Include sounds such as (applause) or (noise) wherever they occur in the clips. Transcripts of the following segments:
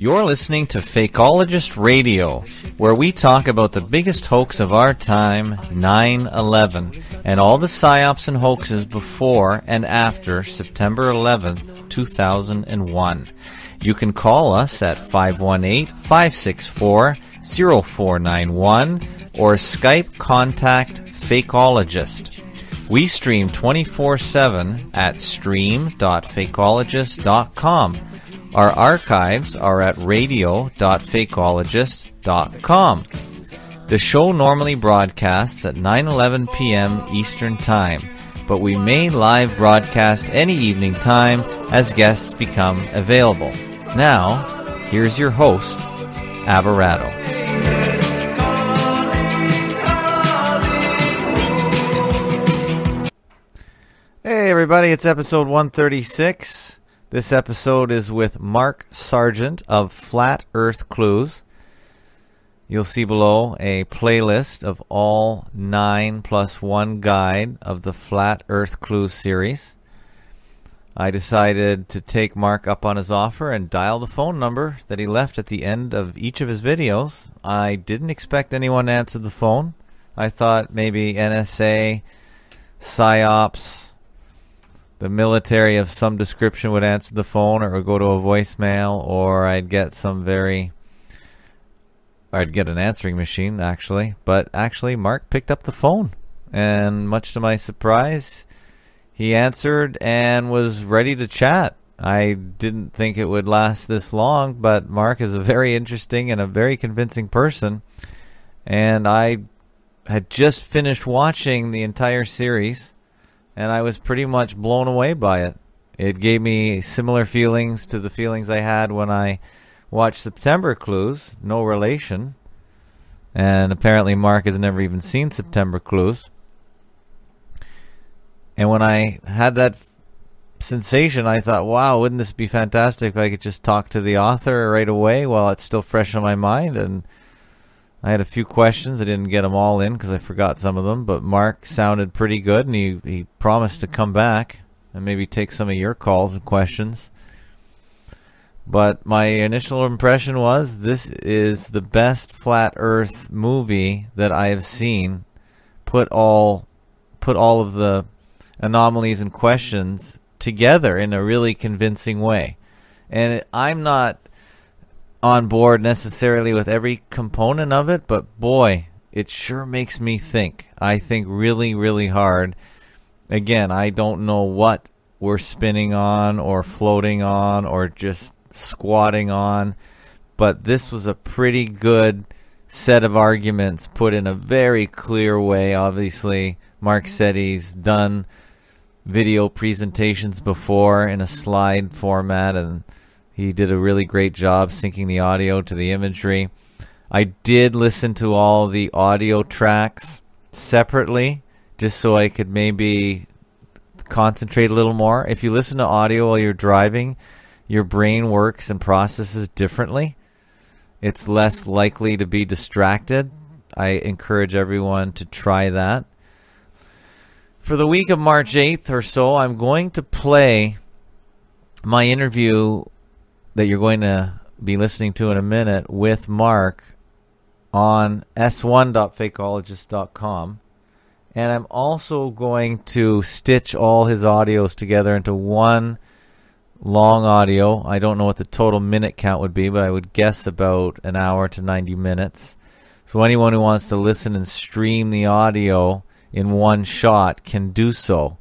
You're listening to Fakeologist Radio, where we talk about the biggest hoax of our time, 9-11, and all the psyops and hoaxes before and after September 11th, 2001. You can call us at 518-564-0491 or Skype contact Fakeologist. We stream 24-7 at stream.fakeologist.com. Our archives are at radio.fakeologist.com. The show normally broadcasts at 9:11 p.m. Eastern Time, but we may live broadcast any evening time as guests become available. Now, here's your host, Ab Irato. Hey everybody, it's episode 136. This episode is with Mark Sargent of Flat Earth Clues. You'll see below a playlist of all nine plus one guide of the Flat Earth Clues series. I decided to take Mark up on his offer and dial the phone number that he left at the end of each of his videos. I didn't expect anyone to answer the phone. I thought maybe NSA, PSYOPs, the military of some description would answer the phone or go to a voicemail or I'd get some very I'd get an answering machine actually. But actually Mark picked up the phone and much to my surprise he answered and was ready to chat. I didn't think it would last this long but Mark is a very interesting and a very convincing person and I had just finished watching the entire series and I was pretty much blown away by it. It gave me similar feelings to the feelings I had when I watched September Clues, no relation. And apparently Mark has never even seen September Clues. And when I had that sensation, I thought, wow, wouldn't this be fantastic if I could just talk to the author right away while it's still fresh in my mind and I had a few questions. I didn't get them all in because I forgot some of them. But Mark sounded pretty good, and he, he promised to come back and maybe take some of your calls and questions. But my initial impression was this is the best flat Earth movie that I have seen. Put all put all of the anomalies and questions together in a really convincing way. And I'm not on board necessarily with every component of it, but boy, it sure makes me think. I think really, really hard. Again, I don't know what we're spinning on or floating on or just squatting on, but this was a pretty good set of arguments put in a very clear way. Obviously, Mark said he's done video presentations before in a slide format and he did a really great job syncing the audio to the imagery. I did listen to all the audio tracks separately just so I could maybe concentrate a little more. If you listen to audio while you're driving, your brain works and processes differently. It's less likely to be distracted. I encourage everyone to try that. For the week of March 8th or so, I'm going to play my interview that you're going to be listening to in a minute with Mark on s1.fakeologist.com. And I'm also going to stitch all his audios together into one long audio. I don't know what the total minute count would be, but I would guess about an hour to 90 minutes. So anyone who wants to listen and stream the audio in one shot can do so.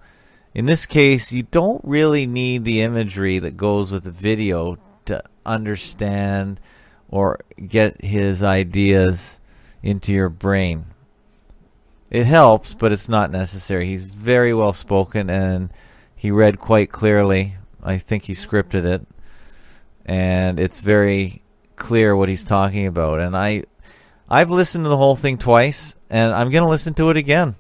In this case, you don't really need the imagery that goes with the video to understand or get his ideas into your brain. It helps, but it's not necessary. He's very well spoken and he read quite clearly. I think he scripted it. And it's very clear what he's talking about. And I I've listened to the whole thing twice and I'm going to listen to it again.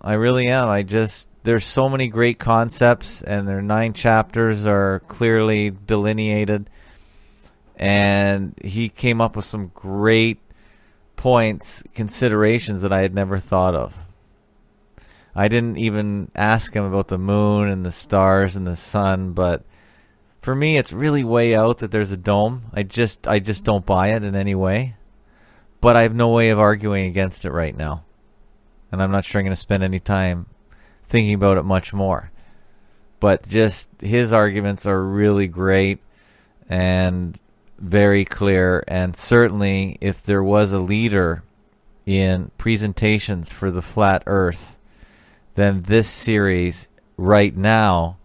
I really am. I just there's so many great concepts, and their nine chapters are clearly delineated. And he came up with some great points, considerations that I had never thought of. I didn't even ask him about the moon and the stars and the sun, but for me, it's really way out that there's a dome. I just I just don't buy it in any way. But I have no way of arguing against it right now. And I'm not sure I'm going to spend any time thinking about it much more. But just his arguments are really great and very clear. And certainly, if there was a leader in presentations for the flat earth, then this series right now,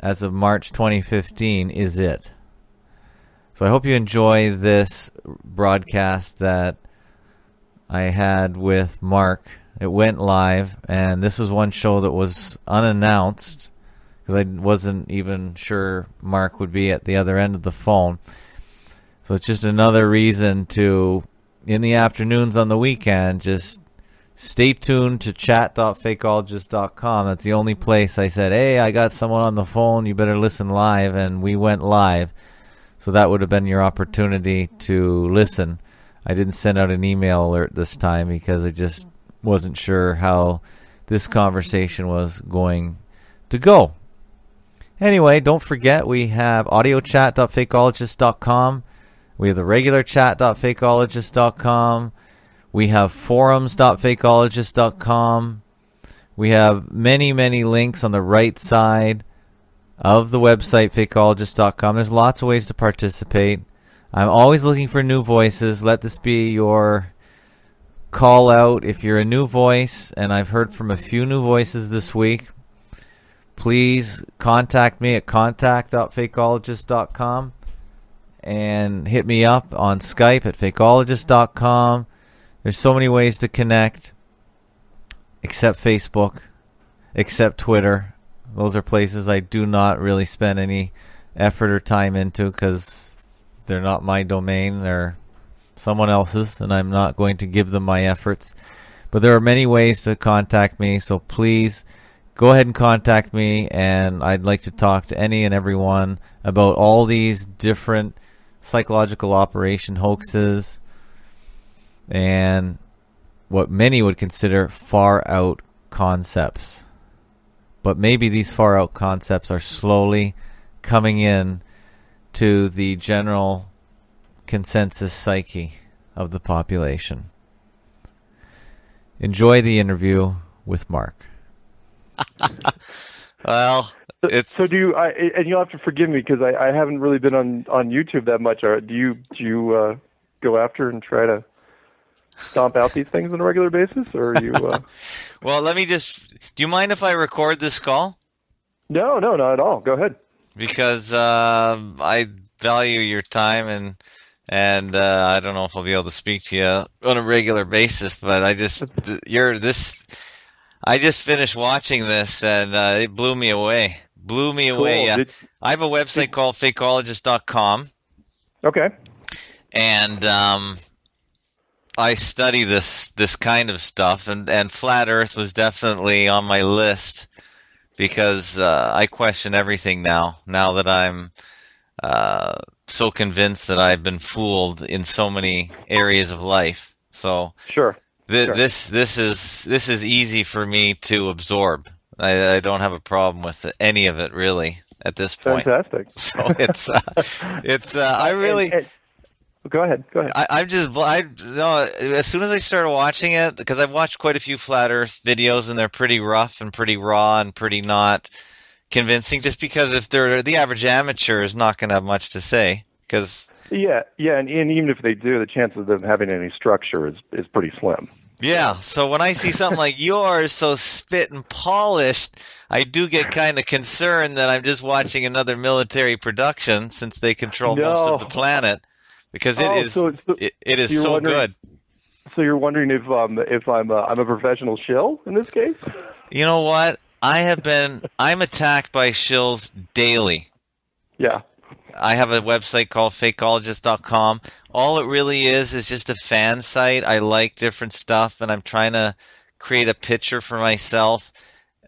as of March 2015, is it. So I hope you enjoy this broadcast that I had with Mark. It went live, and this was one show that was unannounced because I wasn't even sure Mark would be at the other end of the phone. So it's just another reason to, in the afternoons on the weekend, just stay tuned to chat.fakeologist.com. That's the only place I said, hey, I got someone on the phone. You better listen live. And we went live. So that would have been your opportunity to listen. I didn't send out an email alert this time because I just wasn't sure how this conversation was going to go. Anyway, don't forget we have audiochat.fakeologist.com. We have the regular chat.fakeologist.com. We have forums.fakeologist.com. We have many, many links on the right side of the website, fakeologist.com. There's lots of ways to participate. I'm always looking for new voices. Let this be your call out. If you're a new voice, and I've heard from a few new voices this week, please contact me at contact.fakeologist.com and hit me up on Skype at fakeologist.com. There's so many ways to connect, except Facebook, except Twitter. Those are places I do not really spend any effort or time into because they're not my domain. They're someone else's, and I'm not going to give them my efforts. But there are many ways to contact me, so please go ahead and contact me. And I'd like to talk to any and everyone about all these different psychological operation hoaxes and what many would consider far out concepts. But maybe these far out concepts are slowly coming in to the general consensus psyche of the population. Enjoy the interview with Mark. (laughs) well, it's so do you? I, and you'll have to forgive me because I, I haven't really been on on YouTube that much. Or do you do you uh, go after and try to stomp out these things on a regular basis, or are you? Uh... (laughs) well, let me just. Do you mind if I record this call? No, no, not at all. Go ahead. Because uh, I value your time and and uh, I don't know if I'll be able to speak to you on a regular basis, but I just you're this. I just finished watching this and uh, it blew me away. Blew me Cool. away. Yeah. Did- I have a website called fakeologist.com Okay. and um, I study this this kind of stuff, and and flat Earth was definitely on my list because uh, I question everything now. Now that I'm uh, so convinced that I've been fooled in so many areas of life, so Sure. th- Sure. this this is this is easy for me to absorb. I, I don't have a problem with any of it really at this point. Fantastic. (laughs) So it's uh, it's uh, I really. And- and- go ahead. Go ahead. I, I'm just I no. As soon as I started watching it, because I've watched quite a few flat Earth videos, and they're pretty rough and pretty raw and pretty not convincing. Just because if they're the average amateur is not going to have much to say, because Yeah, yeah, and, and even if they do, the chances of them having any structure is is pretty slim. yeah. So when I see something like yours, so spit and polished. I do get kind of concerned that I'm just watching another military production since they control most of the planet because it Oh, is so- so- it, it is so good. So you're wondering if um if I'm a, I'm a professional shill in this case? You know what? I have been I'm attacked by shills daily. Yeah. I have a website called fakeologist.com. All it really is is just a fan site. I like different stuff and I'm trying to create a picture for myself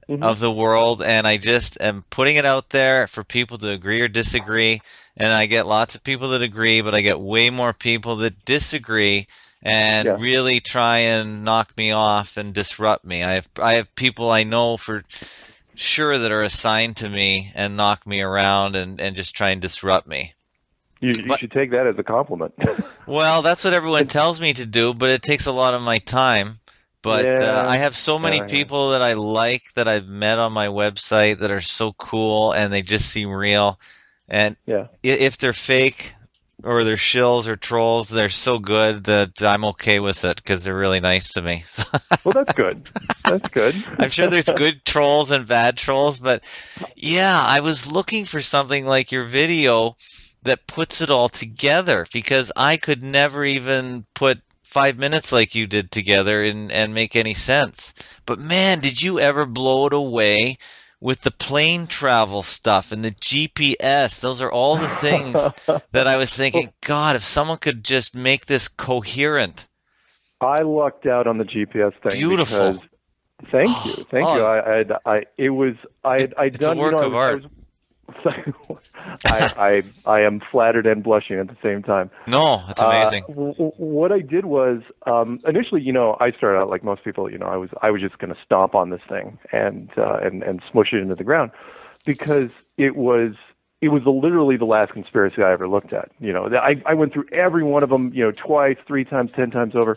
Mhm. of the world and I just am putting it out there for people to agree or disagree and I get lots of people that agree, but I get way more people that disagree and Yeah. really try and knock me off and disrupt me. I have I have people I know for sure that are assigned to me and knock me around and, and just try and disrupt me. You, you But- should take that as a compliment. (laughs) Well, that's what everyone tells me to do, but it takes a lot of my time. But uh, I have so many Yeah, yeah. people that I like that I've met on my website that are so cool and they just seem real. And yeah. if they're fake or they're shills or trolls, they're so good that I'm okay with it because they're really nice to me. (laughs) Well, that's good. That's good. (laughs) I'm sure there's (laughs) good trolls and bad trolls, but yeah, I was looking for something like your video that puts it all together because I could never even put five minutes like you did together and, and make any sense. But man, did you ever blow it away with the plane travel stuff and the GPS? Those are all the things (laughs) that I was thinking, God, if someone could just make this coherent. I lucked out on the GPS thing. Beautiful. because- thank (gasps) you, thank Oh. you. I, I, I, it was, I, It- I it's a done. work you know, of I art. I, was- (laughs) I, I, I am flattered and blushing at the same time. No, it's amazing. Uh, w- w- what I did was um, initially, you know, I started out like most people. You know, I was I was just going to stomp on this thing and uh, and and smush it into the ground because it was it was literally the last conspiracy I ever looked at. You know, I I went through every one of them. You know, twice, three times, ten times over.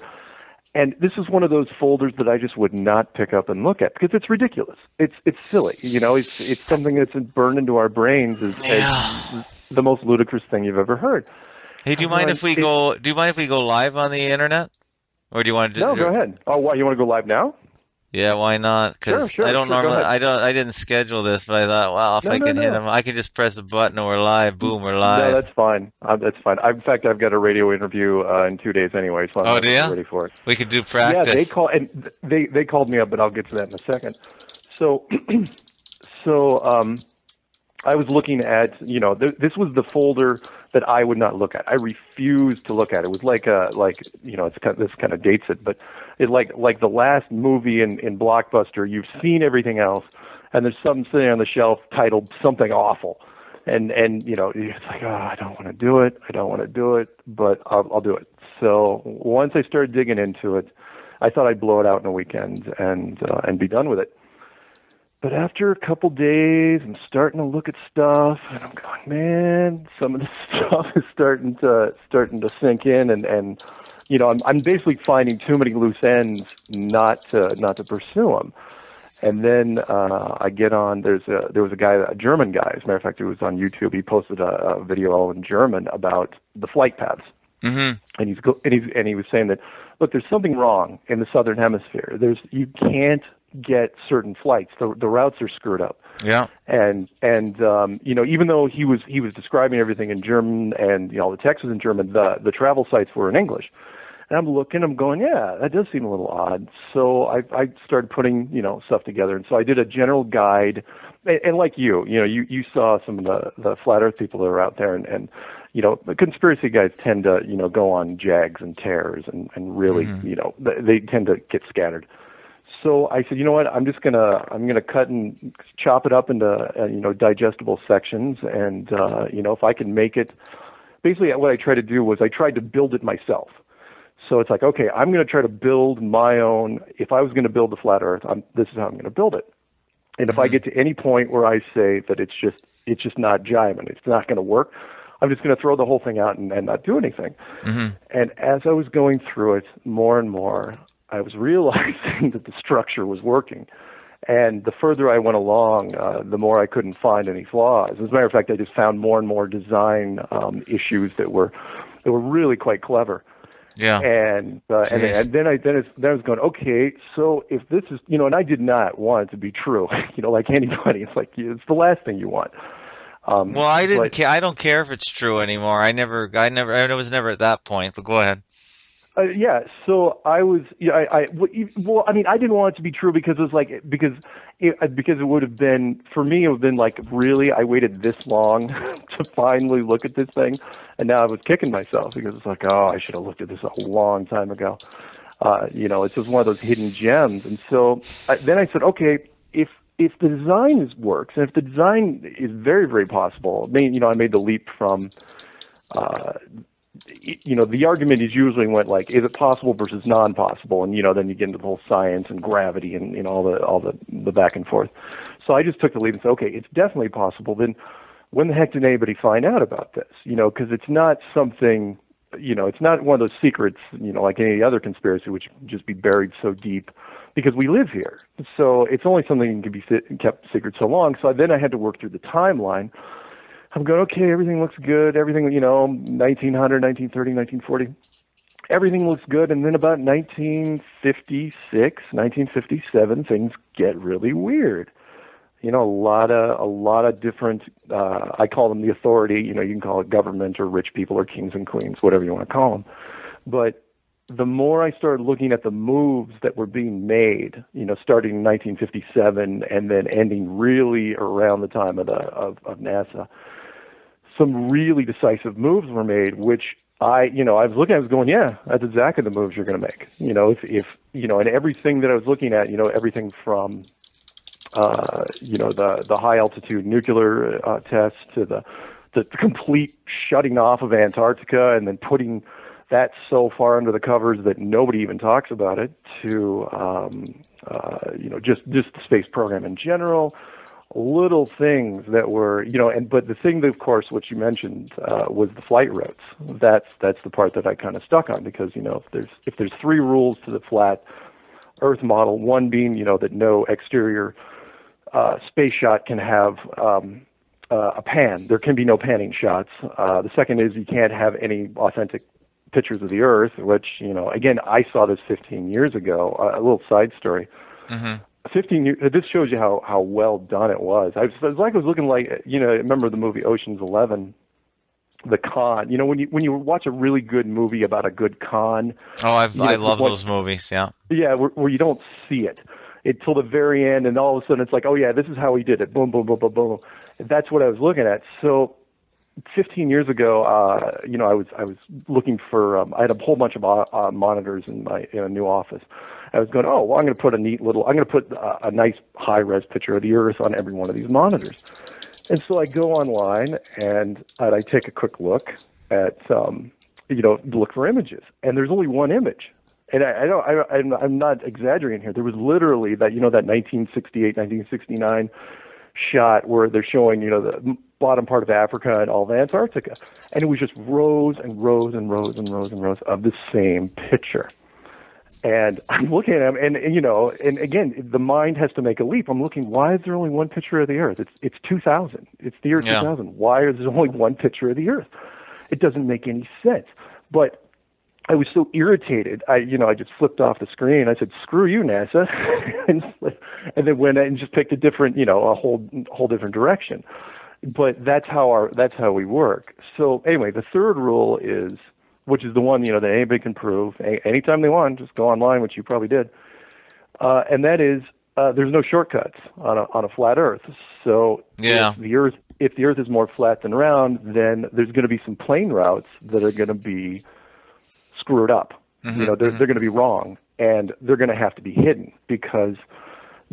And this is one of those folders that I just would not pick up and look at because it's ridiculous. It's it's silly. You know, it's it's something that's burned into our brains as, Yeah. as the most ludicrous thing you've ever heard. Hey, do you mind Well, if we it- go? Do you mind if we go live on the internet, or do you want to? No, go ahead. Oh, what, you want to go live now? Yeah, why not? Because Sure, sure, I don't sure, normally. I don't, I didn't schedule this, but I thought, well, if No, I no, can hit him, I can just press a button and we're live. Boom, we're No, live. that's fine. Uh, that's fine. I, in fact, I've got a radio interview uh, in two days anyway, so I'm Oh, ya? ready for it. we could do Yeah, practice. they call and th- they they called me up, but I'll get to that in a second. So, (clears throat) so um, I was looking at you know th- this was the folder that I would not look at. I refused to look at it. It was like a like you know it's kind of, this kind of dates it, but it like like the last movie in in Blockbuster. You've seen everything else, and there's something sitting on the shelf titled something awful. And and you know it's like oh I don't want to do it I don't want to do it but I'll, I'll do it so once I started digging into it I thought I'd blow it out in a weekend and uh, and be done with it. But after a couple days, I'm starting to look at stuff, and I'm going, man, some of this (laughs) stuff is starting to starting to sink in, and and you know, I'm I'm basically finding too many loose ends not to not to pursue them. And then uh, I get on. There's a there was a guy, a German guy. As a matter of fact, who was on YouTube. He posted a, a video all in German about the flight paths hmm and he's go- and he's and he was saying that look, there's something wrong in the southern hemisphere. There's you can't get certain flights. The the routes are screwed up. Yeah. And and um, you know, even though he was he was describing everything in German and you know all the text was in German, the the travel sites were in English. And I'm looking, I'm going, yeah, that does seem a little odd. So I I started putting you know stuff together, and so I did a general guide. And, and like you, you know, you you saw some of the the flat Earth people that are out there, and and you know, the conspiracy guys tend to you know go on jags and tears, and and really you know they, they tend to get scattered. So I said, you know what? I'm just gonna I'm gonna cut and chop it up into uh, you know digestible sections, and uh, you know if I can make it. Basically, what I tried to do was I tried to build it myself. So it's like, okay, I'm going to try to build my own. If I was going to build the flat Earth, I'm, this is how I'm going to build it. And if I get to any point where I say that it's just it's just not jiving, it's not going to work, I'm just going to throw the whole thing out and, and not do anything. And as I was going through it more and more, I was (laughs) realizing that the structure was working. And the further I went along, uh, the more I couldn't find any flaws. As a matter of fact, I just found more and more design um, issues that were that were really quite clever. Yeah. And uh, and, and then I then, it's, then I was going, okay, so if this is you know, and I did not want it to be true. (laughs) you know, like anybody, it's like it's the last thing you want. Um, Well, I didn't. but- Ca- I don't care if it's true anymore. I never. I never. I was never at that point. But go ahead. Uh, yeah, so I was, yeah, I, I, well, I mean, I didn't want it to be true because it was like, because it, uh, because it would have been, for me, it would have been like, really, I waited this long (laughs) to finally look at this thing, and now I was kicking myself because it's like, oh, I should have looked at this a long time ago. Uh, you know, it's just one of those hidden gems, and so I, then I said, okay, if if the design is, works, and if the design is very, very possible, I mean, you know, I made the leap from uh, you know, the argument is usually went like, is it possible versus non-possible, and you know, then you get into the whole science and gravity and you know all the all the the back and forth. So I just took the lead and said, okay, it's definitely possible. Then when the heck did anybody find out about this? You know, because it's not something, you know, it's not one of those secrets, you know, like any other conspiracy, which just be buried so deep because we live here. So it's only something that can be kept secret so long. So then I had to work through the timeline. I'm going, okay, everything looks good. Everything, you know, 1900, 1930, 1940 everything looks good. And then about 1956, 1957, things get really weird. You know, a lot of a lot of different. Uh, I call them the authority. You know, you can call it government or rich people or kings and queens, whatever you want to call them. But the more I started looking at the moves that were being made, you know, starting in 1957 and then ending really around the time of the of, of NASA, some really decisive moves were made, which I, you know, I was looking, I was going, yeah, that's exactly the moves you're going to make. You know, if, if, you know, and everything that I was looking at, you know, everything from, uh, you know, the, the high altitude nuclear uh, tests to the, the complete shutting off of Antarctica and then putting that so far under the covers that nobody even talks about it to, um, uh, you know, just, just the space program in general, little things that were, you know, and but the thing that, of course, what you mentioned uh, was the flight routes. That's that's the part that I kind of stuck on because you know if there's if there's three rules to the flat Earth model, one being you know that no exterior uh, space shot can have um, uh, a pan. There can be no panning shots. Uh, the second is you can't have any authentic pictures of the Earth, which you know again I saw this 15 years ago. A little side story. Mm-hmm. 15 years, this shows you how, how well done it was. I was, it was like I was looking like, you know, remember the movie Ocean's 11, the con, you know, when you, when you watch a really good movie about a good con. Oh, I've, you know, I love those movies. Yeah. Yeah. Where, where you don't see it until the very end. And all of a sudden it's like, oh yeah, this is how he did it. Boom, boom, boom, boom, boom. That's what I was looking at. So 15 years ago, uh, you know, I was, I was looking for, um, I had a whole bunch of uh monitors in my, in a new office I was going, oh, well, I'm going to put a neat little, I'm going to put a, a nice high res picture of the Earth on every one of these monitors. And so I go online and, and I take a quick look at, um, you know, look for images. And there's only one image. And I, I don't, I, I'm, I'm not exaggerating here. There was literally that, you know, that 1968, 1969 shot where they're showing, you know, the bottom part of Africa and all of Antarctica. And it was just rows and rows and rows and rows and rows of the same picture. And (laughs) I'm looking at him, and, and you know, and again, the mind has to make a leap. I'm looking, why is there only one picture of the Earth? It's it's 2000. It's the year yeah. 2000. Why is there only one picture of the Earth? It doesn't make any sense. But I was so irritated. I, you know, I just flipped off the screen. I said, "Screw you, NASA," (laughs) and, and then went and just picked a different, you know, a whole whole different direction. But that's how our that's how we work. So anyway, the third rule is which is the one you know that anybody can prove anytime they want. Just go online, which you probably did, uh, and that is uh, there's no shortcuts on a on a flat Earth. So yeah. if the Earth if the Earth is more flat than round, then there's going to be some plane routes that are going to be screwed up. Mm-hmm, you know, they're mm-hmm. they're going to be wrong, and they're going to have to be hidden because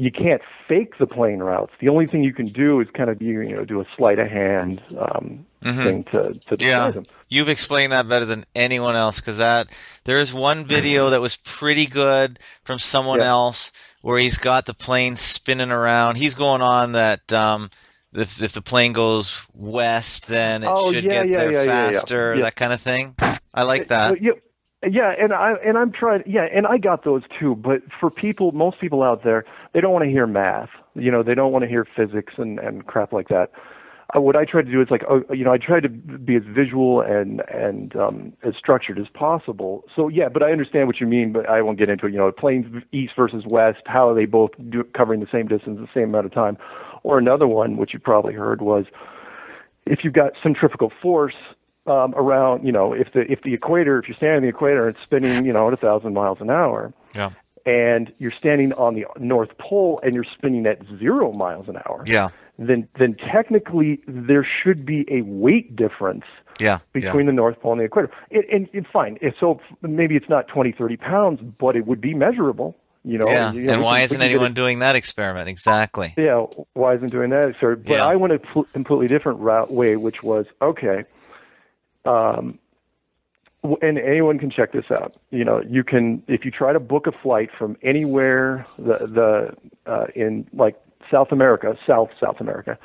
you can't fake the plane routes. The only thing you can do is kind of you know do a sleight of hand um, mm-hmm. thing to to yeah. them. You've explained that better than anyone else because that there is one video that was pretty good from someone yeah. else where he's got the plane spinning around. He's going on that. Um, if, if the plane goes west, then it oh, should yeah, get yeah, there faster. That kind of thing. I like that. Yeah, and I and I'm trying. Yeah, and I got those too. But for people, most people out there, they don't want to hear math. You know, they don't want to hear physics and and crap like that. Uh, what I try to do is like, oh, you know, I try to be as visual and and um, as structured as possible. So yeah, but I understand what you mean. But I won't get into it. You know, planes east versus west. How are they both do, covering the same distance, the same amount of time? Or another one, which you probably heard, was if you've got centrifugal force um, around, you know, if the if the equator, if you're standing on the equator and it's spinning, you know, at a thousand miles an hour, yeah, and you're standing on the North Pole and you're spinning at zero miles an hour, yeah, then then technically there should be a weight difference, yeah, between yeah. the North Pole and the equator. It, and, and fine, so maybe it's not 20, 30 pounds, but it would be measurable. You know, yeah. You know, and why isn't anyone doing that experiment? Exactly. Yeah, why isn't doing that? experiment? but yeah. I went a pl- completely different route way, which was okay um, and anyone can check this out. You know, you can if you try to book a flight from anywhere the the uh, in like South America, South South America,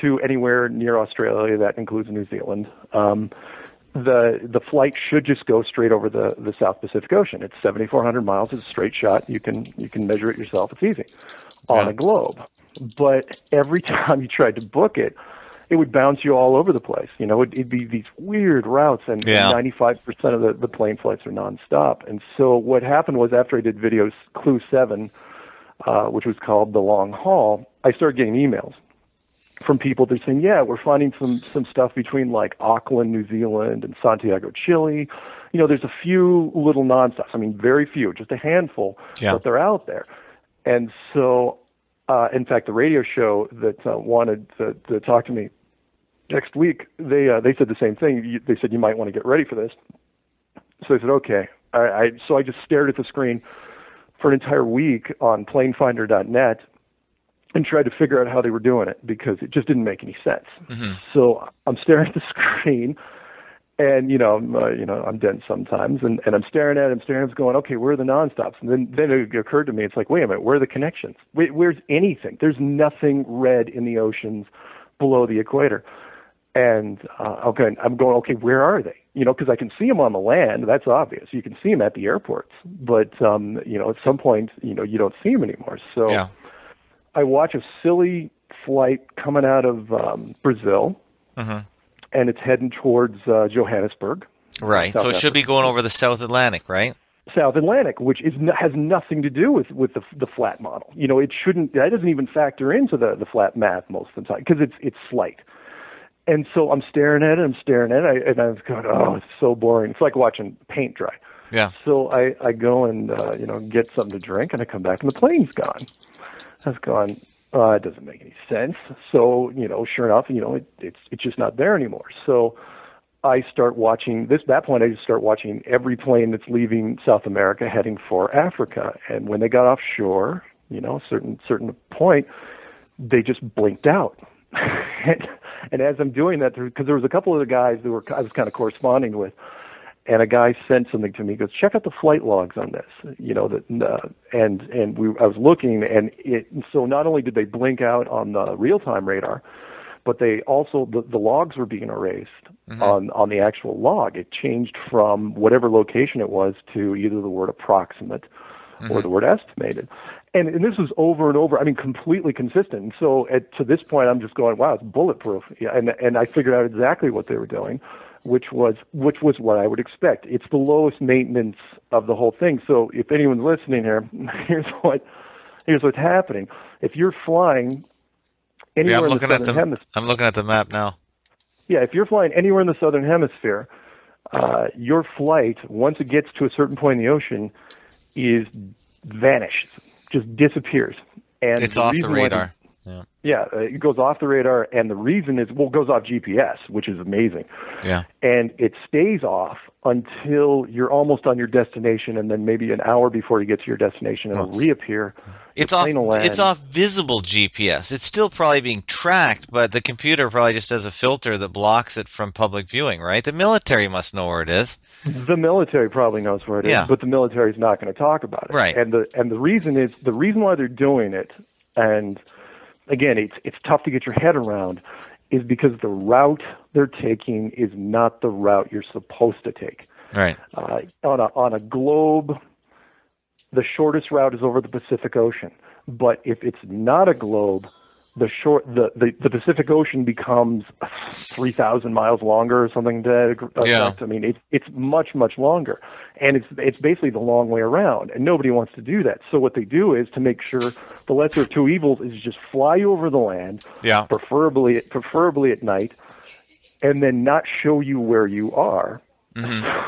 to anywhere near Australia. That includes New Zealand. Um, the the flight should just go straight over the the South Pacific Ocean. It's 7,400 miles. It's a straight shot. You can you can measure it yourself. It's easy on Yeah. a globe. But every (laughs) time you tried to book it, it would bounce you all over the place. You know, it'd, it'd be these weird routes, and Yeah. 95% of the, the plane flights are nonstop. And so what happened was after I did videos Clue 7, uh, which was called The Long Haul, I started getting emails from people that are saying, yeah, we're finding some, some stuff between like Auckland, New Zealand, and Santiago, Chile. You know, there's a few little nonstops. I mean, very few, just a handful, Yeah. but they're out there. And so, uh, in fact, the radio show that uh, wanted to, to talk to me next week, they uh, they said the same thing. You, they said you might want to get ready for this. So I said, okay. I, I so I just stared at the screen for an entire week on planefinder.net and tried to figure out how they were doing it because it just didn't make any sense. So I'm staring at the (laughs) screen, and you know, I'm, uh, you know, I'm dense sometimes, and, and I'm staring at him, I'm staring, I'm going, okay, where are the nonstops? And then then it occurred to me, it's like, wait a minute, where are the connections? Wait, where's anything? There's nothing red in the oceans below the equator. And uh, okay, I'm going, okay, where are they? You know, because I can see them on the land. That's obvious. You can see them at the airports, but um, you know, at some point, you know, you don't see them anymore. So. Yeah. I watch a silly flight coming out of um, Brazil, Mhm. And it's heading towards uh, Johannesburg, Right. South so it should be going over the South Atlantic, right? South Atlantic, which is n- has nothing to do with with the the flat model. You know, it shouldn't. That doesn't even factor into the the flat math most of the time because it's it's slight. And so I'm staring at it. I'm staring at it, and I'm going, oh, it's so boring. It's like watching paint dry. Yeah. So I, I go and uh, you know get something to drink, and I come back and the plane's gone. I was going, uh, it doesn't make any sense. So you know, sure enough, you know, it, it's it's just not there anymore. So I start watching this. That point, I just start watching every plane that's leaving South America heading for Africa. And when they got offshore, you know, certain certain point, they just blinked out. (laughs) and, and as I'm doing that, because there was a couple of the guys that were I was kind of corresponding with, and a guy sent something to me. He goes, check out the flight logs on this. You know that, uh, and and we I was looking, and it so not only did they blink out on the real time radar, but they also the, the logs were being erased on on the actual log. It changed from whatever location it was to either the word approximate or the word estimated. And, and this was over and over. I mean, completely consistent. And so at, to this point, I'm just going, wow, it's bulletproof. Yeah, and and I figured out exactly what they were doing, which was which was what I would expect. It's the lowest maintenance of the whole thing. So if anyone's listening here, (laughs) here's what here's what's happening. If you're flying anywhere Yeah, I'm in the looking at southern the hemisphere, I'm looking at the map now. yeah, if you're flying anywhere in the southern hemisphere, uh, your flight, once it gets to a certain point in the ocean, is vanished, just disappears. And It's off the reason why radar. Yeah. yeah, it goes off the radar, and the reason is well, it goes off GPS, which is amazing, Yeah. and it stays off until you're almost on your destination, and then maybe an hour before you get to your destination, it'll Well, reappear. It's off. plane will land. It's off visible GPS. It's still probably being tracked, but the computer probably just has a filter that blocks it from public viewing. Right? The military must know where it is. The military probably knows where it is, Yeah. but the military is not going to talk about it. Right. And the and the reason is the reason why they're doing it, and again, it's it's tough to get your head around, is because the route they're taking is not the route you're supposed to take. Right. Uh, on a on a globe, the shortest route is over the Pacific Ocean. But if it's not a globe, the short the, the, the Pacific Ocean becomes three thousand miles longer or something to that effect. Uh, yeah. I mean, it's it's much much longer, and it's it's basically the long way around, and nobody wants to do that. So what they do is to make sure the lesser of two evils is just fly you over the land, Yeah. preferably preferably at night, and then not show you where you are,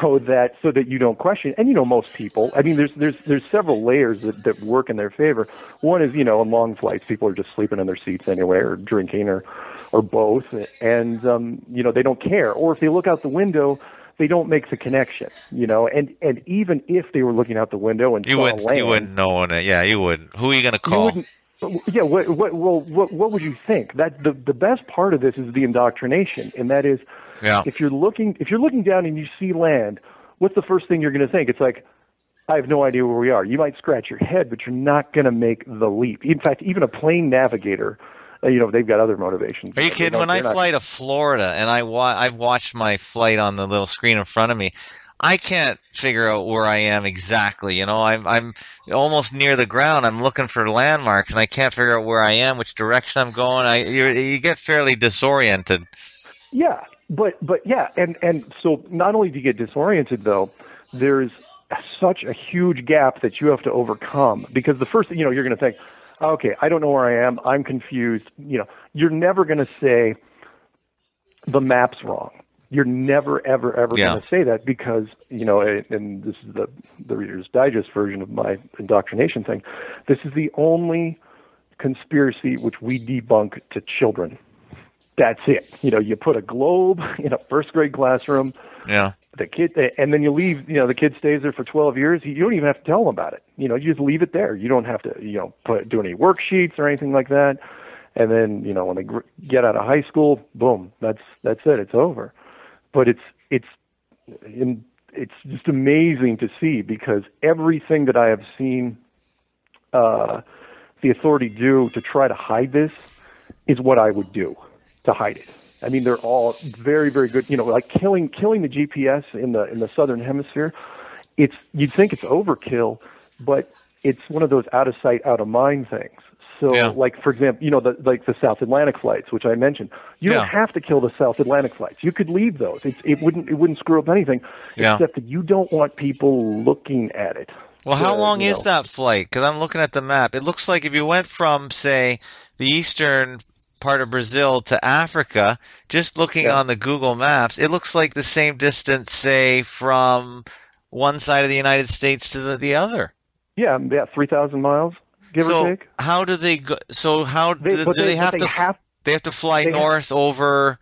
so that so that you don't question. And you know, most people. I mean, there's there's there's several layers that that work in their favor. One is you know, on long flights, people are just sleeping in their seats anyway, or drinking, or or both, and um, you know, they don't care. Or if they look out the window. They don't make the connection, you know, and and even if they were looking out the window and You wouldn't. land, You wouldn't know it. Yeah, you wouldn't. Who are you going to call? Yeah. What, what, well, what, what would you think? That the the best part of this is the indoctrination, and that is, Yeah. if you're looking if you're looking down and you see land, what's the first thing you're going to think? It's like, I have no idea where we are. You might scratch your head, but you're not going to make the leap. In fact, even a plane navigator, uh, you know, they've got other motivations. Are you kidding? When I not- fly to Florida and I wa- I've watched my flight on the little screen in front of me, I can't figure out where I am exactly. You know, I'm I'm almost near the ground. I'm looking for landmarks and I can't figure out where I am, which direction I'm going. I you you get fairly disoriented. Yeah, but but yeah, and and so not only do you get disoriented though, there's such a huge gap that you have to overcome because the first thing you know you're going to think, okay, I don't know where I am. I'm confused. You know, you're never going to say the map's wrong. You're never ever ever Yeah. going to say that because you know, and- and this is the the Reader's Digest version of my indoctrination thing. This is the only conspiracy which we debunk to children that's it. You know, you put a globe (laughs) in a first grade classroom. Yeah. The kid, and then you leave. You know, the kid stays there for 12 years. You don't even have to tell them about it. You know, you just leave it there. You don't have to, you know, put do any worksheets or anything like that. And then, you know, when they gr- get out of high school, boom, that's that's it. It's over. But it's it's in, it's just amazing to see because everything that I have seen uh, the authority do to try to hide this is what I would do to hide it. I mean, they're all very, very good. You know, like killing killing the GPS in the in the southern hemisphere. It's you'd think it's overkill, but it's one of those out of sight, out of mind things. So, Yeah. like for example, you know, the, like the South Atlantic flights, which I mentioned. You Yeah. don't have to kill the South Atlantic flights. You could leave those. It, it wouldn't it wouldn't screw up anything, Yeah. except that you don't want people looking at it. Well, how Uh, long is know. that flight? Because I'm looking at the map. It looks like if you went from, say, the eastern part of Brazil to Africa, just looking Yeah. on the Google Maps, it looks like the same distance, say, from one side of the United States to the, the other. Yeah, yeah, three thousand miles, give so or take. how do they go? So how They, do, do they, but have they to? have they have to fly they have- north over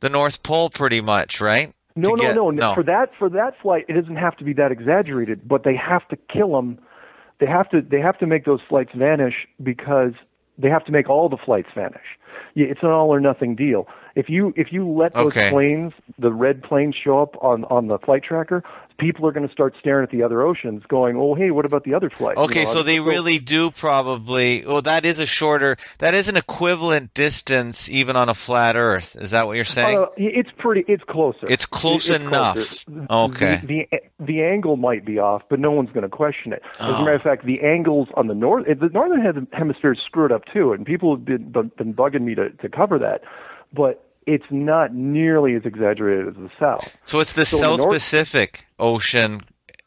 the North Pole, pretty much, right? No, To no, get- no, no. For that, for that flight, it doesn't have to be that exaggerated, but they have to kill them. They have to, they have to make those flights vanish because they have to make all the flights vanish. Yeah, it's an all or nothing deal. If you if you let those Okay. planes, the red planes, show up on on the flight tracker, people are going to start staring at the other oceans, going, "Oh, hey, what about the other flights?" You Okay, know, so they really do probably. Well, that is a shorter. That is an equivalent distance, even on a flat Earth. Is that what you're saying? Uh, it's pretty. It's closer. It's close It's enough. closer. Okay. The, the the angle might be off, but no one's going to question it. As a Oh. matter of fact, the angles on the north, the northern hemisphere is screwed up too, and people have been been bugging me to to cover that, but it's not nearly as exaggerated as the south. so it's the so in the South north- Pacific Ocean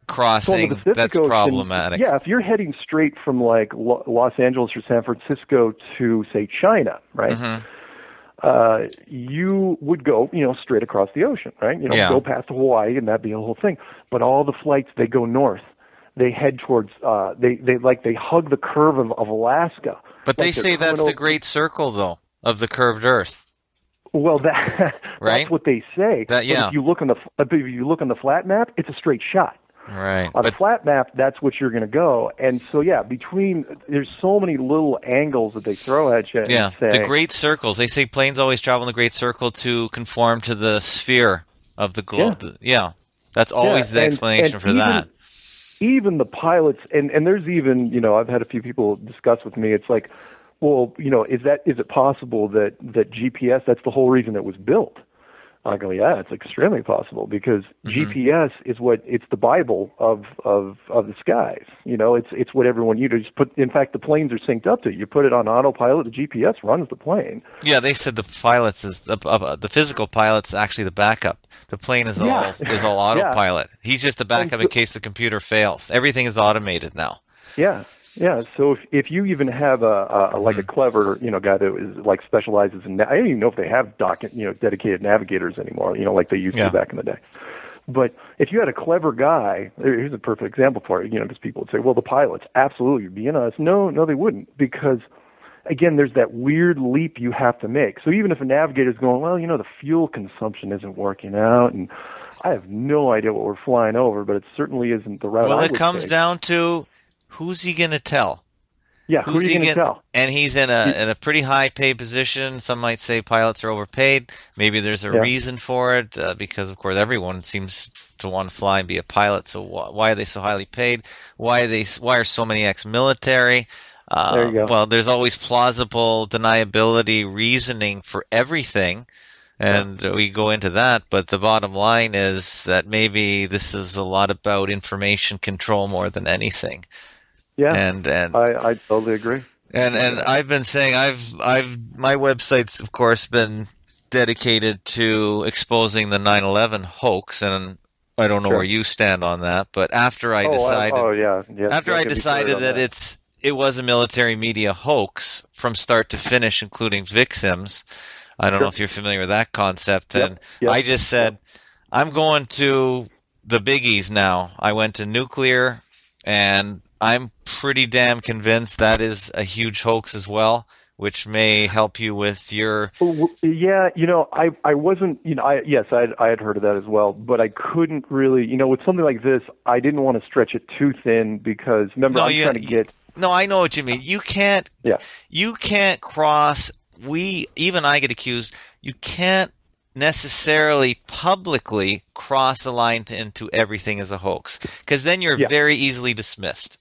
crossing the Pacific that's Ocean, problematic. Yeah, if you're heading straight from like Lo- Los Angeles or San Francisco to say China, right? Mhm. uh, you would go, you know, straight across the ocean, right? You know, Yeah. go past Hawaii, and that'd be a whole thing. But all the flights they go north. They head towards. Uh, they they like they hug the curve of, of Alaska. But they Like they're say that's the Great Circle, though, of the curved Earth. Well, that (laughs) Right? that's what they say. That- But yeah. if you look on the if you look on the flat map, it's a straight shot. Right. On But a flat map, that's what you're going to go. And so, yeah, between there's so many little angles that they throw at you. and yeah, say, the great circles. They say planes always travel in the great circle to conform to the sphere of the globe. Yeah. That's always Yeah, the and- explanation and for even- that. even the pilots and and there's even you know I've had a few people discuss with me it's like well you know is that is it possible that that GPS that's the whole reason it was built I go yeah it's extremely possible because Mm-hmm. GPS is what it's the bible of of of the skies you know it's it's what everyone you just put in fact the planes are synced up to you put it on autopilot the GPS runs the plane Yeah, they said the pilots is the, uh, the physical pilot's actually the backup. The plane is Yeah. all is (laughs) all Yeah. autopilot. He's just the backup in case the computer fails. Everything is automated now. Yeah, yeah. So if if you even have a, a like Mm-hmm. a clever you know guy that is like specializes in I don't even know if they have doc you know dedicated navigators anymore you know like they used Yeah. to back in the day. But if you had a clever guy, here's a perfect example for it. You know, because people would say, "Well, the pilots absolutely would be in us." No, no, they wouldn't because again, there's that weird leap you have to make. So even if a navigator's going, well, you know, the fuel consumption isn't working out, and I have no idea what we're flying over, but it certainly isn't the route. Well, I it comes take. down to who's he going to tell? Yeah, who Who's he going to tell? And he's in a in a pretty high paid position. Some might say pilots are overpaid. Maybe there's a Yeah. reason for it uh, because, of course, everyone seems to want to fly and be a pilot. So wh- why are they so highly paid? Why are they? Why are so many ex-military? Uh, There you go. Well, there's always plausible deniability reasoning for everything. And we go into that, but the bottom line is that maybe this is a lot about information control more than anything. Yeah, And and I, I totally agree. and and I've been saying I've I've my website's of course been dedicated to exposing the 9/11 hoax, and I don't know Sure. where you stand on that. But after I oh, oh decided, oh yeah, yeah. after I decided on that, it's it was a military media hoax from start to finish, including victims. I don't know if you're familiar with that concept, Yep, and yep, I just said I'm going to the biggies now. I went to nuclear, and I'm pretty damn convinced that is a huge hoax as well, which may help you with your. Yeah, you know, I I wasn't, you know, I yes, I I had heard of that as well, but I couldn't really, you know, with something like this, I didn't want to stretch it too thin because remember No, I'm you- trying to get No, I know what you mean. You can't. Yeah. You can't cross. We even I get accused. You can't necessarily publicly cross the line to, into everything as a hoax because then you're Yeah. very easily dismissed.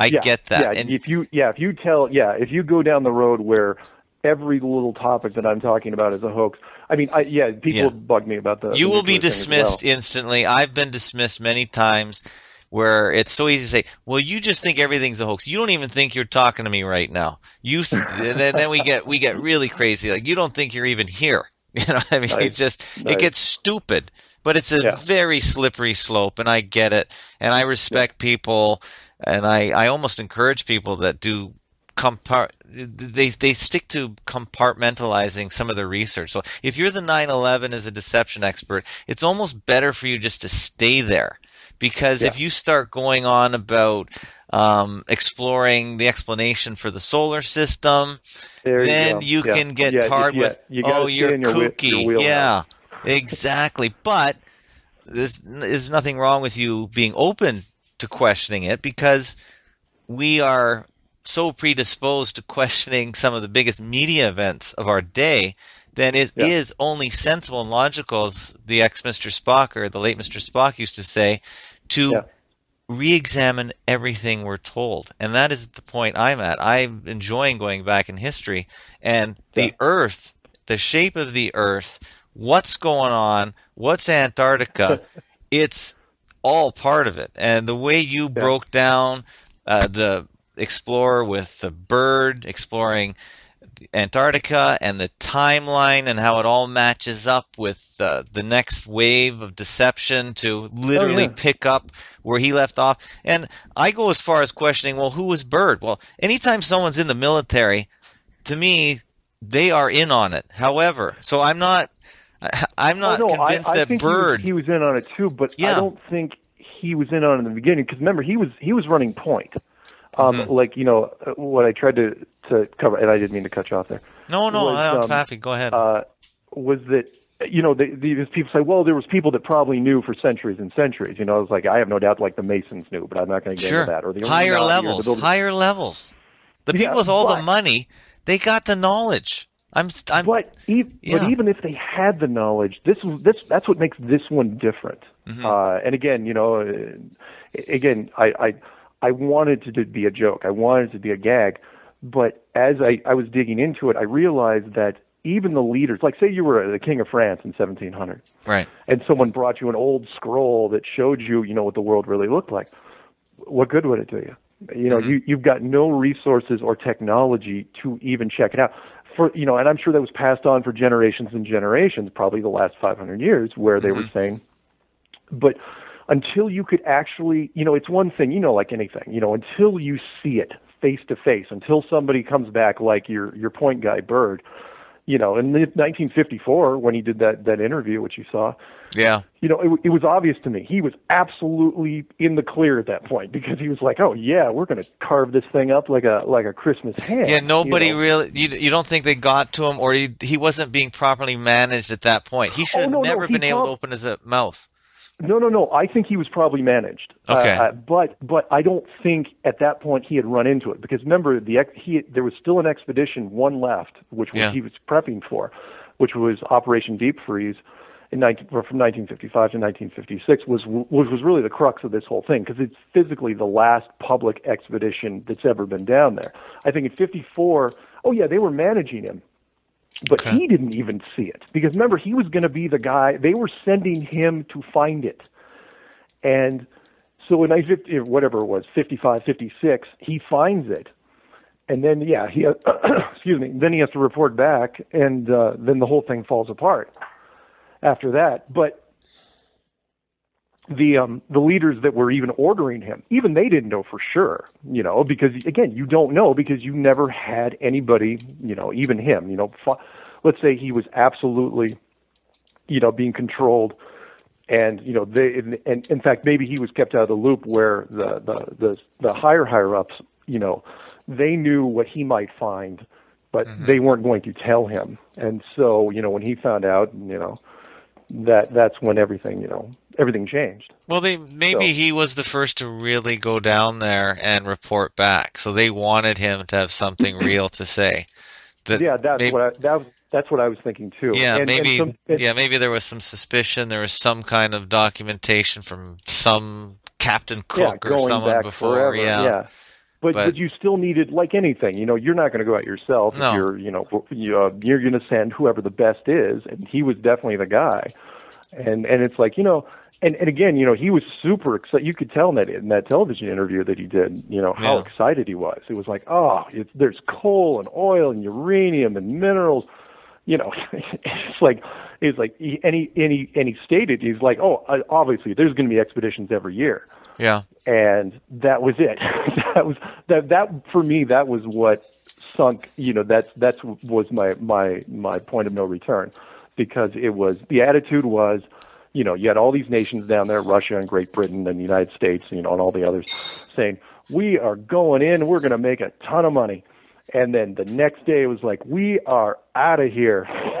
I yeah, get that. Yeah, and if you yeah, if you tell yeah, if you go down the road where every little topic that I'm talking about is a hoax. I mean, I yeah, people Yeah. bug me about the you the will be as well. dismissed instantly. I've been dismissed many times where it's so easy to say, "Well, you just think everything's a hoax. You don't even think you're talking to me right now." You then, then we get we get really crazy. Like you don't think you're even here. (laughs) You know, I mean, it just Nice. it gets stupid. But it's a Yeah. very slippery slope, and I get it. And I respect people, and I I almost encourage people that do compart they they stick to compartmentalizing some of the research. So if you're the 9/11 as a deception expert, it's almost better for you just to stay there because if you start going on about um, exploring the explanation for the solar system, There then go. you Yeah. can get Yeah, tarred yeah, with you oh you're in your kooky. yeah, exactly. But there's there's nothing wrong with you being open to questioning it because we are so predisposed to questioning some of the biggest media events of our day then it is Yeah. only sensible and logical, as the ex Mr. Spock or the late Mr. Spock used to say, to Yeah. re-examine everything we're told. And that is the point I'm at. I'm enjoying going back in history and the Earth, the shape of the Earth, what's going on, what's Antarctica, (laughs) it's all part of it. And the way you broke down uh, the explorer with the Byrd exploring Antarctica and the timeline and how it all matches up with uh, the next wave of deception to literally yeah. pick up where he left off. And I go as far as questioning, well, who was Byrd? Well, anytime someone's in the military, to me, they are in on it. However, so I'm not. I- (laughs) I'm not oh, no, convinced I, I that think Byrd. He was, he was in on it too, but Yeah. I don't think he was in on it in the beginning. Because remember, he was he was running point. Um, Mm-hmm. Like you know what I tried to to cover, and I didn't mean to cut you off there. no, no, was, I'm um, happy. Go ahead. Uh, was that you know the, people say, well, there was people that probably knew for centuries and centuries. You know, I was like, I have no doubt, like the Masons knew, but I'm not going to get sure. into that. Or the higher or the levels. Higher levels. The Yeah, people with all the money, they got the knowledge. I'm. I'm. But, e- Yeah. but even if they had the knowledge, this this that's what makes this one different. Mm-hmm. Uh, and again, you know, uh, again, I, I I wanted it to be a joke. I wanted it to be a gag. But as I, I was digging into it, I realized that even the leaders, like say you were the king of France in 1700, right. and someone brought you an old scroll that showed you, you know, what the world really looked like. What good would it do you? You know, you you've got no resources or technology to even check it out. For you know, and I'm sure that was passed on for generations and generations, probably the last 500 years, where they were mm-hmm. saying, but until you could actually, you know, it's one thing, you know, like anything, you know, until you see it face to face, until somebody comes back like your your point guy Byrd, you know, in 1954 when he did that that interview, which you saw, Yeah. you know, it, it was obvious to me. He was absolutely in the clear at that point because he was like, "Oh yeah, we're going to carve this thing up like a like a Christmas ham." Yeah, nobody you know? really. You, you don't think they got to him, or he, he wasn't being properly managed at that point. He oh, should Oh, have no, no, never he been able to open his mouth. No, no, no. I think he was probably managed. Okay. Uh, but but I don't think at that point he had run into it because remember the ex- he there was still an expedition one left which was, he was prepping for, which was Operation Deep Freeze. In 19, from 1955 to 1956 was was was really the crux of this whole thing because it's physically the last public expedition that's ever been down there. I think in 54, oh yeah, they were managing him, but Okay. he didn't even see it. Because remember he was going to be the guy they were sending him to find it. And so in 1950 whatever it was 55 56 he finds it. And then yeah he (clears throat) excuse me then he has to report back and uh, then the whole thing falls apart after that. But the um the leaders that were even ordering him. Even they didn't know for sure you know because again you don't know because you never had anybody you know even him you know. Let's say he was absolutely you know being controlled and you know they and, and in fact maybe he was kept out of the loop where the the the, the higher higher ups you know they knew what he might find but they weren't going to tell him. And so you know when he found out you know that that's when everything you know everything changed Well, they maybe So- he was the first to really go down there and report back, so they wanted him to have something (clears throat) real to say. That yeah that's maybe, what I, that was that's what I was thinking too yeah, And- and maybe some- and- yeah, maybe there was some suspicion. There was some kind of documentation from some Captain yeah, Cook or someone before. forever. yeah. But, But- but you still needed like anything, you know. You're not going to go out yourself. No. You're, you know, uh, you're going to send whoever the best is, and he was definitely the guy. And and it's like you know, and and again, you know, he was super excited. You could tell in that in that television interview that he did, you know, how Yeah. excited he was. It was like, oh, it's, there's coal and oil and uranium and minerals. You know, (laughs) it's like it's like he, and he and he and he stated he's like, oh, obviously there's going to be expeditions every year Yeah. and that was it. (laughs) that was that that for me that was what sunk. You know, that's that's was my my my point of no return because it was the attitude was, you know, you had all these nations down there, Russia and Great Britain and the United States, you know, and all the others saying we are going in, we're going to make a ton of money. And then the next day it was like, we are out of here. (laughs)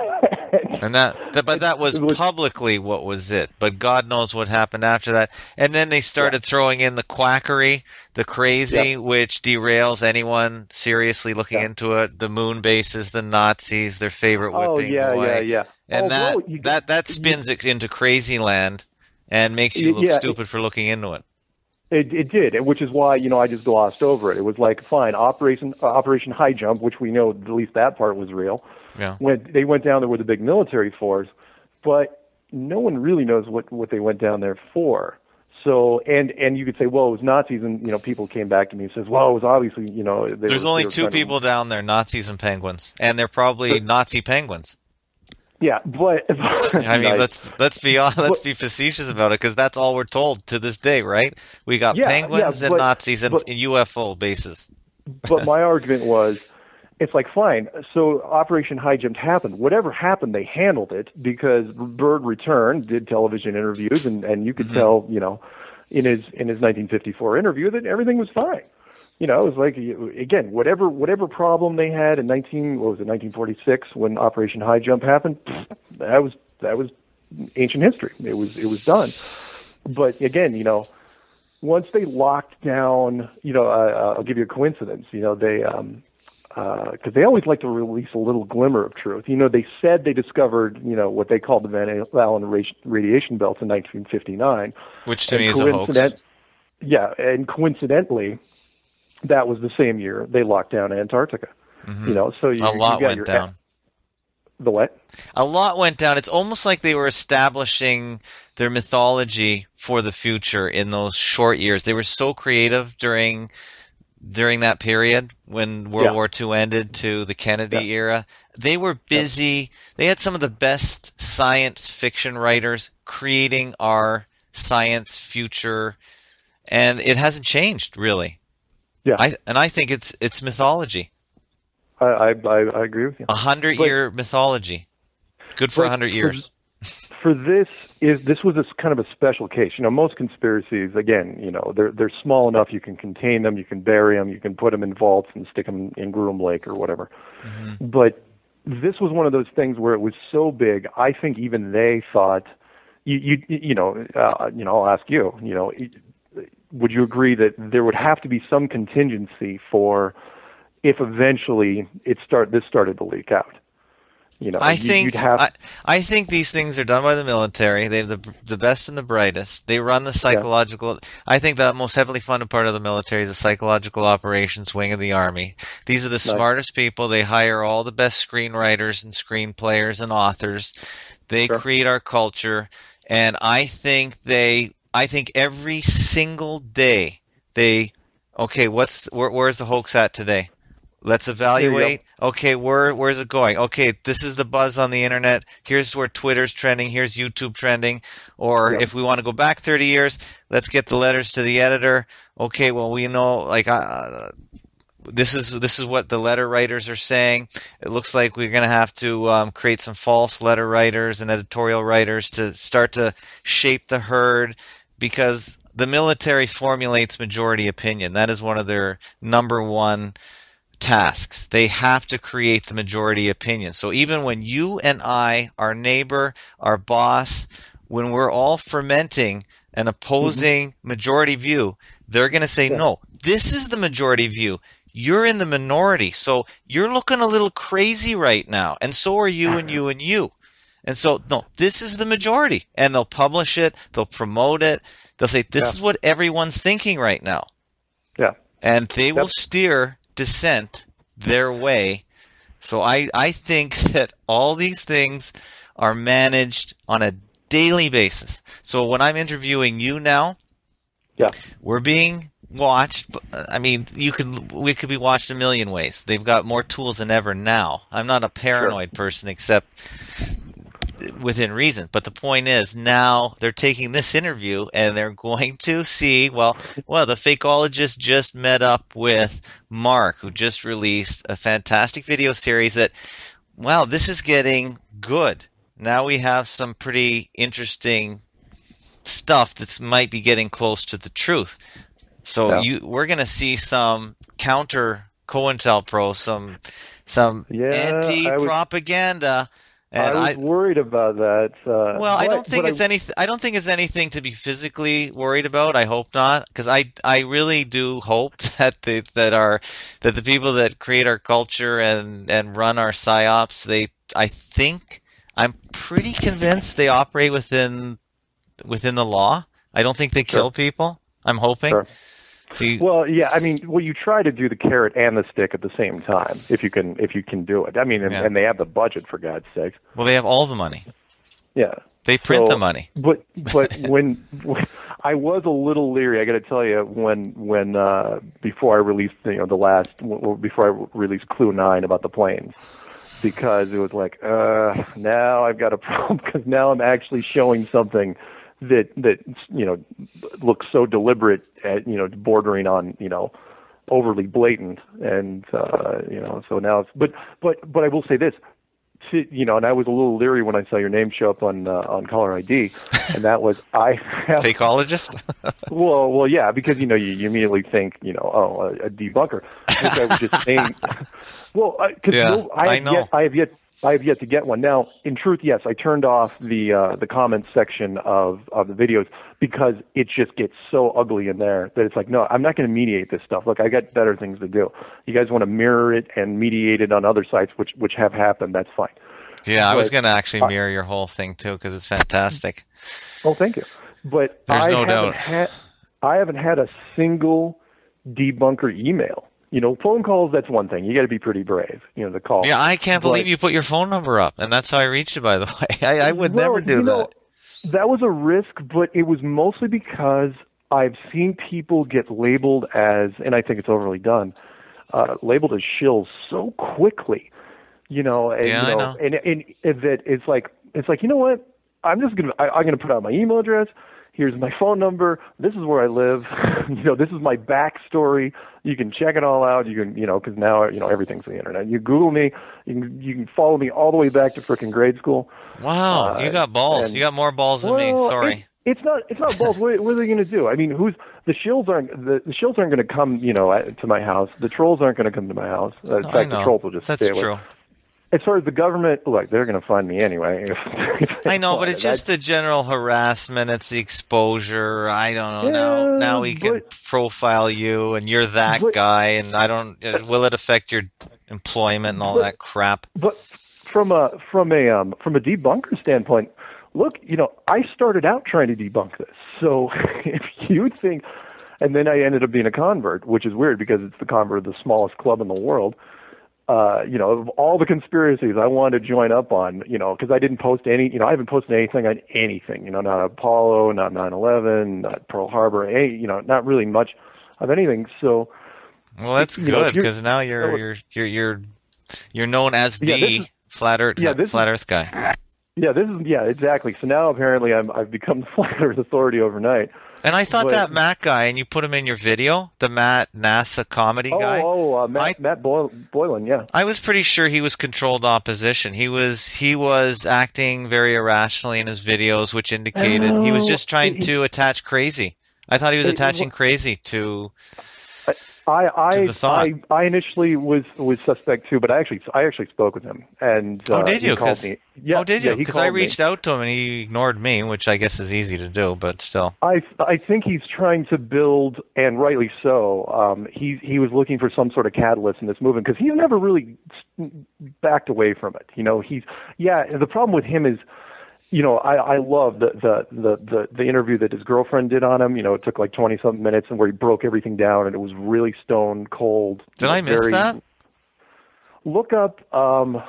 And that, that but that was publicly what was it. But God knows what happened after that. And then they started throwing in the quackery, the crazy, Yeah. which derails anyone seriously looking Yeah. into it. The moon bases, the Nazis, their favorite oh whipping yeah, boy. yeah, yeah. And Although that you- that that spins it into crazy land and makes you look yeah, stupid for looking into it. It, it did, which is why you know I just glossed over it. It was like fine, Operation uh, Operation Highjump, which we know at least that part was real. Yeah. When they went down there with a big military force, but no one really knows what what they went down there for. So and and you could say, well, it was Nazis, and you know people came back to me and says, well, it was obviously you know There's were- only two people down there, Nazis and penguins, and they're probably Nazi penguins. Yeah, but (laughs) (laughs) I mean, Nice. let's let's be let's be facetious about it because that's all we're told to this day, right? We got Yeah, penguins yeah, and Nazis and but- UFO bases. but my argument was it's like fine so operation highjump happened. Whatever happened they handled it because Byrd returned did television interviews and and you could Mm-hmm. tell you know in his in his 1954 interview that everything was fine. You know it was like again whatever whatever problem they had in 19 what was it 1946 when operation highjump happened that was that was ancient history. It was it was done. But again you know once they locked down, you know, uh, I'll give you a coincidence. You know, they um, because they always like to release a little glimmer of truth. You know, they said they discovered, you know, what they called the Van Allen radiation belts in 1959. Which to And me is a hoax. Yeah, and coincidentally, that was the same year they locked down Antarctica. You know, so you, Mm-hmm. A you lot got went down. The what? A lot went down. It's almost like they were establishing their mythology for the future in those short years. They were so creative during during that period when World Yeah. War II ended to the Kennedy Yeah. era. They were busy. They had some of the best science fiction writers creating our science future, and it hasn't changed really. Yeah, I and I think it's it's mythology, I, I, I, agree with you. a hundred year mythology, good for a hundred years. For this is this was a kind of a special case. You know, most conspiracies, again, you know, they're they're small enough you can contain them, you can bury them, you can put them in vaults and stick them in Groom Lake or whatever. But this was one of those things where it was so big. I think even they thought, you you you know uh, you know I'll ask you you know would you agree that there would have to be some contingency for if eventually it start this started to leak out? You know, I you- think you'd have, I, I think these things are done by the military. They have the the best and the brightest. They run the psychological. I think the most heavily funded part of the military is the psychological operations wing of the army. These are the smartest people. They hire all the best screenwriters and screenplayers and authors. They Sure. create our culture, and I think they. I think every single day they. Okay, what's where, where's the hoax at today? Let's evaluate. Okay, where where's it going? Okay, this is the buzz on the internet. Here's where Twitter's trending. Here's YouTube trending. Or Yep. if we want to go back 30 years, let's get the letters to the editor. Okay, well we know like uh, this is this is what the letter writers are saying. It looks like we're going to have to um, create some false letter writers and editorial writers to start to shape the herd because the military formulates majority opinion. That is one of their number one tasks. They have to create the majority opinion. So even when you and I, our neighbor, our boss, when we're all fermenting an mm-hmm. opposing majority view, they're going to say, no, this is the majority view. You're in the minority. So you're looking a little crazy right now. And so are you and you and you. And so, no, this is the majority. And they'll publish it. They'll promote it. They'll say, this Yeah. is what everyone's thinking right now yeah. and they will steer dissent their way. So I, I think (laughs) that all these things are managed on a daily basis. So when I'm interviewing you now, Yeah. we're being watched. I mean, you could we could be watched a million ways. They've got more tools than ever now. I'm not a paranoid person, except within reason. But the point is, now they're taking this interview and they're going to see. Well, well, the fakeologist just met up with Mark, who just released a fantastic video series that. Wow, this is getting good. Now we have some pretty interesting stuff that might be getting close to the truth. So Yeah. you, we're going to see some counter COINTELPRO, some some Yeah, anti-propaganda, and I was worried about that. Uh, well, I don't think it's any. I don't think it's anything to be physically worried about. I hope not, because I I really do hope (laughs) that the that our that the people that create our culture and and run our psyops, they I think I'm pretty convinced they operate within within the law. I don't think they Sure. kill people. I'm hoping. Sure. See, Well, yeah, I mean, well, you try to do the carrot and the stick at the same time if you can if you can do it. I mean, and, Yeah. and they have the budget for God's sakes. well, they have all the money. Yeah. They print So- the money. But but (laughs) when, when I was a little leery, I got to tell you, when when uh, before I released you know the last w- before I released Clue Nine about the planes, because it was like uh, now I've got a (laughs) problem because now I'm actually showing something that that you know looks so deliberate at you know bordering on you know overly blatant and uh you know so now it's but but but I will say this to, you know and I was a little leery when I saw your name show up on uh, on caller ID (laughs) and that was I have Fakeologist. (laughs) well well yeah because you know you, you immediately think you know oh a, a debunker which I was just saying (laughs) well because Yeah, no, I, I know. yet I have yet I have yet to get one. Now, in truth, yes, I turned off the uh, the comments section of of the videos because it just gets so ugly in there that it's like, no, I'm not going to mediate this stuff. Look, I got better things to do. You guys want to mirror it and mediate it on other sites, which which have happened. That's fine. yeah, I was going to actually mirror your whole thing too because it's fantastic. Oh, thank you. But There's I no doubt. Had, I haven't had a single debunker email. You know, phone calls, that's one thing. You got to be pretty brave, you know, the call. Yeah, I can't believe But- you put your phone number up, and that's how I reached you. By the (laughs) way, I, I would Well, never do you know, that. That was a risk, but it was mostly because I've seen people get labeled as, and I think it's overly done, uh, labeled as shills so quickly. You know, and, Yeah, you know. and, and, and that it's like it's like you know what? I'm just gonna I'm gonna put out my email address. Here's my phone number. This is where I live. (laughs) you know, this is my backstory. You can check it all out. You can, you know, because now you know everything's on the internet. You Google me. You can you can follow me all the way back to frickin' grade school. Wow, uh, you got balls. and- You got more balls than me. Sorry. It's, it's not. It's not balls. what, what are they going to do? I mean, who's the shills aren't the, the shills aren't going to come. You know, to my house. The trolls aren't going to come to my house. Uh, in fact, the trolls will just That's stay away. As far as the government, look, they're going to find me anyway. (laughs) I know, but it's just the general harassment. It's the exposure. I don't know. Yeah, now, now we can but- profile you, and you're that But- guy. And I don't. Will it affect your employment and all But- that crap? But from a from a um, from a debunker standpoint, look, you know, I started out trying to debunk this. So (laughs) if you think, and then I ended up being a convert, which is weird because it's the convert of the smallest club in the world. Uh, you know, of all the conspiracies I wanted to join up on, you know, because I didn't post any, you know, I haven't posted anything on anything, you know, not Apollo, not 9/11, not Pearl Harbor, any, you know, not really much of anything. So, Well, that's you good because now you're you're you're you're you're known as the Yeah, is- flat Earth yeah, this flat Earth guy. yeah, this is yeah, exactly. So now apparently I'm I've become (laughs) the flat Earth authority overnight. And I thought But- that Matt guy, and you put him in your video, the Matt NASA comedy Oh, guy. oh, uh, Matt, I- Matt Boy- Boylan, yeah. I was pretty sure he was controlled opposition. He was he was acting very irrationally in his videos, which indicated he was just trying it- to attach crazy. I thought he was It- attaching crazy to. I I. I I initially was was suspect too, but I actually I actually spoke with him and Oh, uh, did you? called me. Yeah, oh, did you? Because I called me. reached out to him and he ignored me, which I guess is easy to do, but still. I I think he's trying to build, and rightly so. Um, he he was looking for some sort of catalyst in this movement because he's never really backed away from it. You know, he's yeah. The problem with him is, you know, I I love the the the the, the interview that his girlfriend did on him. You know, it took like twenty something minutes, and where he broke everything down, and it was really stone cold. Did I miss very- that? Look up um,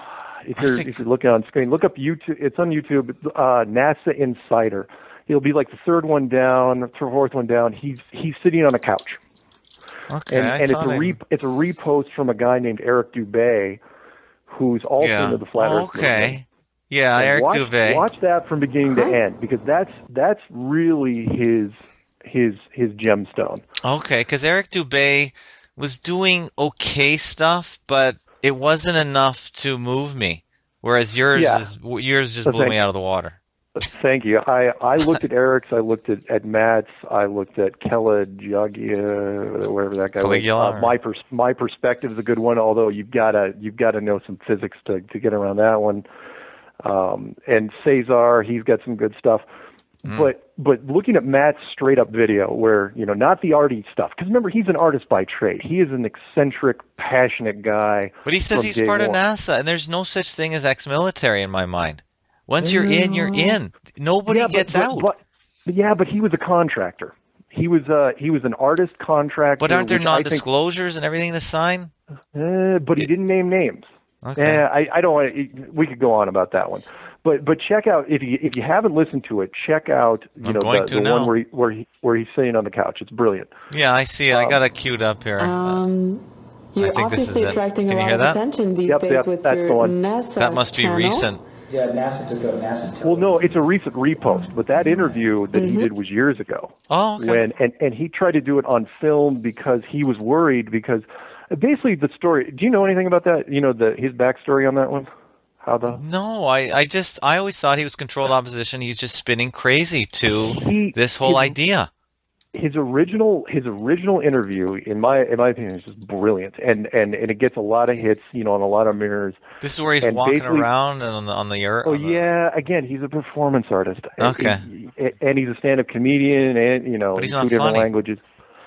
if you're think- if you're looking on screen. Look up YouTube. It's on YouTube. Uh, NASA Insider. He'll be like the third one down, the fourth one down. He's he's sitting on a couch, Okay, and, and it's a a I- re, it's a repost from a guy named Eric Dubay, who's also yeah. into the flat Earth movement. Okay. Yeah, And Eric watch, Dubay. Watch that from beginning to end because that's that's really his his his gemstone. Okay, because Eric Dubay was doing okay stuff, but it wasn't enough to move me. Whereas yours Yeah. is yours just So blew me thank- out of the water. Thank you. I, I (laughs) looked at Eric's. I looked at, at Matt's. I looked at Kella Jagia, wherever that guy was. Uh, my pers- my perspective is a good one. Although you've got to you've got to know some physics to to get around that one. Um, and Cesar, he's got some good stuff. Hmm. But but looking at Matt's straight up video, where you know not the arty stuff, because remember he's an artist by trade. He is an eccentric, passionate guy. But he says he's part of. NASA, and there's no such thing as ex-military in my mind. Once you're in, you're in. Nobody yeah, but- gets but, out. But, yeah, but he was a contractor. He was uh he was an artist contractor. But aren't there I think- and everything to sign? Uh, but he didn't name names. Okay. Eh, I, I don't want to, we could go on about that one, but but check out if you if you haven't listened to it, check out you I'm know going the, to the now. one where he, where he where he's sitting on the couch. It's brilliant. Yeah, I see. it. I Um, got it queued up here. Um, you're think this is obviously attracting a lot of that? attention these Yep, days yep, with your the one. NASA that must be channel. recent. Yeah, NASA took out NASA. Well, no, it's a recent repost, but that interview that Mm-hmm. he did was years ago. Oh, okay. when and and he tried to do it on film because he was worried because basically the story. Do you know anything about that? You know the his backstory on that one. How the No, I, I just I always thought he was controlled opposition. He's just spinning crazy to He- this whole his- idea. his original his original interview in my in my opinion is just brilliant and and and it gets a lot of hits you know on a lot of mirrors. This is where he's And walking around and on the on the earth. Oh yeah, again he's a performance artist. Okay. and, and he's a stand-up comedian and you know But he's two different funny. languages.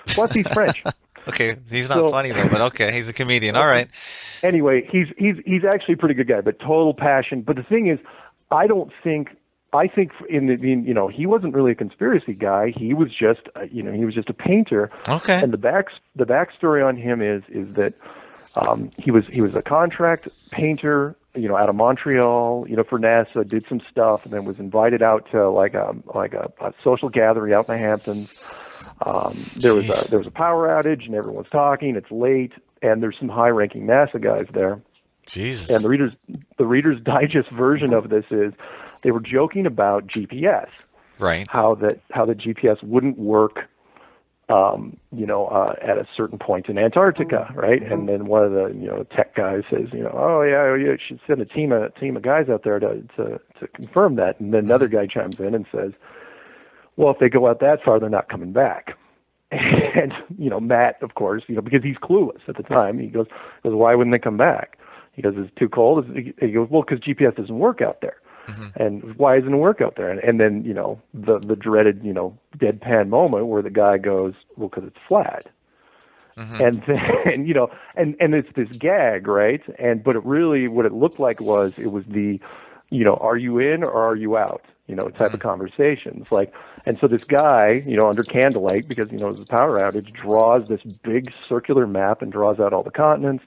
Plus he's French. (laughs) Okay, he's not So- funny though, but okay, he's a comedian. All right. anyway, he's he's he's actually a pretty good guy, but total passion. But the thing is, I don't think I think in the in, you know he wasn't really a conspiracy guy. He was just uh, you know he was just a painter. Okay. And the back the backstory on him is is that um, he was he was a contract painter. You know, out of Montreal, you know, for NASA, did some stuff, and then was invited out to like a like a, a social gathering out in the Hamptons. Um, there was a there was a power outage, and everyone's talking. It's late, and there's some high-ranking NASA guys there. Jesus. And the readers the Reader's (laughs) Digest version of this is they were joking about GPS, right. how that how the GPS wouldn't work, um, you know, uh, at a certain point in Antarctica, right? And then one of the you know tech guys says, you know, oh yeah, you should send a team a team of guys out there to to to confirm that. And then another guy chimes in and says, well, if they go out that far, they're not coming back. (laughs) And you know, Matt, of course, you know, because he's clueless at the time, he goes, goes, why wouldn't they come back? He goes, "Is it too cold?" He goes, "Well, because GPS doesn't work out there." Mm-hmm. And why doesn't it work out there? And, and then you know the the dreaded you know deadpan moment where the guy goes, "Well, because it's flat." Mm-hmm. And then (laughs) you know, and and it's this gag, right? And but it really what it looked like was it was the, you know, are you in or are you out? You know, type of conversations. Like, and so this guy, you know, under candlelight because you know it was a power outage, draws this big circular map and draws out all the continents,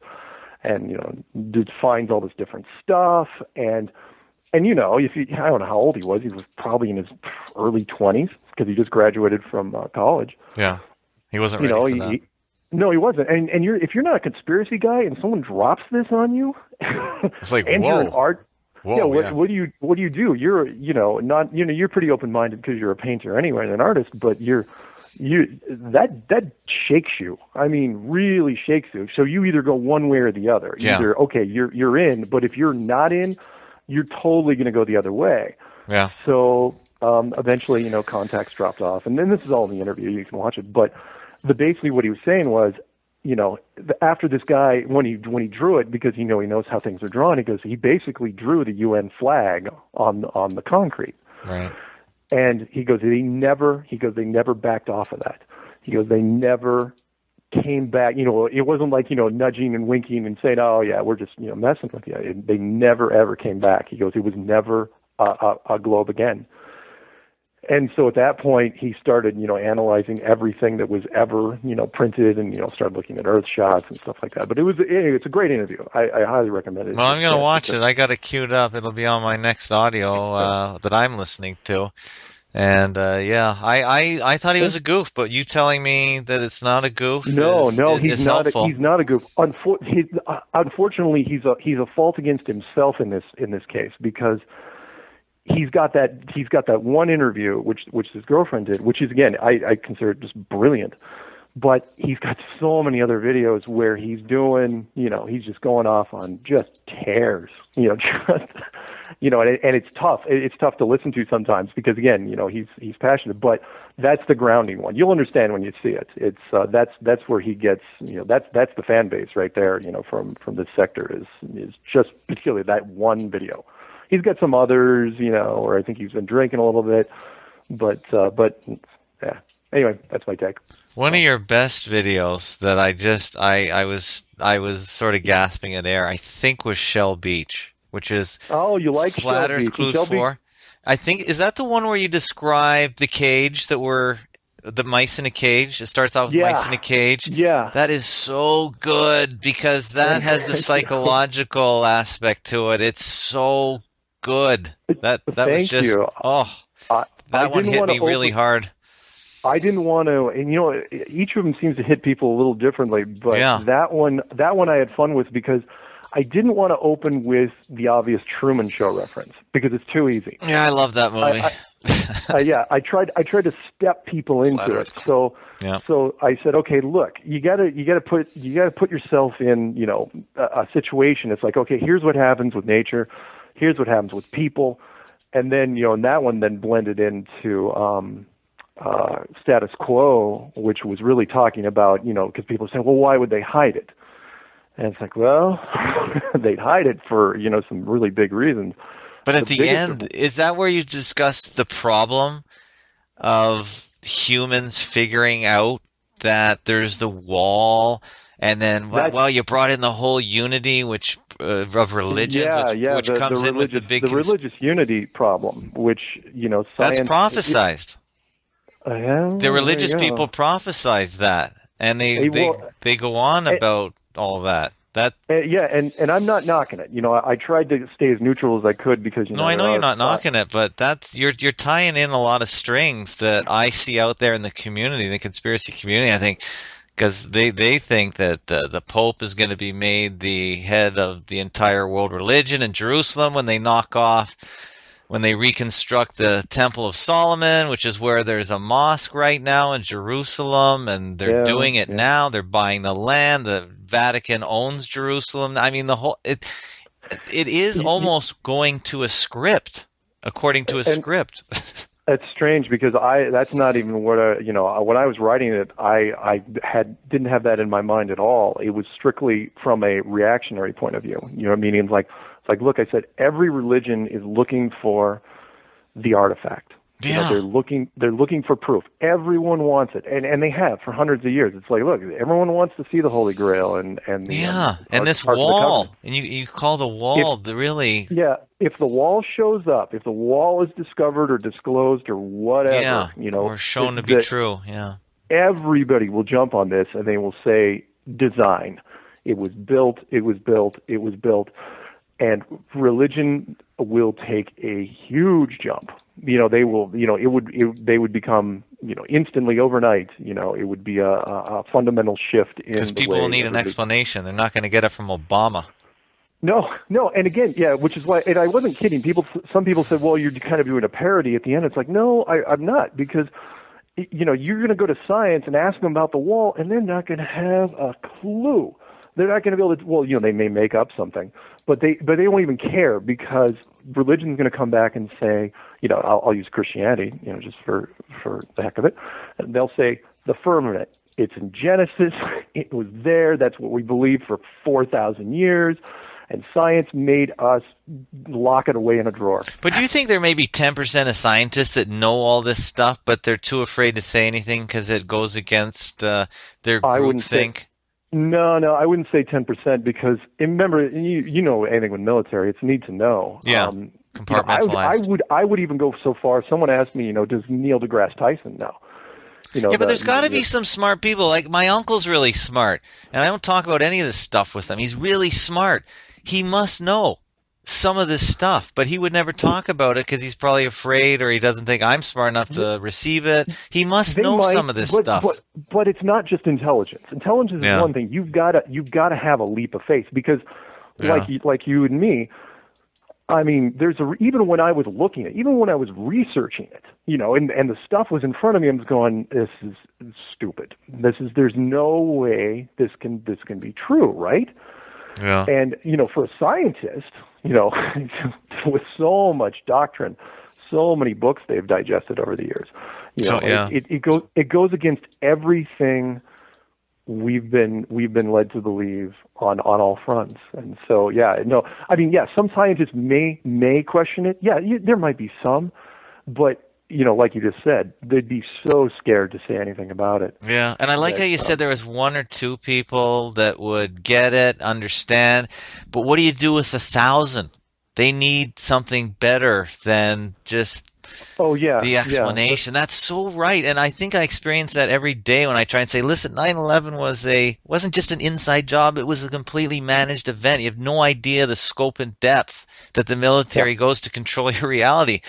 and you know, defines all this different stuff and. And you know, if you, I don't know how old he was. He was probably in his early twenties because he just graduated from uh, college Yeah. He wasn't you know, he, no, he wasn't. And and you're if you're not a conspiracy guy and someone drops this on you, (laughs) It's like, and you're an whoa. art. Whoa, yeah, what, yeah. what do you what do you do? You're you know not you know you're pretty open minded because you're a painter anyway and an artist, but you're you that that shakes you. I mean, really shakes you. So you either go one way or the other. Yeah. Either okay, you're you're in, but if you're not in, you're totally going to go the other way. Yeah. So um, eventually, you know, contacts dropped off, and then this is all in the interview. You can watch it. But the basically what he was saying was, you know, after this guy when he when he drew it because you know he knows how things are drawn. He goes, he basically drew the UN flag on on the concrete, Right. and he goes, they never. He goes, they never backed off of that. He goes, they never came back. You know, it wasn't like you know nudging and winking and saying, "Oh yeah, we're just you know messing with you." It, they never ever came back. He goes, it was never a, a, a globe again. And so at that point, he started, you know, analyzing everything that was ever, you know, printed, and you know, started looking at Earth shots and stuff like that. But it was, it's a great interview. I, I highly recommend it. Well, I'm gonna watch it. I got it queued up. It'll be on my next audio (laughs) uh, that I'm listening to. And uh, yeah, I, I I thought he was a goof, but you telling me that it's not a goof? No, is, no, is- he's is not. helpful. A, he's not a goof. Unfor- he's, uh, unfortunately, he's a he's a fault against himself in this in this case because he's got that he's got that one interview which which his girlfriend did, which is again I, I consider just brilliant. But he's got so many other videos where he's doing, you know, he's just going off on just tears, you know, (laughs) just, you know, and, it, and it's tough. It's tough to listen to sometimes because again, you know, he's he's passionate. But that's the grounding one. You'll understand when you see it. It's uh, that's that's where he gets, you know, that's that's the fan base right there. You know, from from this sector is is just particularly that one video. He's got some others, you know, or I think he's been drinking a little bit, but uh, but yeah. Anyway, that's my take. One of your best videos that I just I I was I was sort of gasping at air. I think was Shell Beach, which is Oh, you like Flat Shell Beach. Clues Shell Beach- I think is that the one where you describe the cage that were the mice in a cage. It starts off with Yeah. mice in a cage. Yeah. That is so good because that has the (laughs) psychological aspect to it. It's so good. That that was Thank just you. oh I- that I one hit me really hard. I didn't want to, and you know, each of them seems to hit people a little differently. But Yeah. that one, that one, I had fun with because I didn't want to open with the obvious Truman Show reference because it's too easy. Yeah, I love that movie. I- (laughs) uh, yeah, I tried. I tried to step people into it. So, Yeah. so I said, okay, look, you gotta, you gotta put, you gotta put yourself in, you know, a, a situation. It's like, okay, here's what happens with nature, here's what happens with people, and then, you know, and that one then blended into um, uh, status quo, which was really talking about, you know, because people saying, well, why would they hide it? And it's like, well, (laughs) they'd hide it for, you know, some really big reasons. But at the the, biggest end, is that where you discuss the problem of humans figuring out that there's the wall, and then well, well you brought in the whole unity, which uh, of religions, yeah, which, yeah, which the, comes the in with the big. the cons- religious unity problem, which you know, science, that's prophesized. Uh, The religious people prophesize that, and they Hey, they, well, they go on about all that. That Uh, yeah, and and I'm not knocking it. You know, I, I tried to stay as neutral as I could because you No, know. I know you're not knocking it, but that's you're you're tying in a lot of strings that I see out there in the community, the conspiracy community. I think because they they think that the the Pope is going to be made the head of the entire world religion in Jerusalem when they knock off. When they reconstruct the Temple of Solomon, which is where there's a mosque right now in Jerusalem, and they're Yeah, doing it yeah. now. They're buying the land. The Vatican owns Jerusalem. I mean, the whole it it is almost going to a script according to a And- script (laughs) That's strange because I that's not even what I you know when I was writing it I I had didn't have that in my mind at all. It was strictly from a reactionary point of view. You know what I mean? It's like it's like look, I said every religion is looking for the artifact. You know, Yeah. they're looking they're looking for proof. Everyone wants it, and and they have for hundreds of years. It's like look, everyone wants to see the Holy Grail and and the, Yeah, um, and this the wall, and you you call the wall the really Yeah, if the wall shows up, if the wall is discovered or disclosed or whatever, yeah, you know, or shown to be that true. Yeah, Everybody will jump on this and they will say design. It was built. It was built. It was built, and religion will take a huge jump. You know, they will. You know, it would. It, they would become. You know, instantly overnight. You know, it would be a, a, fundamental shift in because the people will need an explanation. They're not going to get it from Obama. No, no, and again, yeah, which is why, and I wasn't kidding. People, some people said, "Well, you're kind of doing a parody at the end." It's like, no, I, I'm not, because you know you're going to go to science and ask them about the wall, and they're not going to have a clue. They're not going to be able to. Well, you know, they may make up something, but they, but they won't even care because religion's going to come back and say, you know, I'll, I'll use Christianity, you know, just for for the heck of it. And they'll say the firmament. It's in Genesis. (laughs) It was there. That's what we believed for four thousand years and science made us lock it away in a drawer. But do you think there may be 10% of scientists that know all this stuff, but they're too afraid to say anything because it goes against uh, their I wouldn't say- think? No, no, I wouldn't say ten percent because remember, you you know anything with military, it's need to know. Yeah, Um, you know, I would, I would, I would even go so far. Someone asked me, you know, does Neil deGrasse Tyson know? You know, Yeah, but the- there's got to be some smart people. Like my uncle's really smart, and I don't talk about any of this stuff with him. He's really smart. He must know some of this stuff, but he would never talk about it because he's probably afraid or he doesn't think I'm smart enough to receive it. He must They know might, some of this but, stuff. But, but it's not just intelligence. Intelligence Yeah. is one thing. You've got to you've got to have a leap of faith because, Yeah. like you, like you and me, I mean, there's a even when I was looking at, even when I was researching it, you know, and and the stuff was in front of me, I'm going, this is stupid. This is there's no way this can this can be true, right? yeah. And you know, for a scientist, you know, (laughs) with so much doctrine, so many books they've digested over the years, you So, know, yeah. it, it, it goes it goes against everything we've been we've been led to believe on on all fronts. And so, yeah, no, I mean, yeah, some scientists may may question it. Yeah, you, there might be some, but you know, like you just said, they'd be so scared to say anything about it. Yeah, and I like how you That, said there was one or two people that would get it, understand. But what do you do with a thousand? They need something better than just Oh yeah, the yeah. explanation. That's so right, and I think I experience that every day when I try and say, "Listen, 9/11 was a wasn't just an inside job; it was a completely managed event. You have no idea the scope and depth that the military goes to control (laughs) your reality."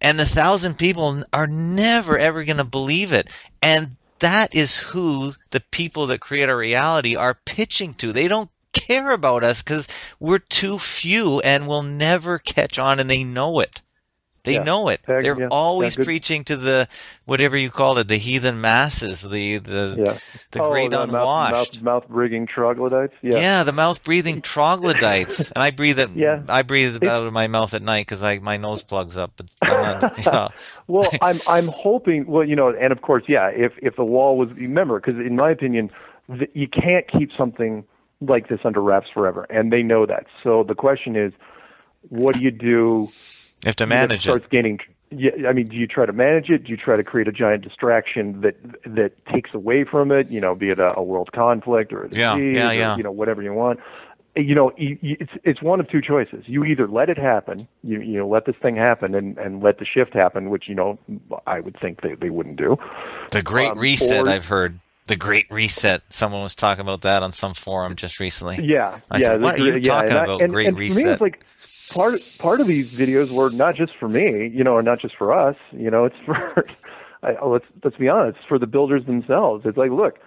And the thousand people are never ever going to believe it, and that is who the people that create our reality are pitching to. They don't care about us because we're too few, and we'll never catch on, and they know it. They Yeah. know it. Yeah, They're yeah, always yeah, preaching to the whatever you call it, the heathen masses, the the Yeah. the oh, great the unwashed. Mouth, mouth, rigging troglodytes. yeah. Yeah. the mouth breathing (laughs) troglodytes, and I breathe it. Yeah. I breathe it out of my mouth at night because I my nose plugs up. But I'm not, (laughs) you know. (laughs) well, I'm I'm hoping. Well, you know, and of course, yeah. If if the wall was remember, because in my opinion, th- you can't keep something like this under wraps forever, and they know that. So the question is, what do you do? You have to manage it. starts gaining. Yeah, I mean, do you try to manage it? Do you try to create a giant distraction that that takes away from it? You know, be it a, a world conflict or a disease, Yeah, yeah, or, you know, whatever you want. You know, you, you, it's it's one of two choices. You either let it happen, you you know, let this thing happen, and and let the shift happen, which you know, I would think they they wouldn't do. The Great um, Reset. or- I've heard the Great Reset. Someone was talking about that on some forum just recently. Yeah, I yeah. said, what the- are you yeah, talking I- about, and, Great and For me, Reset? it's like part part of these videos were not just for me, you know, or not just for us. You know, it's (laughs) for I, let's let's be honest, it's for the builders themselves. It's like, look,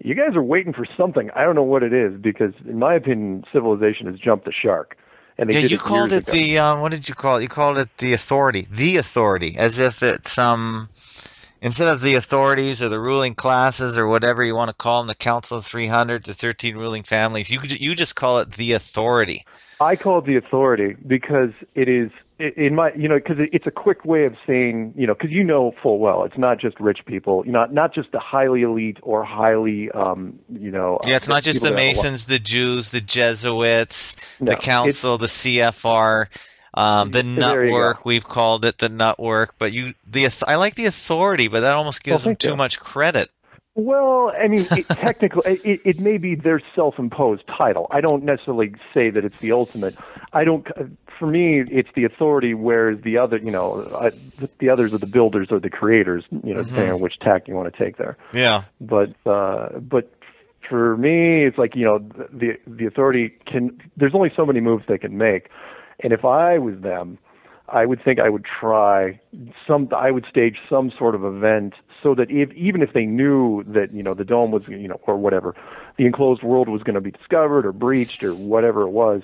you guys are waiting for something. I don't know what it is because, in my opinion, civilization has jumped the shark. And they Yeah, did you it called it ago. the um, what did you call it? You called it the authority, the authority, as if it's um instead of the authorities or the ruling classes or whatever you want to call them, the Council of 300, the 13 ruling families. You could, you just call it the authority. I call it the authority because it is in my you know because it's a quick way of saying you know because you know full well it's not just rich people you know not just the highly elite or highly um you know Yeah, it's uh, not just the that have a lot- Masons, the Jews, the Jesuits, No, the Council, the CFR, um, the There you go. Nutwork. We've called it the network but you the I like the authority, but that almost gives them too you. much credit. Well, I mean, it, (laughs) technically, it, it may be their self-imposed title. I don't necessarily say that it's the ultimate. I don't. Uh, for me, it's the authority, whereas the other, you know, I, the others are the builders or the creators. You know, depending on mm-hmm. which tack you want to take there. Yeah, But uh, but for me, it's like you know, the the authority can. There's only so many moves they can make, and if I was them, I would think I would try some. I would stage some sort of event so that if even if they knew that you know the dome was you know or whatever, the enclosed world was going to be discovered or breached or whatever it was,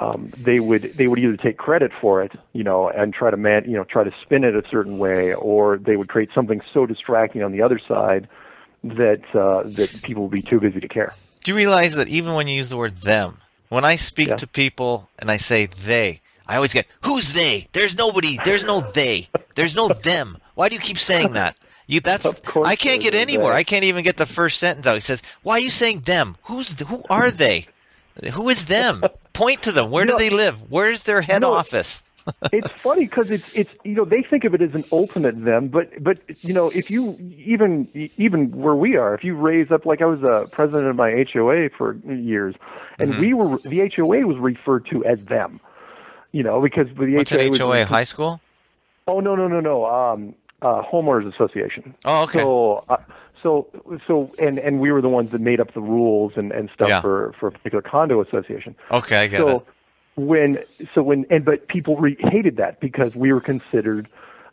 um, they would they would either take credit for it, you know, and try to man you know try to spin it a certain way, or they would create something so distracting on the other side that uh, that people would be too busy to care. Do you realize that even when you use the word them, when I speak Yeah. to people and I say they, I always get, who's they? There's nobody. There's no they. There's no them. Why do you keep saying that? You, that's, Of course I can't get anywhere. they. I can't even get the first sentence out. He says, why are you saying them? Who's, who are they? Who is them? (laughs) Point to them. Where do No. they live? Where's their head No. office? (laughs) it's funny because it's it's you know they think of it as an ultimate them, but but you know if you even even where we are, if you raise up like I was a president of my HOA for years, and Mm-hmm. we were the HOA was referred to as them, you know because the What's HOA an was HOA? High school? Oh no no no no um uh homeowners association. Oh, okay. So uh, so so and and we were the ones that made up the rules and and stuff Yeah. for for a particular condo association. Okay, I get so it. when so when and but people re- hated that because we were considered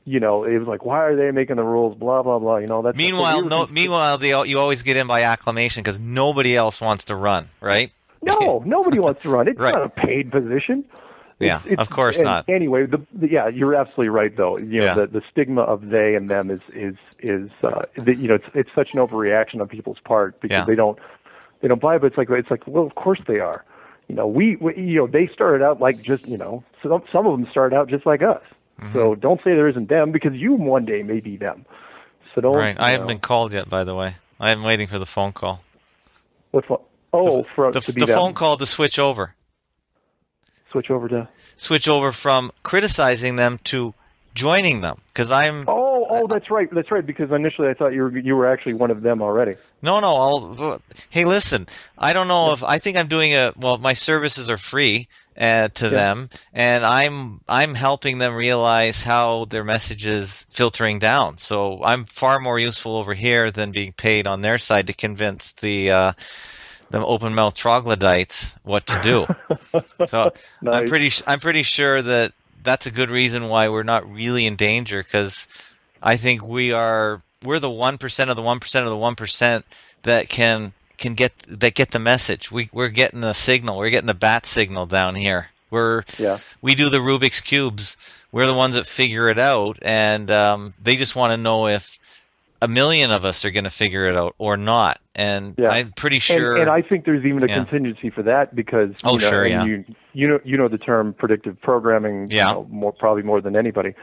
you know it was like why are they making the rules blah blah blah you know that's Meanwhile, we no. Meanwhile, they, you always get in by acclamation because nobody else wants to run, right? no (laughs) nobody wants to run it's Right. not a paid position Yeah, It's- of course not. Anyway, the, the yeah, you're absolutely right though. You know, Yeah. the the stigma of they and them is is is uh, the, you know it's it's such an overreaction on people's part because Yeah. they don't they don't buy it. But it's like it's like well, of course they are. You know, we, we you know they started out like just you know some some of them started out just like us. Mm-hmm. So don't say there isn't them because you one day may be them. So don't. Right. I you haven't been called yet, by the way. I am waiting for the phone call. What? fu- Oh, for The, to be the phone call to switch over. Switch over to. Switch over from criticizing them to joining them. Because I'm. Oh, oh, that's right, that's right. Because initially I thought you were you were actually one of them already. No, no. I'll, hey, listen. I don't know if I think I'm doing a well. My services are free uh, to them, and I'm I'm helping them realize how their message is filtering down. So I'm far more useful over here than being paid on their side to convince the uh, the open mouth troglodytes what to do. (laughs) so I'm Nice. pretty s- I'm pretty sure that that's a good reason why we're not really in danger because I think we are we're the one percent of the one percent of the one percent that can can get that get the message. We we're getting the signal. We're getting the bat signal down here. We're Yeah. we do the Rubik's cubes. We're the ones that figure it out, and um, they just want to know if a million of us are going to figure it out or not. And Yeah. I'm pretty sure. And, and I think there's even a Yeah. contingency for that because you Oh, know, sure, yeah. you you know you know the term predictive programming Yeah. you know, more probably more than anybody.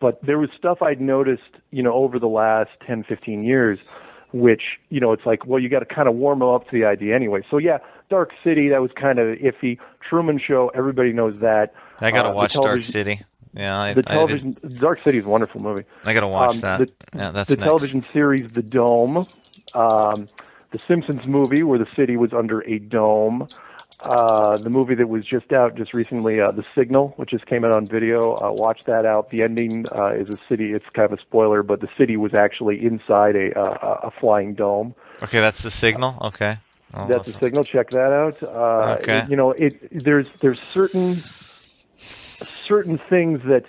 But there was stuff I'd noticed, you know, over the last 10, 15 years which, you know, it's like, well, you got to kind of warm them up to the idea anyway. So yeah, Dark City that was kind of iffy. Truman Show, everybody knows that. I got to Uh, watch Dark City. Yeah, I, The I, television Dark City is a wonderful movie. I got to watch Um, that. The, yeah, that's the next. television series The Dome, um, the Simpsons movie where the city was under a dome, uh, the movie that was just out just recently, uh, The Signal, which just came out on video. Uh, watch that out. The ending uh, is a city. It's kind of a spoiler, but the city was actually inside a a, a flying dome. Okay, that's the signal. Okay. I'll That's the listen. signal. Check that out. Uh, Okay. You know, it there's there's certain certain things that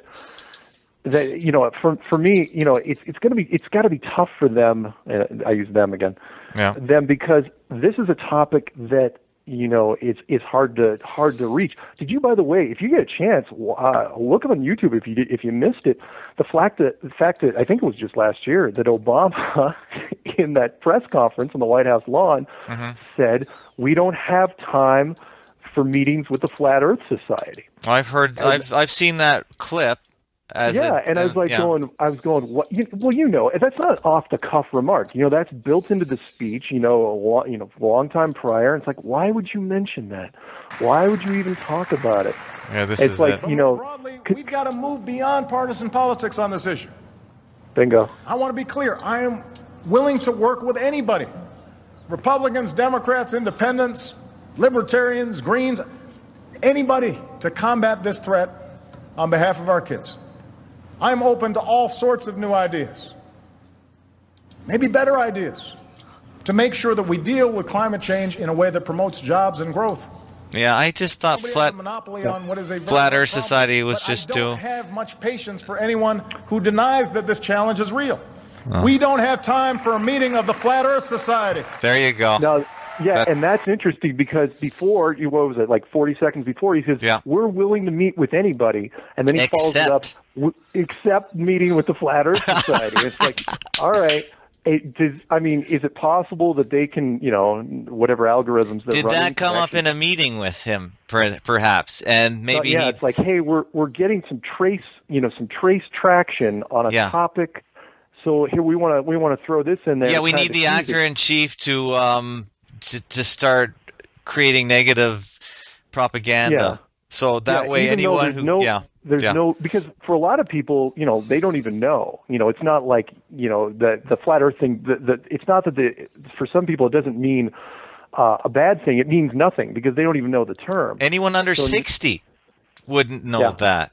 that you know for for me, you know, it's it's gonna be it's got to be tough for them. And I use them again. Yeah. Them because this is a topic that you know it's it's hard to hard to reach. Did you, by the way, if you get a chance, uh, look up on YouTube if you did, if you missed it. The fact that the fact that I think it was just last year that Obama (laughs) in that press conference on the White House lawn said we don't have time for meetings with the Flat Earth Society. I've heard, I've I've seen that clip. As yeah, it- and I was uh, like yeah. going, I was going, what? You, well, you know, that's not an off the cuff remark. You know, that's built into the speech. You know, a lo- you know, long time prior. It's like, why would you mention that? Why would you even talk about it? Yeah, this It's is like it. you know, broadly, c- we've got to move beyond partisan politics on this issue. bingo. I want to be clear. I am willing to work with anybody Republicans, Democrats, Independents, Libertarians, Greens, anybody to combat this threat on behalf of our kids. I'm open to all sorts of new ideas, maybe better ideas, to make sure that we deal with climate change in a way that promotes jobs and growth. Yeah, I just thought flat. a monopoly on what is a very Flat real Earth problem, Society was but just I don't doing- have much patience for anyone who denies that this challenge is real. Uh. We don't have time for a meeting of the Flat Earth Society. There you go. Now, yeah, That- and that's interesting because before, you what was it, like 40 seconds before, he says, Yeah. we're willing to meet with anybody. And then he follows it up, Except- w- except meeting with the Flat Earth (laughs) Society. it's like, all right. It, does, I mean, is it possible that they can, you know, whatever algorithms they're Did that come up in a meeting with him, per, perhaps? And Uh, maybe yeah, he it's like, hey, we're we're getting some trace, you know, some trace traction on a Yeah. topic. So here we want to we want to throw this in there. yeah, we need the actor in chief to um to, to start creating negative propaganda. Yeah. So that Yeah, way, anyone there's who no, yeah there's yeah. no because for a lot of people, you know, they don't even know. You know, it's not like you know the the flat Earth thing. The, the it's not that the for some people it doesn't mean uh, a bad thing. It means nothing because they don't even know the term. anyone under So- sixty wouldn't know Yeah. that.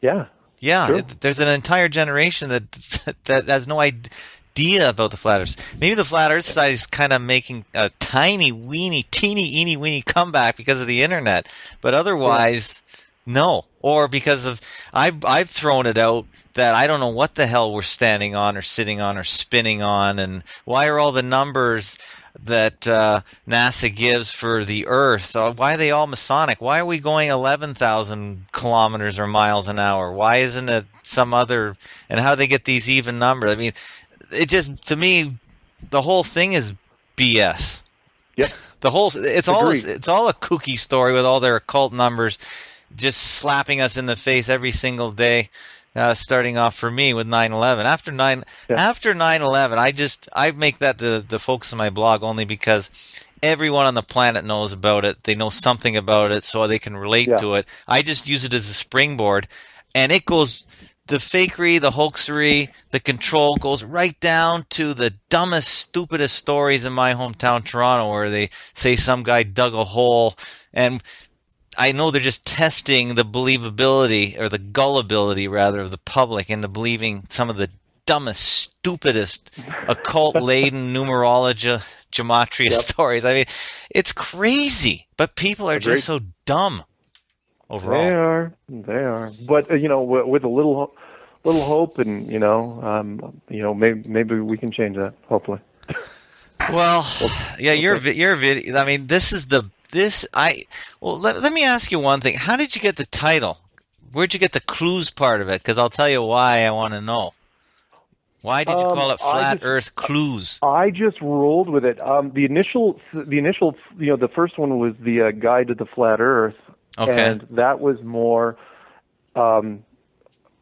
yeah, Yeah, Sure. there's an entire generation that (laughs) that has no idea about the flat Earth. Maybe the flat Earth Society is kind of making a tiny, weeny, teeny, eeny, weeny comeback because of the internet, but otherwise, no. Or because of I've I've thrown it out that I don't know what the hell we're standing on or sitting on or spinning on, and why are all the numbers that uh, NASA gives for the Earth. Uh, why are they all Masonic? Why are we going 11,000 kilometers or miles an hour? Why isn't it some other? And how do they get these even numbers? I mean, it just to me, the whole thing is BS. Yep. (laughs) The whole it's all it's all a kooky story with all their occult numbers, just slapping us in the face every single day. Uh, starting off for me with 9/11. After nine Yeah. after 9/11, I just I make that the the focus of my blog only because everyone on the planet knows about it. They know something about it, so they can relate Yeah. to it. I just use it as a springboard, and it goes the fakery, the hoaxery, the control goes right down to the dumbest, stupidest stories in my hometown, Toronto, where they say some guy dug a hole and I know they're just testing the believability or the gullibility rather of the public into believing some of the dumbest, stupidest, occult (laughs) laden numerology gematria stories. I mean, it's crazy, but people are Agreed. just so dumb overall. They are, they are. But uh, you know, with, with a little, little hope, and you know, um, you know, maybe maybe we can change that. Hopefully, Well, (laughs) yeah, your your video. I mean, this is the this I. Well, let, let me ask you one thing. How did you get the title? Where'd you get the clues part of it? Because I'll tell you why. I want to know. Why did you Um, call it Flat just- Earth Clues? I just rolled with it. Um, the initial, the initial, you know, the first one was the uh, Guide to the Flat Earth, Okay. and that was more. Um,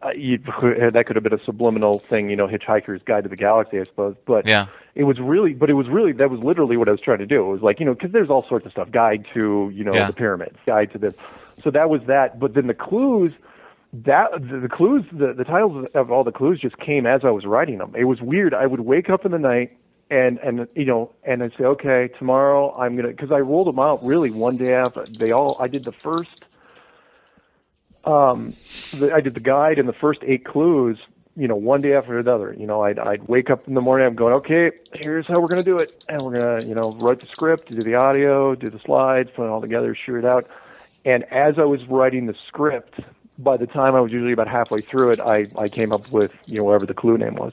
uh, you, (laughs) that could have been a subliminal thing, you know, Hitchhiker's Guide to the Galaxy, I suppose. But Yeah. it was really, but it was really that was literally what I was trying to do. It was like you know, because there's all sorts of stuff, guide to you know Yeah. the pyramids, guide to this. So that was that. But then the clues, that the, the clues, the, the titles of all the clues just came as I was writing them. It was weird. I would wake up in the night and and you know and I'd say, okay, tomorrow I'm gonna because I rolled them out really one day after they all. I did the first. Um, the, I did the guide and the first eight clues. You know, one day after another. You know, I'd I'd wake up in the morning. I'm going, okay, here's how we're gonna do it, and we're gonna you know write the script, do the audio, do the slides, put it all together, shoot it out. And as I was writing the script, by the time I was usually about halfway through it, I I came up with you know whatever the clue name was.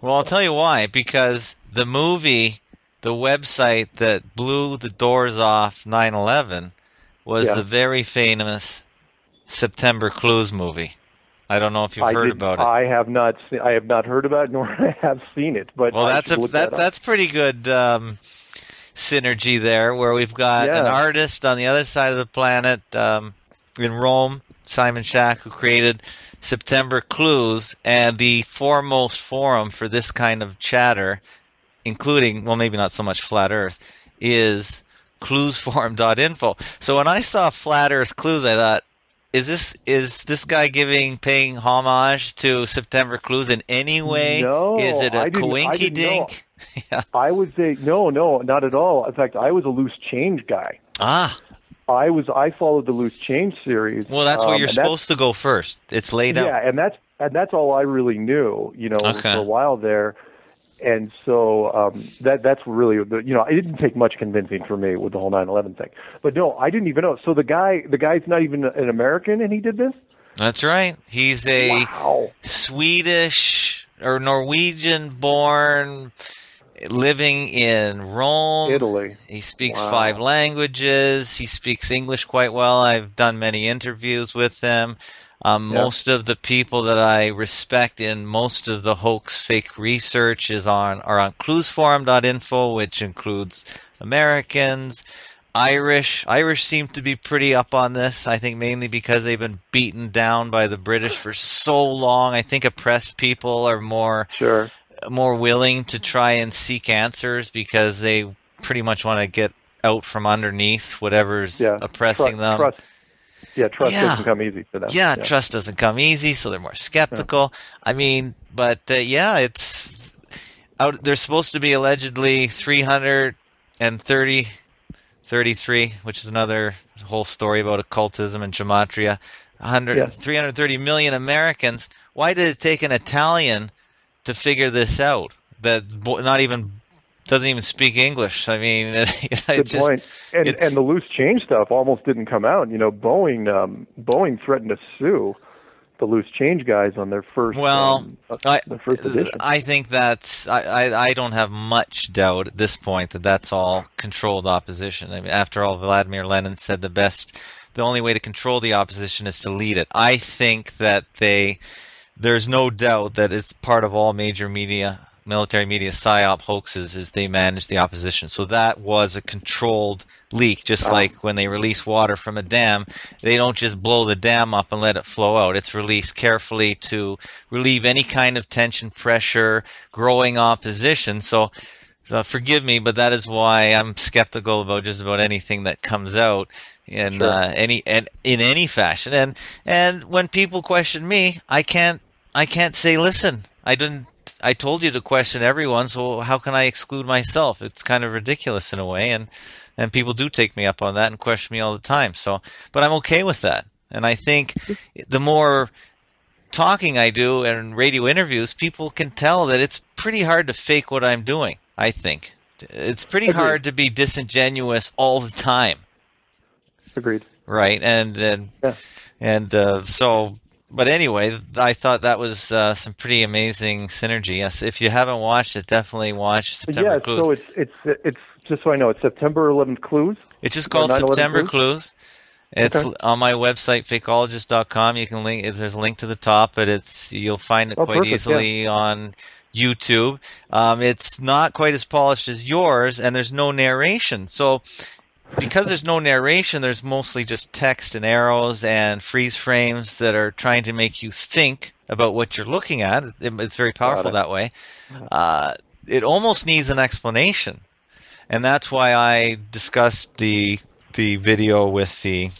Well, I'll tell you why. Because the movie, the website that blew the doors off 9/11, was Yeah. the very famous September Clues movie. I don't know if you've I heard about it. I have not. Se- I have not heard about it, (laughs) nor I have seen it. But Well, I that's a that, that that's pretty good um, synergy there, where we've got an artist on the other side of the planet. Um, in Rome, Simon Shack, who created September Clues, and the foremost forum for this kind of chatter, including, well, maybe not so much Flat Earth, is cluesforum.info. So when I saw Flat Earth Clues, I thought, is this is this guy giving paying homage to September Clues in any way? No, is it a coinky dink? (laughs) yeah. I would say no, no, not at all. In fact, I was a loose change guy. Ah, I was I followed the loose change series. well, that's where um, you're supposed to go first. It's laid Yeah, out. Yeah, and that's and that's all I really knew, you know, Okay. for a while there. And so um, that that's really the you know it didn't take much convincing for me with the whole 9/11 thing. But no, I didn't even know. So the guy the guy's not even an American, and he did this. That's right. He's a Wow. Swedish or Norwegian born living in Rome. Italy. He speaks Wow. five languages. He speaks English quite well. I've done many interviews with him. Um, Yeah. Most of the people that I respect in most of the hoax fake research is on are on cluesforum.info, which includes Americans, Irish. Irish seem to be pretty up on this. I think mainly because they've been beaten down by the British for so long. I think oppressed people are more Sure. More willing to try and seek answers because they pretty much want to get out from underneath whatever's Yeah. oppressing Tru- them. Trust. Yeah, trust Yeah. doesn't come easy for them. Yeah, trust doesn't come easy, so they're more skeptical. I mean, but uh, yeah, it's out. There's supposed to be allegedly 330, 33, which is another whole story about occultism and gematria. 100, Yeah. 330 million Americans. Why did it take an Italian to figure this out? That not even doesn't even speak English. I mean, (laughs) it, Good just, point. And and the loose change stuff almost didn't come out. You know, Boeing um, Boeing threatened to sue the loose change guys on their first Well, um, uh, I, first. I think that's I, I, I don't have much doubt at this point that that's all controlled opposition. I mean, after all, Vladimir Lenin said the best, the only way to control the opposition is to lead it. I think that they, there's no doubt that it's part of all major media, military media psyop hoaxes is they manage the opposition. So that was a controlled leak, just like when they release water from a dam, they don't just blow the dam up and let it flow out. It's released carefully to relieve any kind of tension, pressure, growing opposition. So, so forgive me, but that is why I'm skeptical about just about anything that comes out in Sure. uh, any and in any fashion. And and when people question me, I can't I can't say, listen, I didn't. I told you to question everyone, so how can I exclude myself? It's kind of ridiculous in a way, and and people do take me up on that and question me all the time. So, but I'm okay with that, and I think the more talking I do and radio interviews, people can tell that it's pretty hard to fake what I'm doing. I think it's pretty Agreed. hard to be disingenuous all the time, Agreed. right? And and Yeah. and uh, so. But anyway, I thought that was uh, some pretty amazing synergy. Yes, if you haven't watched it, definitely watch September yeah, Clues. so it's it's it's just so I know, it's September 11th clues. It's just called September Clues? Clues. It's Okay. on my website, fakeologist.com. You can link. There's a link to the top, but it's you'll find it Oh, quite perfect, easily on YouTube. Um, it's not quite as polished as yours, and there's no narration. So because there's no narration, there's mostly just text and arrows and freeze frames that are trying to make you think about what you're looking at. It- It's very powerful that way. Uh, it almost needs an explanation, and that's why I discussed the the video with the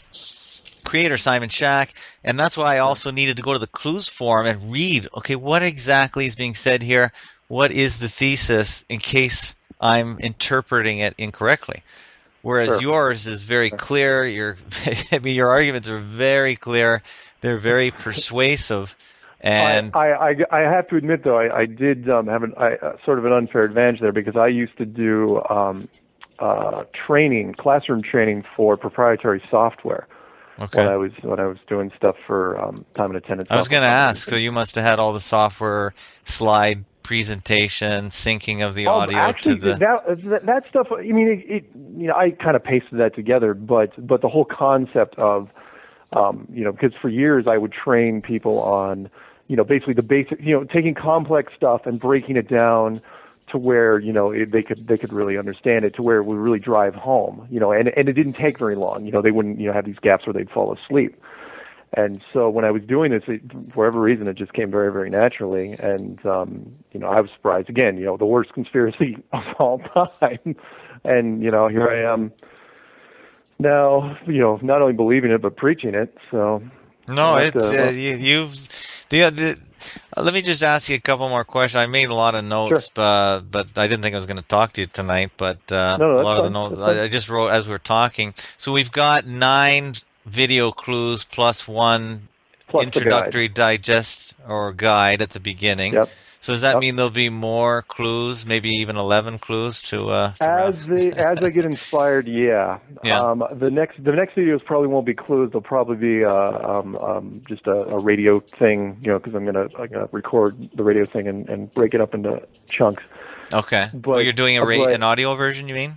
creator Simon Shack, and that's why I also needed to go to the clues forum and read. Okay, what exactly is being said here? What is the thesis? In case I'm interpreting it incorrectly. Whereas Sure. yours is very clear. Your, (laughs) I mean, your arguments are very clear. They're very (laughs) persuasive, and I, I, I, I have to admit though, I, I did um, have an, I, uh, sort of an unfair advantage there because I used to do um, uh, training, classroom training for proprietary software okay. when I was when I was doing stuff for um, time and attendance. I was going to ask. So you must have had all the software slide presentation, syncing of the Um, audio actually, to the. that, that stuff. I mean, it, it you know, I kind of pasted that together, but but the whole concept of, um, you know, because for years I would train people on, you know, basically the basic, you know, taking complex stuff and breaking it down to where you know it, they could they could really understand it to where it would really drive home, you know, and and it didn't take very long, you know, they wouldn't you know have these gaps where they'd fall asleep. And so when I was doing this, it, for whatever reason, it just came very, very naturally. And um, you know, I was surprised again. You know, the worst conspiracy (laughs) of all time. and you know, here I am now. You know, not only believing it but preaching it. So No, it's the- uh, you, you've the, the uh, let me just ask you a couple more questions. I made a lot of notes, uh, but I didn't think I was going to talk to you tonight. But uh, No, no, a lot of the notes I, I just wrote as we are talking. So we've got nine video clues plus one plus introductory digest or guide at the beginning. Yep. So does that Yep. mean there'll be more clues, maybe even eleven clues to? Uh, to As they as I get inspired, (laughs) yeah. Yeah. Um, the next the next videos probably won't be clues. They'll probably be uh, um, um, just a, a radio thing, you know, because I'm gonna I'm gonna record the radio thing and, and break it up into chunks. okay. but- oh, you're doing a ra- but- an audio version, you mean?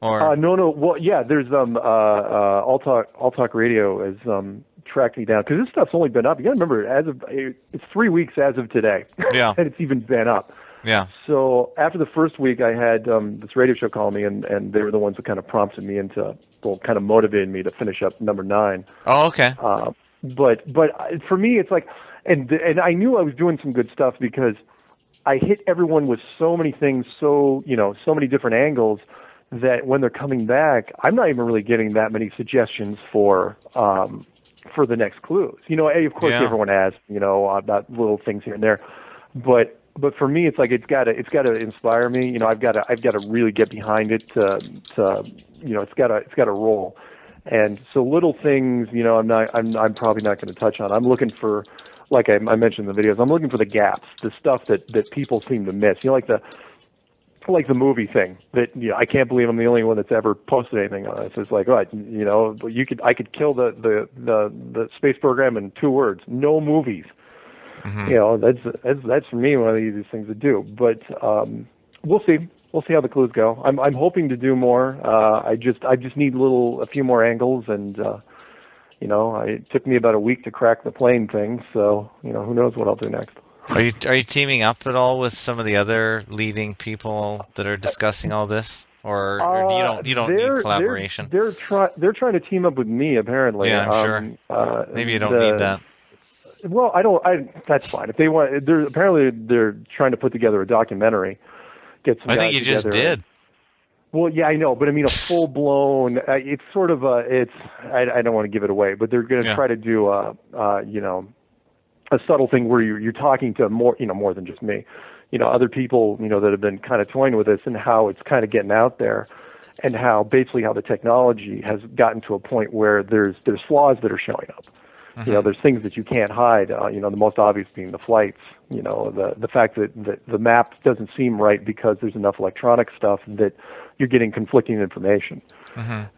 Or Uh, no, no. Well, yeah. There's um uh uh All Talk All Talk Radio has um tracked me down because this stuff's only been up. You got to remember, as of it's three weeks as of today, Yeah. (laughs) and it's even been up. yeah. So after the first week, I had um, this radio show call me, and, and they were the ones that kind of prompted me into, well, kind of motivated me to finish up number nine. Oh, okay. Uh, but but for me, it's like, and and I knew I was doing some good stuff because I hit everyone with so many things, so you know, so many different angles that when they're coming back, I'm not even really getting that many suggestions for um, for the next clues. You know, of course Yeah. everyone asks, you know, about little things here and there, but but for me, it's like it's got to it's got to inspire me. You know, I've got to I've got to really get behind it to to you know, it's got to it's got to roll. And so little things, you know, I'm not I'm I'm probably not going to touch on. I'm looking for like I, I mentioned in the videos, I'm looking for the gaps, the stuff that that people seem to miss. You know, like the like the movie thing that you know, I can't believe I'm the only one that's ever posted anything on it. It's like, what you know, you could I could kill the the the, the space program in two words. No movies. You know, that's that's that's for me one of the easiest things to do. But um, we'll see. We'll see how the clues go. I'm I'm hoping to do more. Uh, I just I just need little a few more angles and. Uh, you know, I, it took me about a week to crack the plane thing, so you know, who knows what I'll do next. Are you are you teaming up at all with some of the other leading people that are discussing all this, or, or you don't you don't Uh, need collaboration? They're, they're trying. They're trying to team up with me. Apparently. Yeah, I'm um, Uh, Maybe you don't the- need that. Well, I don't. I that's fine. If they want, they're apparently they're trying to put together a documentary. Get some. I think you just did. Well, yeah, I know, but I mean a (laughs) full blown. Uh, it's sort of a. It's. I, I don't want to give it away, but they're going to Yeah. try to do a. Uh, you know, a subtle thing where you're you're talking to more. You know, more than just me. You know, other people. You know, that have been kind of toying with this and how it's kind of getting out there, and how basically how the technology has gotten to a point where there's there's flaws that are showing up. You know, there's things that you can't hide. Uh, you know, the most obvious being the flights. You know, the the fact that the, the map doesn't seem right because there's enough electronic stuff that you're getting conflicting information.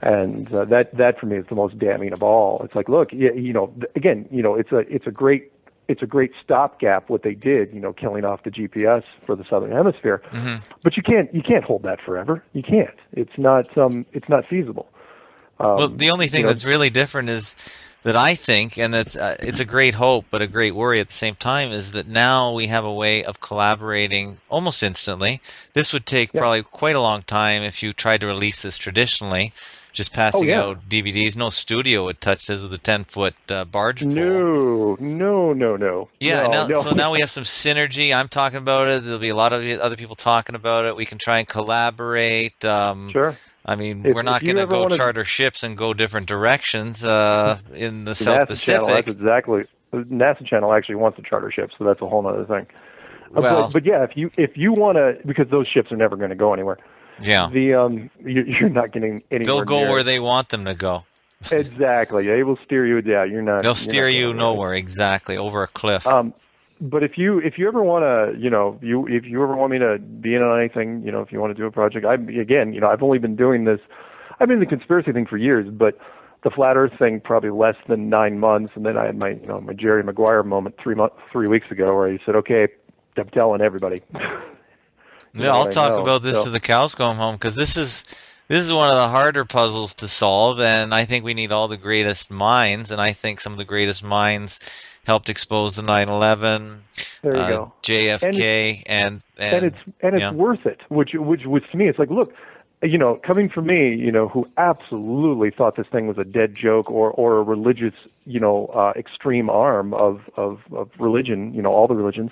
And uh, that that for me is the most damning of all. It's like, look, you, you know, again, you know, it's a it's a great it's a great stopgap what they did. You know, killing off the GPS for the southern hemisphere. But you can't you can't hold that forever. You can't. It's not um it's not feasible. Um, well, the only thing you know- that's really different is that I think, and that's uh, it's a great hope, but a great worry at the same time, is that now we have a way of collaborating almost instantly. This would take Yeah. probably quite a long time if you tried to release this traditionally. Just passing Oh, yeah. out DVDs, no studio would touch this with a ten foot uh, barge pole. No, no, no, no. Yeah, no, now, no. so now we have some synergy. I'm talking about it. There'll be a lot of other people talking about it. We can try and collaborate. Um, Sure. I mean, If- we're not going to go charter ships and go different directions uh, in the The South NASA channel, Pacific. that's exactly. The NASA channel actually wants to charter ships, so that's a whole other thing. Well- but, but yeah, if you if you want to, because those ships are never going to go anywhere. Yeah, The um, you, you're not getting any. they'll go near where they want them to go. Exactly. They will steer you down. You're not. They'll steer not you nowhere. Exactly over a cliff. Um, but if you if you ever want to, you know, you if you ever want me to be in on anything, you know, if you want to do a project, I again, you know, I've only been doing this. I've been in the conspiracy thing for years, but the flat Earth thing probably less than nine months, and then I had my you know my Jerry Maguire moment three months three weeks ago where he said, okay, I'm telling everybody. (laughs) Yeah, know I'll talk about this to the cows come home because this is this is one of the harder puzzles to solve, and I think we need all the greatest minds, and I think some of the greatest minds helped expose the 9/11, There you uh, go. JFK, and and, and it's and it's yeah. worth it. Which which which to me, it's like, look, you know, coming from me, you know, who absolutely thought this thing was a dead joke or or a religious, you know, uh, extreme arm of of of religion, you know, all the religions.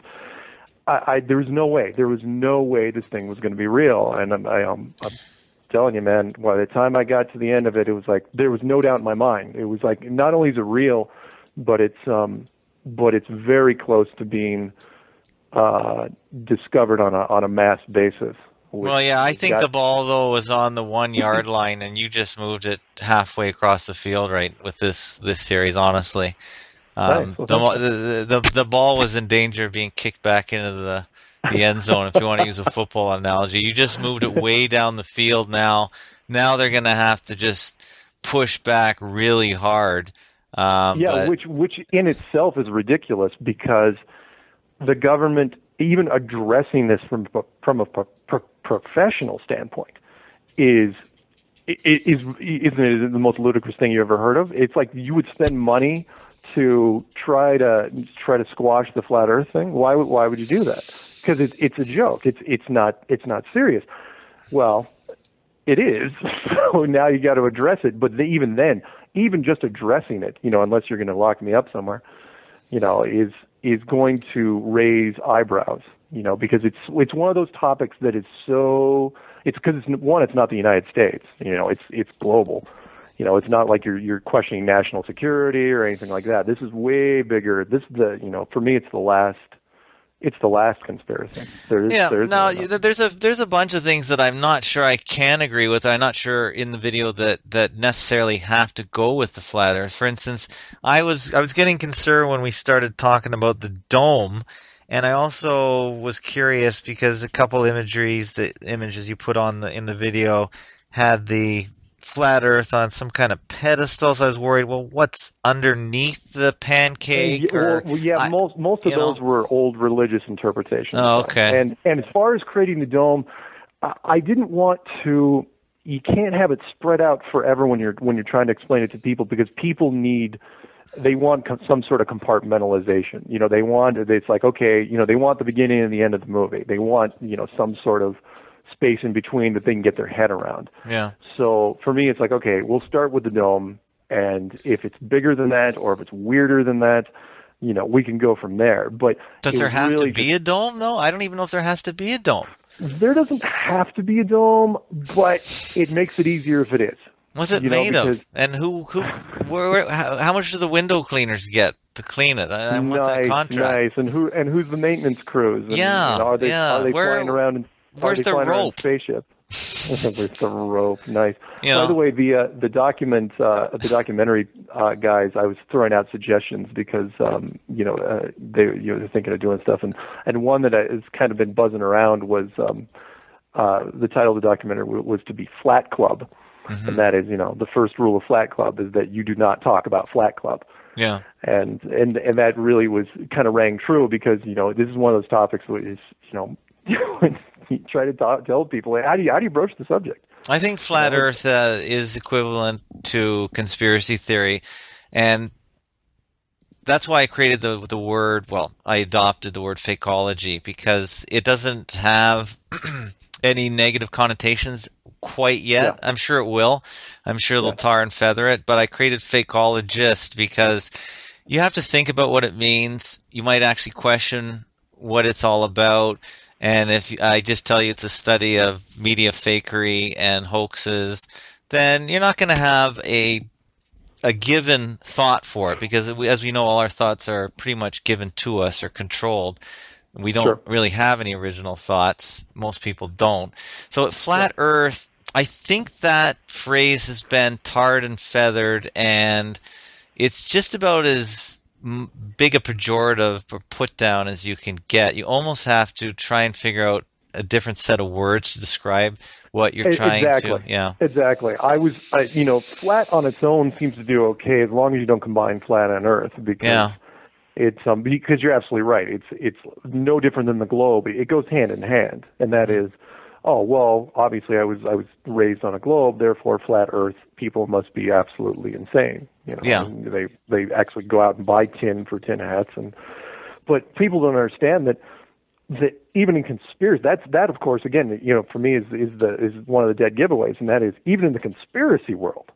I, I there was no way, there was no way this thing was going to be real, and I'm, I, um, I'm telling you, man. By the time I got to the end of it, it was like there was no doubt in my mind. It was like not only is it real, but it's um, but it's very close to being uh, discovered on a on a mass basis. Well, yeah, I think got- the ball though was on the one yard line, and you just moved it halfway across the field, right? With this this series, honestly, um, Nice. Well, the, the, the the ball was in danger of being kicked back into the the end zone. If you want to use a football analogy, you just moved it way down the field. Now, now they're going to have to just push back really hard. Um, yeah, but- which which in itself is ridiculous because the government even addressing this from from a pro- pro- professional standpoint is is isn't it the most ludicrous thing you ever heard of? It's like you would spend money to try to try to squash the flat Earth thing. Why would why would you do that? Because it's it's a joke. It's it's not it's not serious. Well, it is. (laughs) So now you got to address it. But the, even then, even just addressing it, you know, unless you're going to lock me up somewhere, you know, is is going to raise eyebrows. You know, because it's it's one of those topics that is so. It's because it's one, it's not the United States. You know, it's it's global. You know, it's not like you're you're questioning national security or anything like that. This is way bigger. This is the you know, for me, it's the last. It's the last conspiracy. There is, Yeah, there is no, no- there's a there's a bunch of things that I'm not sure I can agree with. I'm not sure in the video that that necessarily have to go with the flat Earth. For instance, I was I was getting concerned when we started talking about the dome, and I also was curious because a couple imageries, the images you put on the in the video, had the flat Earth on some kind of pedestal. So I was worried. Well, what's underneath the pancake? Yeah, or, well, yeah, I- most most of you know. those were old religious interpretations. Oh, okay. And and as far as creating the dome, I, I didn't want to. You can't have it spread out forever when you're when you're trying to explain it to people because people need. They want some sort of compartmentalization. You know, they want. It's like okay, you know, they want the beginning and the end of the movie. They want you know some sort of space in between that they can get their head around. yeah. So for me, it's like, okay, we'll start with the dome, and if it's bigger than that or if it's weirder than that, you know, we can go from there. But Does there have really to be a dome though? I don't even know if there has to be a dome. there doesn't have to be a dome, but it makes it easier if it is. What's it You know, made because- of? And who who where, where how, how much do the window cleaners get to clean it? I, I want that nice, contract. nice. And who and who's the maintenance crews? And, Yeah, you know, are they yeah. are they Where- flying around in where's the flying around in rope? spaceship? (laughs) Where's the rope? Nice. You By the way, the uh, the document uh, the documentary uh, guys, I was throwing out suggestions because um, you know uh, they you know, they're thinking of doing stuff, and and one that has kind of been buzzing around was um, uh, the title of the documentary was to be Flat Club, Mm-hmm. and that is you know the first rule of Flat Club is that you do not talk about Flat Club Yeah. and and and that really was kind of rang true because you know this is one of those topics that is you know (laughs) you (laughs) try to talk, tell people how do you how do you broach the subject I think flat Earth uh, is equivalent to conspiracy theory, and that's why I created the the word. Well, I adopted the word fakeology because it doesn't have (clears throat) any negative connotations quite yet. I'm sure it will. I'm sure they'll tar and feather it, but I created fakeologist because you have to think about what it means. You might actually question what it's all about. And if I just tell you it's a study of media fakery and hoaxes, then you're not going to have a a given thought for it because we, as we know, all our thoughts are pretty much given to us or controlled. We don't Sure. really have any original thoughts. Most people don't. So, flat Earth, I think that phrase has been tarred and feathered, and it's just about as big a pejorative or put down as you can get. You almost have to try and figure out a different set of words to describe what you're trying exactly. to. Yeah. exactly i was I, you know flat on its own seems to do okay as long as you don't combine flat and earth because Yeah. it's um because you're absolutely right it's it's no different than the globe it goes hand in hand and that is oh well obviously i was i was raised on a globe therefore flat earth people must be absolutely insane you know Yeah. And they they actually go out and buy tin for tin hats and but people don't understand that that even in conspiracy, that's that of course again, you know, for me is is the is one of the dead giveaways, and that is even in the conspiracy world,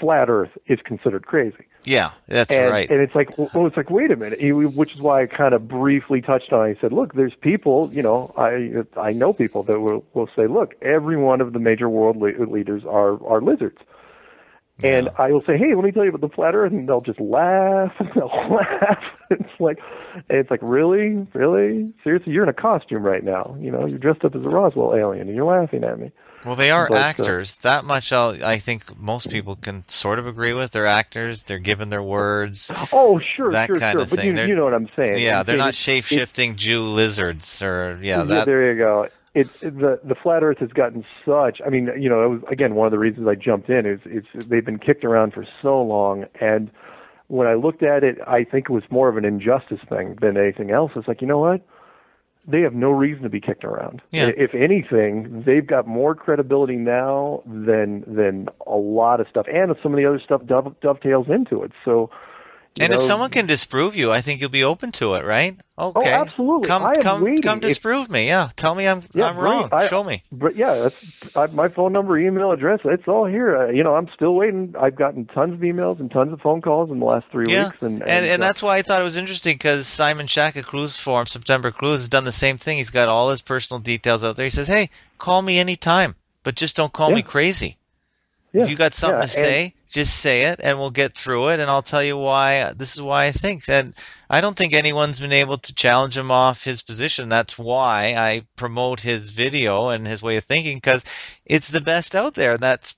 flat Earth is considered crazy. Yeah, that's and, right. And it's like, well, it's like, wait a minute, which is why I kind of briefly touched on. it. I said, look, there's people, you know, I I know people that will will say, look, every one of the major world le- leaders are are lizards. And I will say, "Hey, let me tell you about the flat Earth," and they'll just laugh (laughs) and they'll laugh. (laughs) It's like, it's like, really, really, seriously, you're in a costume right now. You know, you're dressed up as a Roswell alien, and you're laughing at me. Well, they are But, uh, actors. that much I'll, I think most people can sort of agree with. They're actors. They're given their words. Oh, sure, That sure, kind sure. of But thing. you, you know what I'm saying? Yeah, they're not shape shifting Jew lizards or yeah yeah, that. there you go. It, it the the flat Earth has gotten such. I mean, you know, it was again one of the reasons I jumped in is is they've been kicked around for so long, and when I looked at it, I think it was more of an injustice thing than anything else. It's like you know what. They have no reason to be kicked around. Yeah. If anything, they've got more credibility now than than a lot of stuff, and some of the other stuff dove, dovetails into it. So, and if someone can disprove you, I think you'll be open to it, right? Okay. Oh, absolutely. Come, come, waiting. come If- disprove me. Yeah. Tell me I'm, Yeah, I'm wrong. I- Show me. But yeah, that's I, my phone number, email address. It's all here. Uh, you know, I'm still waiting. I've gotten tons of emails and tons of phone calls in the last three Yeah, weeks, and and, and, uh, that's why I thought it was interesting because Simon Shaka Clues Forum, September Clues, has done the same thing. He's got all his personal details out there. He says, "Hey, call me anytime, but just don't call me crazy. yeah, if you got something yeah, to say, just say it, and we'll get through it. And I'll tell you why. This is why I think that I don't think anyone's been able to challenge him off his position. That's why I promote his video and his way of thinking because it's the best out there. That's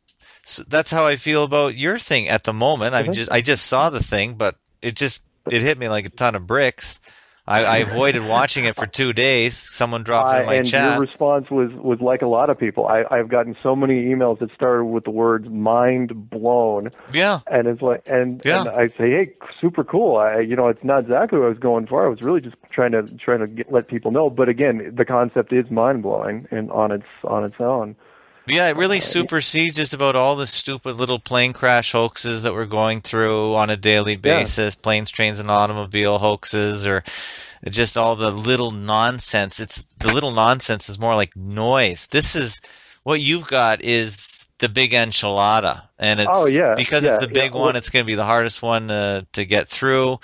that's how I feel about your thing at the moment. I Mhm. just I just saw the thing, but it just it hit me like a ton of bricks. I, I avoided watching it for two days. Someone dropped it in my chat. and chat. your response was was like a lot of people. I, I've gotten so many emails that started with the words "mind blown," yeah, and it's like, and, Yeah. and I say, hey, super cool. I, you know, it's not exactly what I was going for. I was really just trying to trying to get, let people know. But again, the concept is mind blowing and on its on its own. Yeah, it really supersedes just about all the stupid little plane crash hoaxes that we're going through on a daily basis, planes, trains, and automobile hoaxes, or just all the little nonsense. It's the little nonsense is more like noise. This is what you've got is the big enchilada, and it's Oh, yeah, because yeah, it's the big yeah. one. It's going to be the hardest one uh, to get through.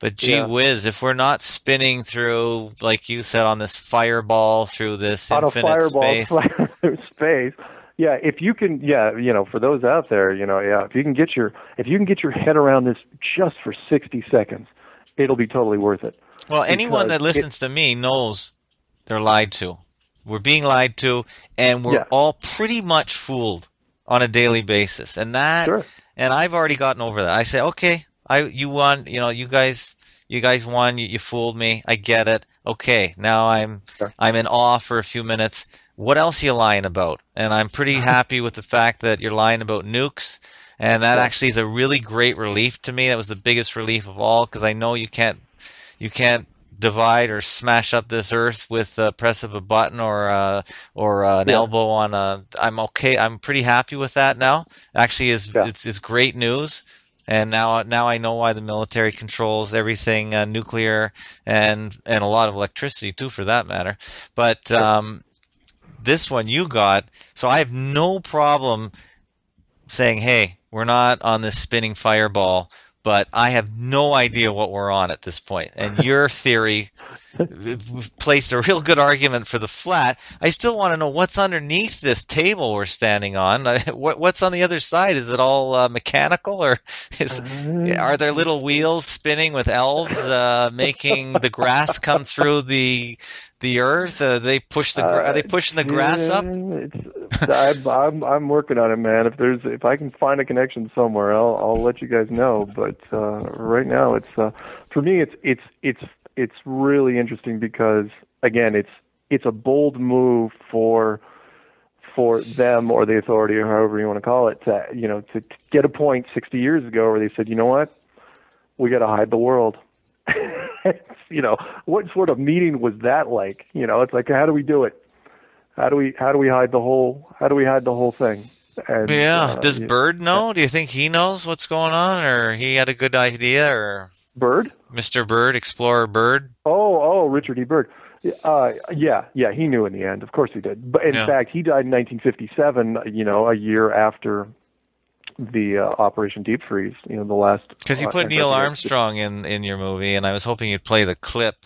But gee Yeah. whiz, if we're not spinning through, like you said, on this fireball through this on a infinite fireball space, (laughs) space. Yeah, if you can, yeah, you know, for those out there, you know, yeah, if you can get your if you can get your head around this just for sixty seconds, it'll be totally worth it. Well, anyone that because it- listens to me knows they're lied to. We're being lied to, and we're Yeah. all pretty much fooled on a daily basis. And that, Sure. and I've already gotten over that. I say, okay, I you won. You know, you guys, you guys won. You, you fooled me. I get it. Okay, now I'm Sure. I'm in awe for a few minutes. What else are you lying about? And I'm pretty (laughs) happy with the fact that you're lying about nukes. And that Yeah. actually is a really great relief to me. That was the biggest relief of all because I know you can't you can't divide or smash up this earth with the press of a button or uh, or uh, an Yeah. elbow on a. I'm okay. I'm pretty happy with that now. Actually, is Yeah. it's it's great news. And now now I know why the military controls everything uh, nuclear and and a lot of electricity too, for that matter. But um, this one you got, so I have no problem saying, "Hey, we're not on this spinning fireball." But I have no idea what we're on at this point. And (laughs) your theory placed a real good argument for the flat. I still want to know what's underneath this table we're standing on. (laughs) What, what's on the other side? Is it all uh, mechanical, or (laughs) is are there little wheels spinning with elves uh, making the grass come through the the earth? Uh, they push the gra- are they pushing the grass up? It's, I'm, I'm I'm working on it, man. If there's if I can find a connection somewhere, I'll I'll let you guys know. But uh, right now, it's uh, for me, it's it's it's it's really interesting because again, it's it's a bold move for for them or the authority or however you want to call it to you know to, to get a point 60 years ago where they said, you know what, we got to hide the world. (laughs) (laughs) you know, what sort of meeting was that like? You know, it's like how do we do it? How do we how do we hide the whole how do we hide the whole thing? And, Yeah. uh, Does. Byrd know? Do you think he knows what's going on, or he had a good idea, or Byrd? Mr. Byrd, Explorer Byrd? Oh, oh, Richard E. Byrd. Uh, yeah, yeah, he knew in the end. Of course he did. But in Yeah. fact, he died in 1957. You know, a year after the uh, Operation Deep Freeze. You know, the last. Because you uh, put Neil Armstrong in in your movie, and I was hoping you'd play the clip,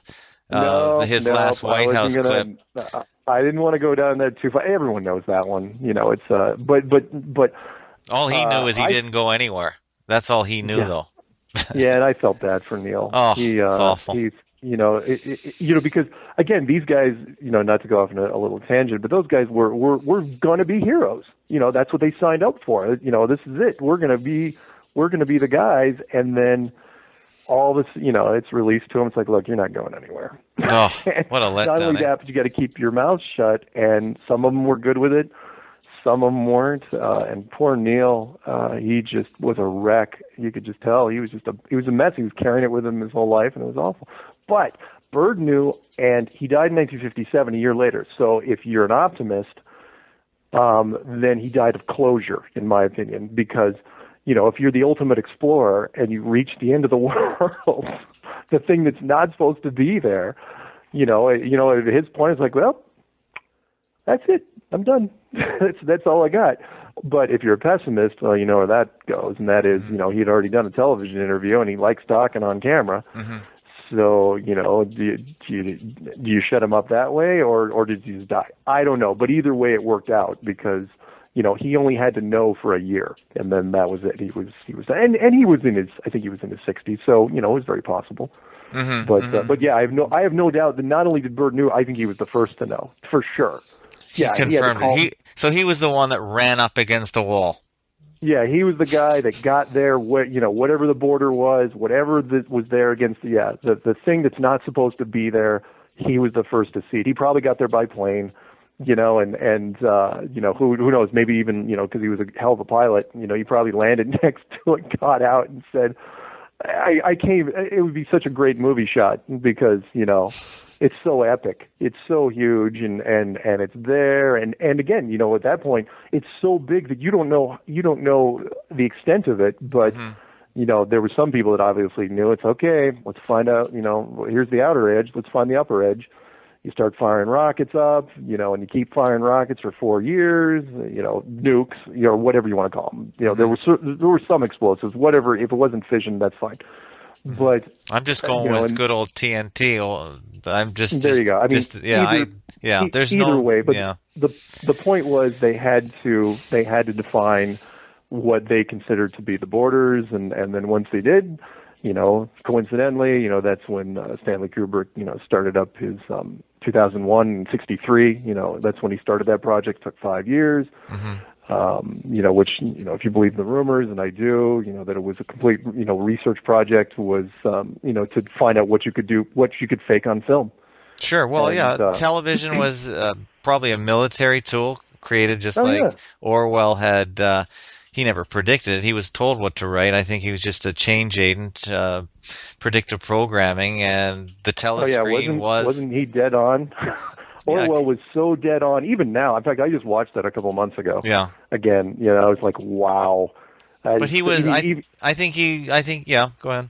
uh, No, his no, last White House gonna- clip. I- I didn't want to go down that too far. Everyone knows that one. You know, it's uh, but but but All he uh, knew is he I- didn't go anywhere. That's all he knew, Yeah. though. (laughs) yeah, and I felt bad for Neil. Oh, he, uh, it's awful. He's, you know, it, it, you know, because again, these guys, you know, not to go off on a, a little tangent, but those guys were were were going to be heroes. You know, that's what they signed up for. You know, this is it. We're going to be we're going to be the guys, and then all this, you know, it's released to them. It's like, look, you're not going anywhere. Oh, (laughs) what a Not only eh? that, but you got to keep your mouth shut. And some of them were good with it, some of them weren't. Uh, and poor Neil, uh, he just was a wreck. You could just tell he was just a he was a mess. He was carrying it with him his whole life, and it was awful. But Byrd knew, and he died in 1957, a year later. So if you're an optimist, um, then he died of closure, in my opinion, because you know if you're the ultimate explorer and you reach the end of the (laughs) world, the thing that's not supposed to be there, you know, you know, at his point is like, well, that's it, I'm done. (laughs) that's that's all I got. But if you're a pessimist, well, you know where that goes, and that is, you know, he had already done a television interview and he likes talking on camera. So you know, do you, do you do you shut him up that way, or or did he just die? I don't know, but either way, it worked out because you know he only had to know for a year, and then that was it. He was he was and and he was in his I think he was in his 60s, so you know it was very possible. Mm-hmm, but Uh, but yeah, I have no I have no doubt that not only did Byrd knew, I think he was the first to know for sure. He yeah, he confirmed it. He, so he was the one that ran up against the wall. Yeah, he was the guy that got there. What you know, whatever the border was, whatever that was there against the yeah, the the thing that's not supposed to be there. He was the first to see it. He probably got there by plane, you know, and and uh, you know who who knows, maybe even you know because he was a hell of a pilot. You know, he probably landed (laughs) next to it, got out, and said, "I I can't." Even, it would be such a great movie shot because you know it's so epic. It's so huge and and and it's there and and again, you know, at that point, it's so big that you don't know you don't know the extent of it, but mm-hmm. you know, there were some people that obviously knew it's okay. Let's find out, you know, here's the outer edge, let's find the upper edge. You start firing rockets up, you know, and you keep firing rockets for 4 years, you know, nukes, you know, whatever you want to call them. You know, there mm-hmm. were there were some explosives, whatever, if it wasn't fission, that's fine. But I'm just going You know, with and- good old TNT. Oh, I'm just There just- you go. I mean, just- yeah, either- I, yeah. E- There's either no way, but yeah. the the point was they had to they had to define what they considered to be the borders, and and then once they did, you know, coincidentally, you know, that's when uh, Stanley Kubrick, you know, started up his um, 2001 and 63. You know, that's when he started that project. Took five years. Um, you know, which you know, if you believe the rumors, and I do, you know, that it was a complete, you know, research project was, um, you know, to find out what you could do, what you could fake on film. Sure. Well, And, yeah. uh, television was uh, probably a military tool created just Oh, like yeah. Orwell had. Uh, he never predicted it. He was told what to write. I think he was just a change agent, uh, predictive programming, and the Oh yeah, telescreen wasn't was. wasn't he dead on? (laughs) Orwell was so dead on. Even now, in fact, I just watched that a couple months ago. yeah. Again, you know, I was like, wow. Uh, But he was. I, even- I think he. I think. Yeah. Go ahead.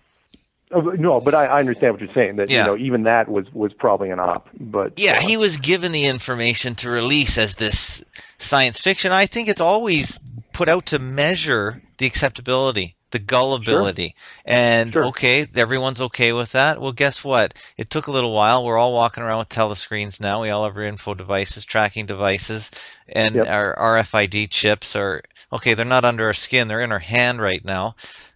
oh, no, but I, I understand what you're saying. That Yeah. you know, even that was was probably an op. But Yeah, uh, he was given the information to release as this science fiction. I think it's always put out to measure the acceptability, the gullibility. And Sure. okay, everyone's okay with that. Well, guess what? It took a little while. We're all walking around with telescreens now. We all have our info devices, tracking devices, and Yep. our RFID chips are okay, they're not under our skin, they're in our hand right now.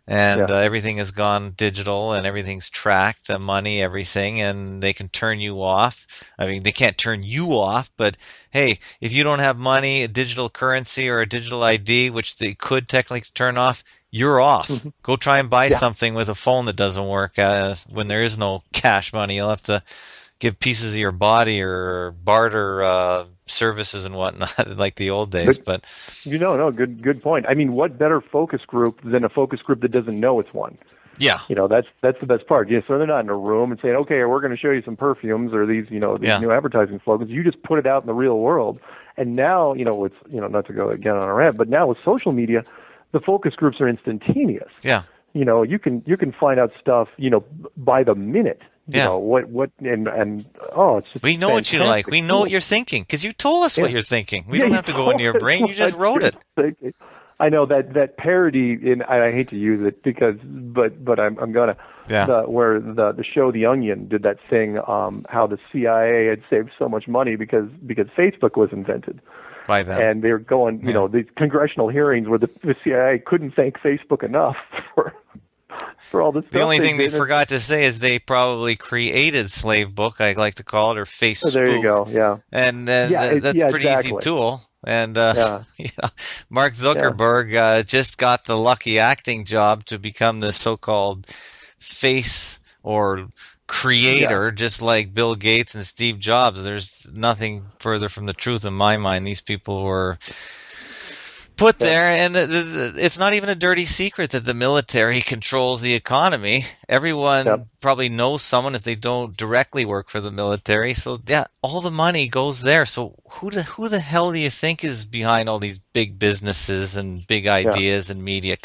And Yeah. uh, everything has gone digital and everything's tracked, uh, money, everything, and they can turn you off. I mean, they can't turn you off, but hey, if you don't have money, a digital currency or a digital ID, which they could technically turn off, you're off. Go try and buy Yeah. something with a phone that doesn't work uh, when there is no cash money. You'll have to give pieces of your body or barter uh, services and whatnot, (laughs) like the old days. But you know, no, good good point. I mean, what better focus group than a focus group that doesn't know it's one? yeah, You know, that's that's the best part. Yeah, so they're not in a room and saying, okay, we're going to show you some perfumes or these, you know, these Yeah. new advertising slogans. You just put it out in the real world. And now, you know, it's you know, not to go again on a rant, but now with social media, the focus groups are instantaneous. yeah. You know, you can you can find out stuff, you know, by the minute. You Yeah. know what what and and oh, it's just We know what you like. We know what you're thinking because you told us what you're thinking. We Yeah, don't have to go into your brain. You just wrote it. thinking. I know that that parody, in I hate to use it because, but but I'm I'm gonna. Yeah. The, where the the show The Onion did that thing, um, how the CIA had saved so much money because because Facebook was invented, By them. and they're going, you know, these congressional hearings where the, the CIA couldn't thank Facebook enough (laughs) for for all this. the only thing they forgot to say is they probably created Slave Book, I like to call it, or Facebook. So there you go. Yeah. And, and Yeah, uh, it- that's yeah, a pretty easy tool. And uh, Yeah. (laughs) you know, Mark Zuckerberg uh, just got the lucky acting job to become the so-called face or creator, just like Bill Gates and Steve Jobs. There's nothing further from the truth in my mind. These people were put there, and the, the, the, it's not even a dirty secret that the military controls the economy. Everyone Yep. probably knows someone if they don't directly work for the military. So yeah, all the money goes there. So who the who the hell do you think is behind all these big businesses and big ideas and media?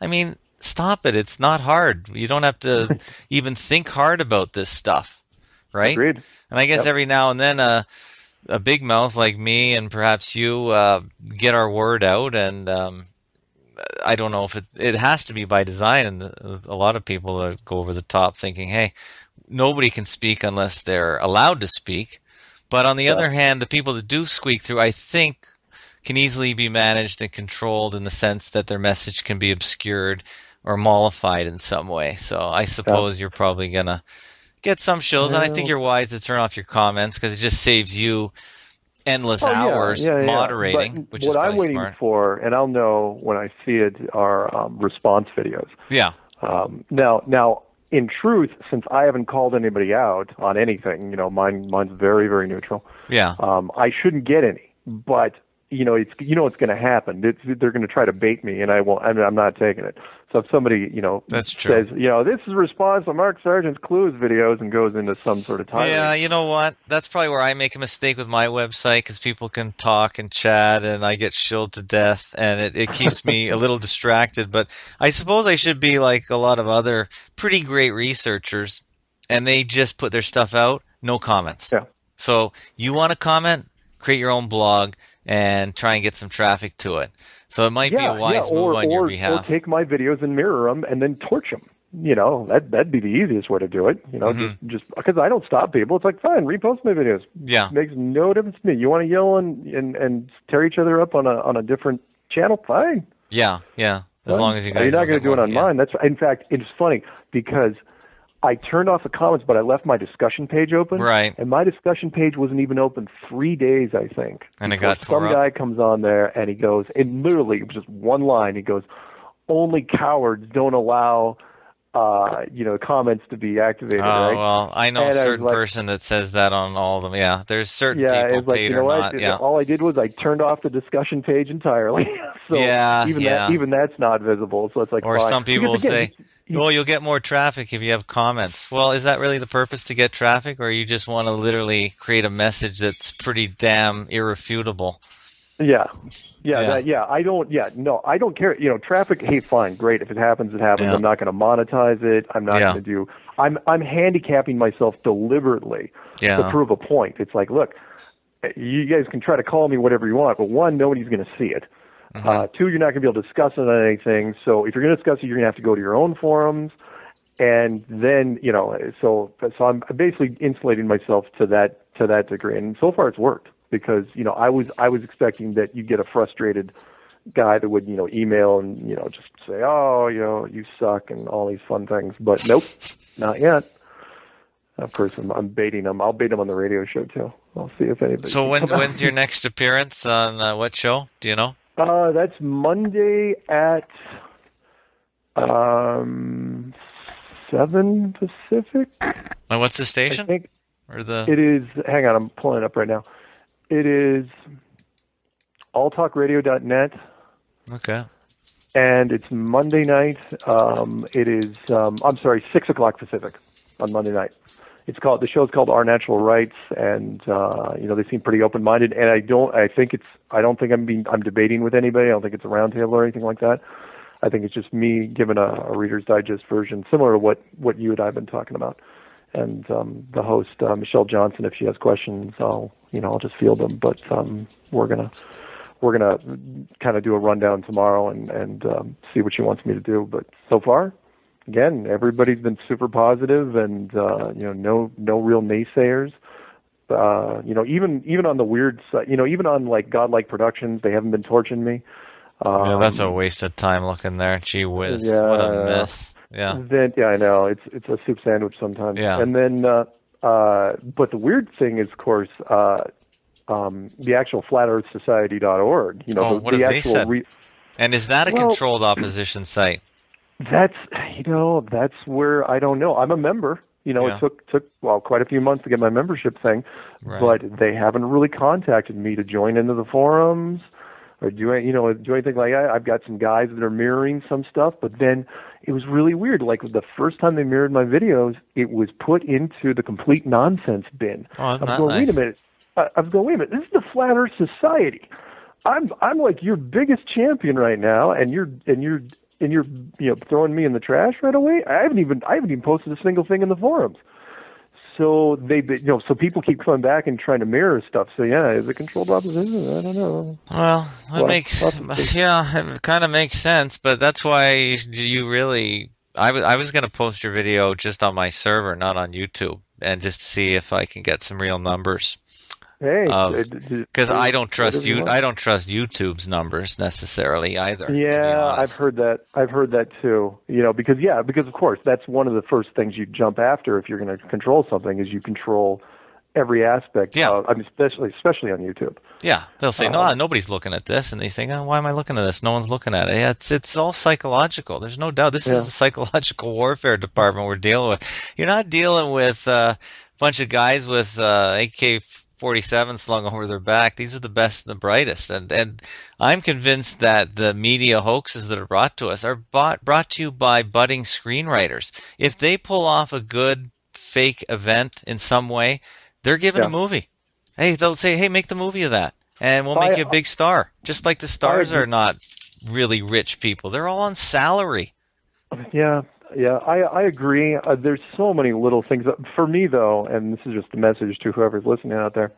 I mean, stop it. It's not hard. You don't have to even think hard about this stuff, right? Agreed. And I guess Yep. every now and then a a big mouth like me and perhaps you uh, get our word out, and um, I don't know if it it has to be by design. And a lot of people uh, go over the top, thinking, "Hey, nobody can speak unless they're allowed to speak." But on the other hand, the people that do squeak through, I think, can easily be managed and controlled in the sense that their message can be obscured or mollified in some way. So I suppose you're probably gonna get some shows, and I think you're wise to turn off your comments because it just saves you endless Oh, hours yeah, yeah. moderating, But which what is I'm waiting smart. for, and I'll know when I see it, are um, response videos. Yeah, Um, now, now, in truth, since I haven't called anybody out on anything, you know, mine, mine's very, very neutral. yeah, Um, I shouldn't get any, but you know, it's you know what's going to happen. It's, they're going to try to bait me, and I won't. I'm, I'm not taking it. So if somebody, you know, That's true. says, you know, this is a response to Mark Sargent's Clues videos, and goes into some sort of tirade. yeah. You know what? That's probably where I make a mistake with my website because people can talk and chat, and I get shilled to death, and it, it keeps me a little distracted. But I suppose I should be like a lot of other pretty great researchers, and they just put their stuff out, no comments. Yeah. So you want to comment? Create your own blog and try and get some traffic to it. So it might be a wise yeah, move or, on or, your Or take my videos and mirror them, and then torch them. You know, that that'd be the easiest way to do it. You know, Mm-hmm. just because I don't stop people. It's like fine, repost my videos. Yeah. makes no difference to me. You want to yell and, and and tear each other up on a on a different channel? Fine. yeah, yeah. As long as you guys You're not going to do it on yeah. mine. That's in fact, it's funny because I turned off the comments, but I left my discussion page open. Right. And my discussion page wasn't even open three days, I think. And it got some guy comes on there and he goes, and literally it was just one line. He goes, "Only cowards don't allow." Uh, you know, comments to be activated, Oh right? well, I know And a certain like- person that says that on all of them. Yeah, there's certain yeah, people like paid you know or what? not. Yeah, All I did was I turned off the discussion page entirely. (laughs) so Yeah, even yeah. that even that's not visible. So it's like or fine. some people Because again, say, "Well, you'll get more traffic if you have comments." Well, is that really the purpose to get traffic, or you just want to literally create a message that's pretty damn irrefutable? Yeah. Yeah, Yeah. That, yeah. I don't. Yeah, no, I don't care. You know, traffic. Hey, fine, great. If it happens, it happens. Yeah. I'm not going to monetize it. I'm not Yeah. going to do. I'm I'm handicapping myself deliberately to prove a point. It's like, look, you guys can try to call me whatever you want, but one, nobody's going to see it. Mm-hmm. Uh, two, you're not going to be able to discuss it on anything. So if you're going to discuss it, you're going to have to go to your own forums, and then you know. So so I'm basically insulating myself to that to that degree, and so far it's worked because you know I was I was expecting that you'd get a frustrated guy that would you know email and you know just say oh you know you suck and all these fun things, but nope, not yet. Of course, I'm, I'm baiting them. I'll bait them on the radio show too. I'll see if anybody. So when's when's your next appearance on uh, what show? Do you know? Uh, that's Monday at um seven Pacific. And what's the station or the? it is. Hang on, I'm pulling it up right now. It is alltalkradio.net, okay. and it's Monday night. Um, it is. Um, I'm sorry, six o'clock Pacific on Monday night. It's called the show's called Our Natural Rights, and uh, you know they seem pretty open minded. And I don't. I think it's. I don't think I'm being. I'm debating with anybody. I don't think it's a roundtable or anything like that. I think it's just me giving a, a Reader's Digest version, similar to what what you and I've been talking about. And um, the host uh, Michelle Johnson. If she has questions, I'll you know I'll just field them. But um, we're gonna we're gonna kind of do a rundown tomorrow and and um, see what she wants me to do. But so far, again, everybody's been super positive, and uh, you know no no real naysayers. Uh, you know, even even on the weird side, you know, even on like Godlike Productions, they haven't been torching me. Um, yeah, that's a waste of time looking there. Gee whiz, yeah. what a mess. Yeah. Then yeah, I know it's it's a soup sandwich sometimes. Yeah. And then, uh, uh, but the weird thing is, of course, uh, um, the actual FlatEarthSociety.org. You know, Oh, the, what the have they actual said? re- And is that a Well- controlled opposition site? that's you know that's where I don't know. I'm a member. You know, Yeah. it took took well quite a few months to get my membership thing, Right. but they haven't really contacted me to join into the forums or do you know do anything like that. I've got some guys that are mirroring some stuff, but then it was really weird. Like the first time they mirrored my videos, it was put into the complete nonsense bin. Oh, I isn't was that going, wait a minute. I, I was going, wait a minute. This is the Flat Earth Society. I'm I'm like your biggest champion right now, and you're and you're and you're you know throwing me in the trash right away. I haven't even I haven't even posted a single thing in the forums. So they you know so people keep coming back and trying to mirror stuff. So yeah, is it controlled opposition? I don't know. Well, that Well, makes things. (laughs) yeah, it kind of makes sense, but that's why you really. I was I was going to post your video just on my server, not on YouTube, and just see if I can get some real numbers. Hey, Of- it- it- Because I don't trust you. I don't trust YouTube's numbers necessarily either. Yeah, I've heard that. I've heard that too. You know, because yeah, because of course that's one of the first things you jump after if you're going to control something is you control every aspect. Yeah. Of, I mean, especially especially on YouTube. Yeah, they'll say, "No, Uh, nobody's looking at this," and they think, oh, "Why am I looking at this? No one's looking at it." Yeah, it's it's all psychological. There's no doubt. This is a psychological warfare department we're dealing with. You're not dealing with uh, a bunch of guys with uh, AK-47 slung over their back. These are the best and the brightest, and and I'm convinced that the media hoaxes that are brought to us are bought, brought to you by budding screenwriters. If they pull off a good fake event in some way, they're given Yeah. a movie. Hey, they'll say, "Hey, make the movie of that." and we'll make I- you a big star. Just like the stars are not really rich people; they're all on salary. Yeah, yeah, I I agree. Uh, there's so many little things. For me, though, and this is just a message to whoever's listening out there.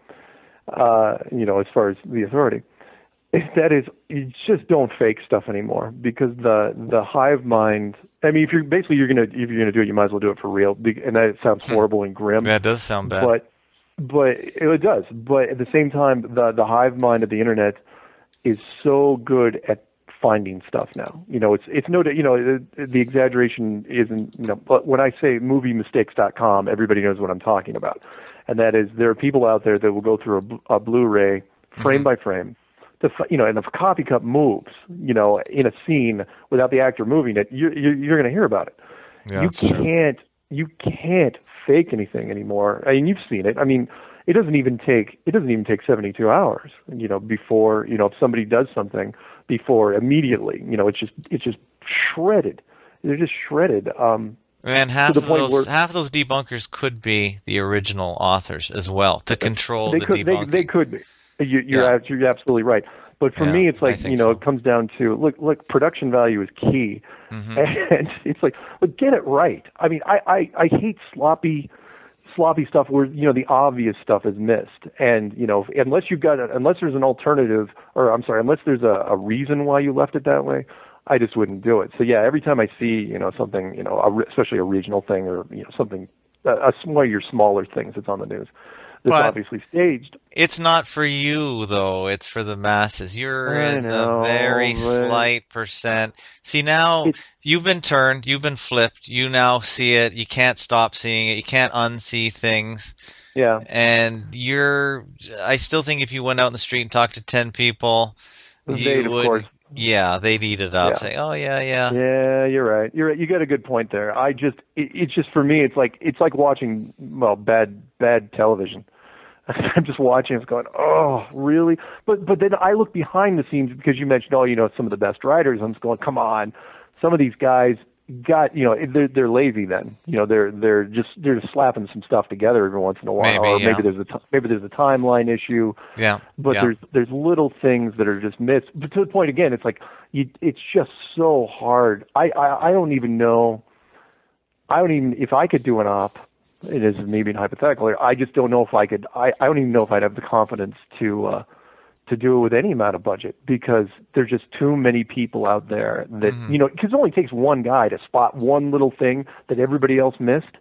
Uh, you know, as far as the authority, (laughs) is that is you just don't fake stuff anymore because the the hive mind. I mean, if you're basically you're gonna if you're gonna do it, you might as well do it for real. And that sounds horrible and grim. That does sound bad. but but it does. But at the same time, the the hive mind of the internet is so good at finding stuff now. You know, it's it's no you know the, the exaggeration isn't you know. But when I say moviemistakes.com, everybody knows what I'm talking about, and that is there are people out there that will go through a, a Blu-ray frame mm-hmm. by frame. To, you know, and if a coffee cup moves, you know, in a scene without the actor moving it, you, you, you're going to hear about it Yeah, you can't you can't fake anything anymore. I mean, you've seen it. I mean, it doesn't even take it doesn't even take 72 hours, you know, before, you know, if somebody does something before immediately, you know, it's just it's just shredded. They're just shredded. Um And half of those where- half of those debunkers could be the original authors as well to control they the could they, debunking. they could be. You, you're Yeah. you're absolutely right. But for Yeah, me, it's like you know, so. it comes down to look look production value is key, Mm-hmm. (laughs) and it's like look get it right. I mean, I I, I hate sloppy sloppy stuff where you know the obvious stuff is missed, and you know unless you've got a, unless there's an alternative, or I'm sorry, unless there's a, a reason why you left it that way. I just wouldn't do it. So yeah, every time I see you know something, you know, a, especially a regional thing or you know something, a, a one of your smaller things that's on the news, But- obviously staged. It's not for you though. It's for the masses. You're I in know, the very slight percent. See now, It's- you've been turned. You've been flipped. You now see it. You can't stop seeing it. You can't unsee things. Yeah. And you're. I still think if you went out in the street and talked to ten people, They'd, you would. course. Yeah, they'd eat it up. Yeah. Say, oh yeah, yeah. Yeah, you're right. You're right. You got a good point there. I just it, it's just for me it's like it's like watching well bad bad television. (laughs) I'm just watching it's going, "Oh, really?" But but then I look behind the scenes because you mentioned oh, you know, some of the best writers. I'm just going, "Come on." Some of these guys got, you know, they're they're lazy then. You know, they're they're just they're just slapping some stuff together every once in a while Maybe, or yeah. maybe there's a t- maybe there's a timeline issue Yeah. but yeah. there's there's little things that are just missed. But to the point again, it's like you, it's just so hard. I, I I don't even know. I don't even if I could do an op it is maybe an hypothetical. I just don't know if I could. I, I don't even know if I'd have the confidence to uh, to do it with any amount of budget because there's just too many people out there that Mm-hmm. you know. Because it only takes one guy to spot one little thing that everybody else missed,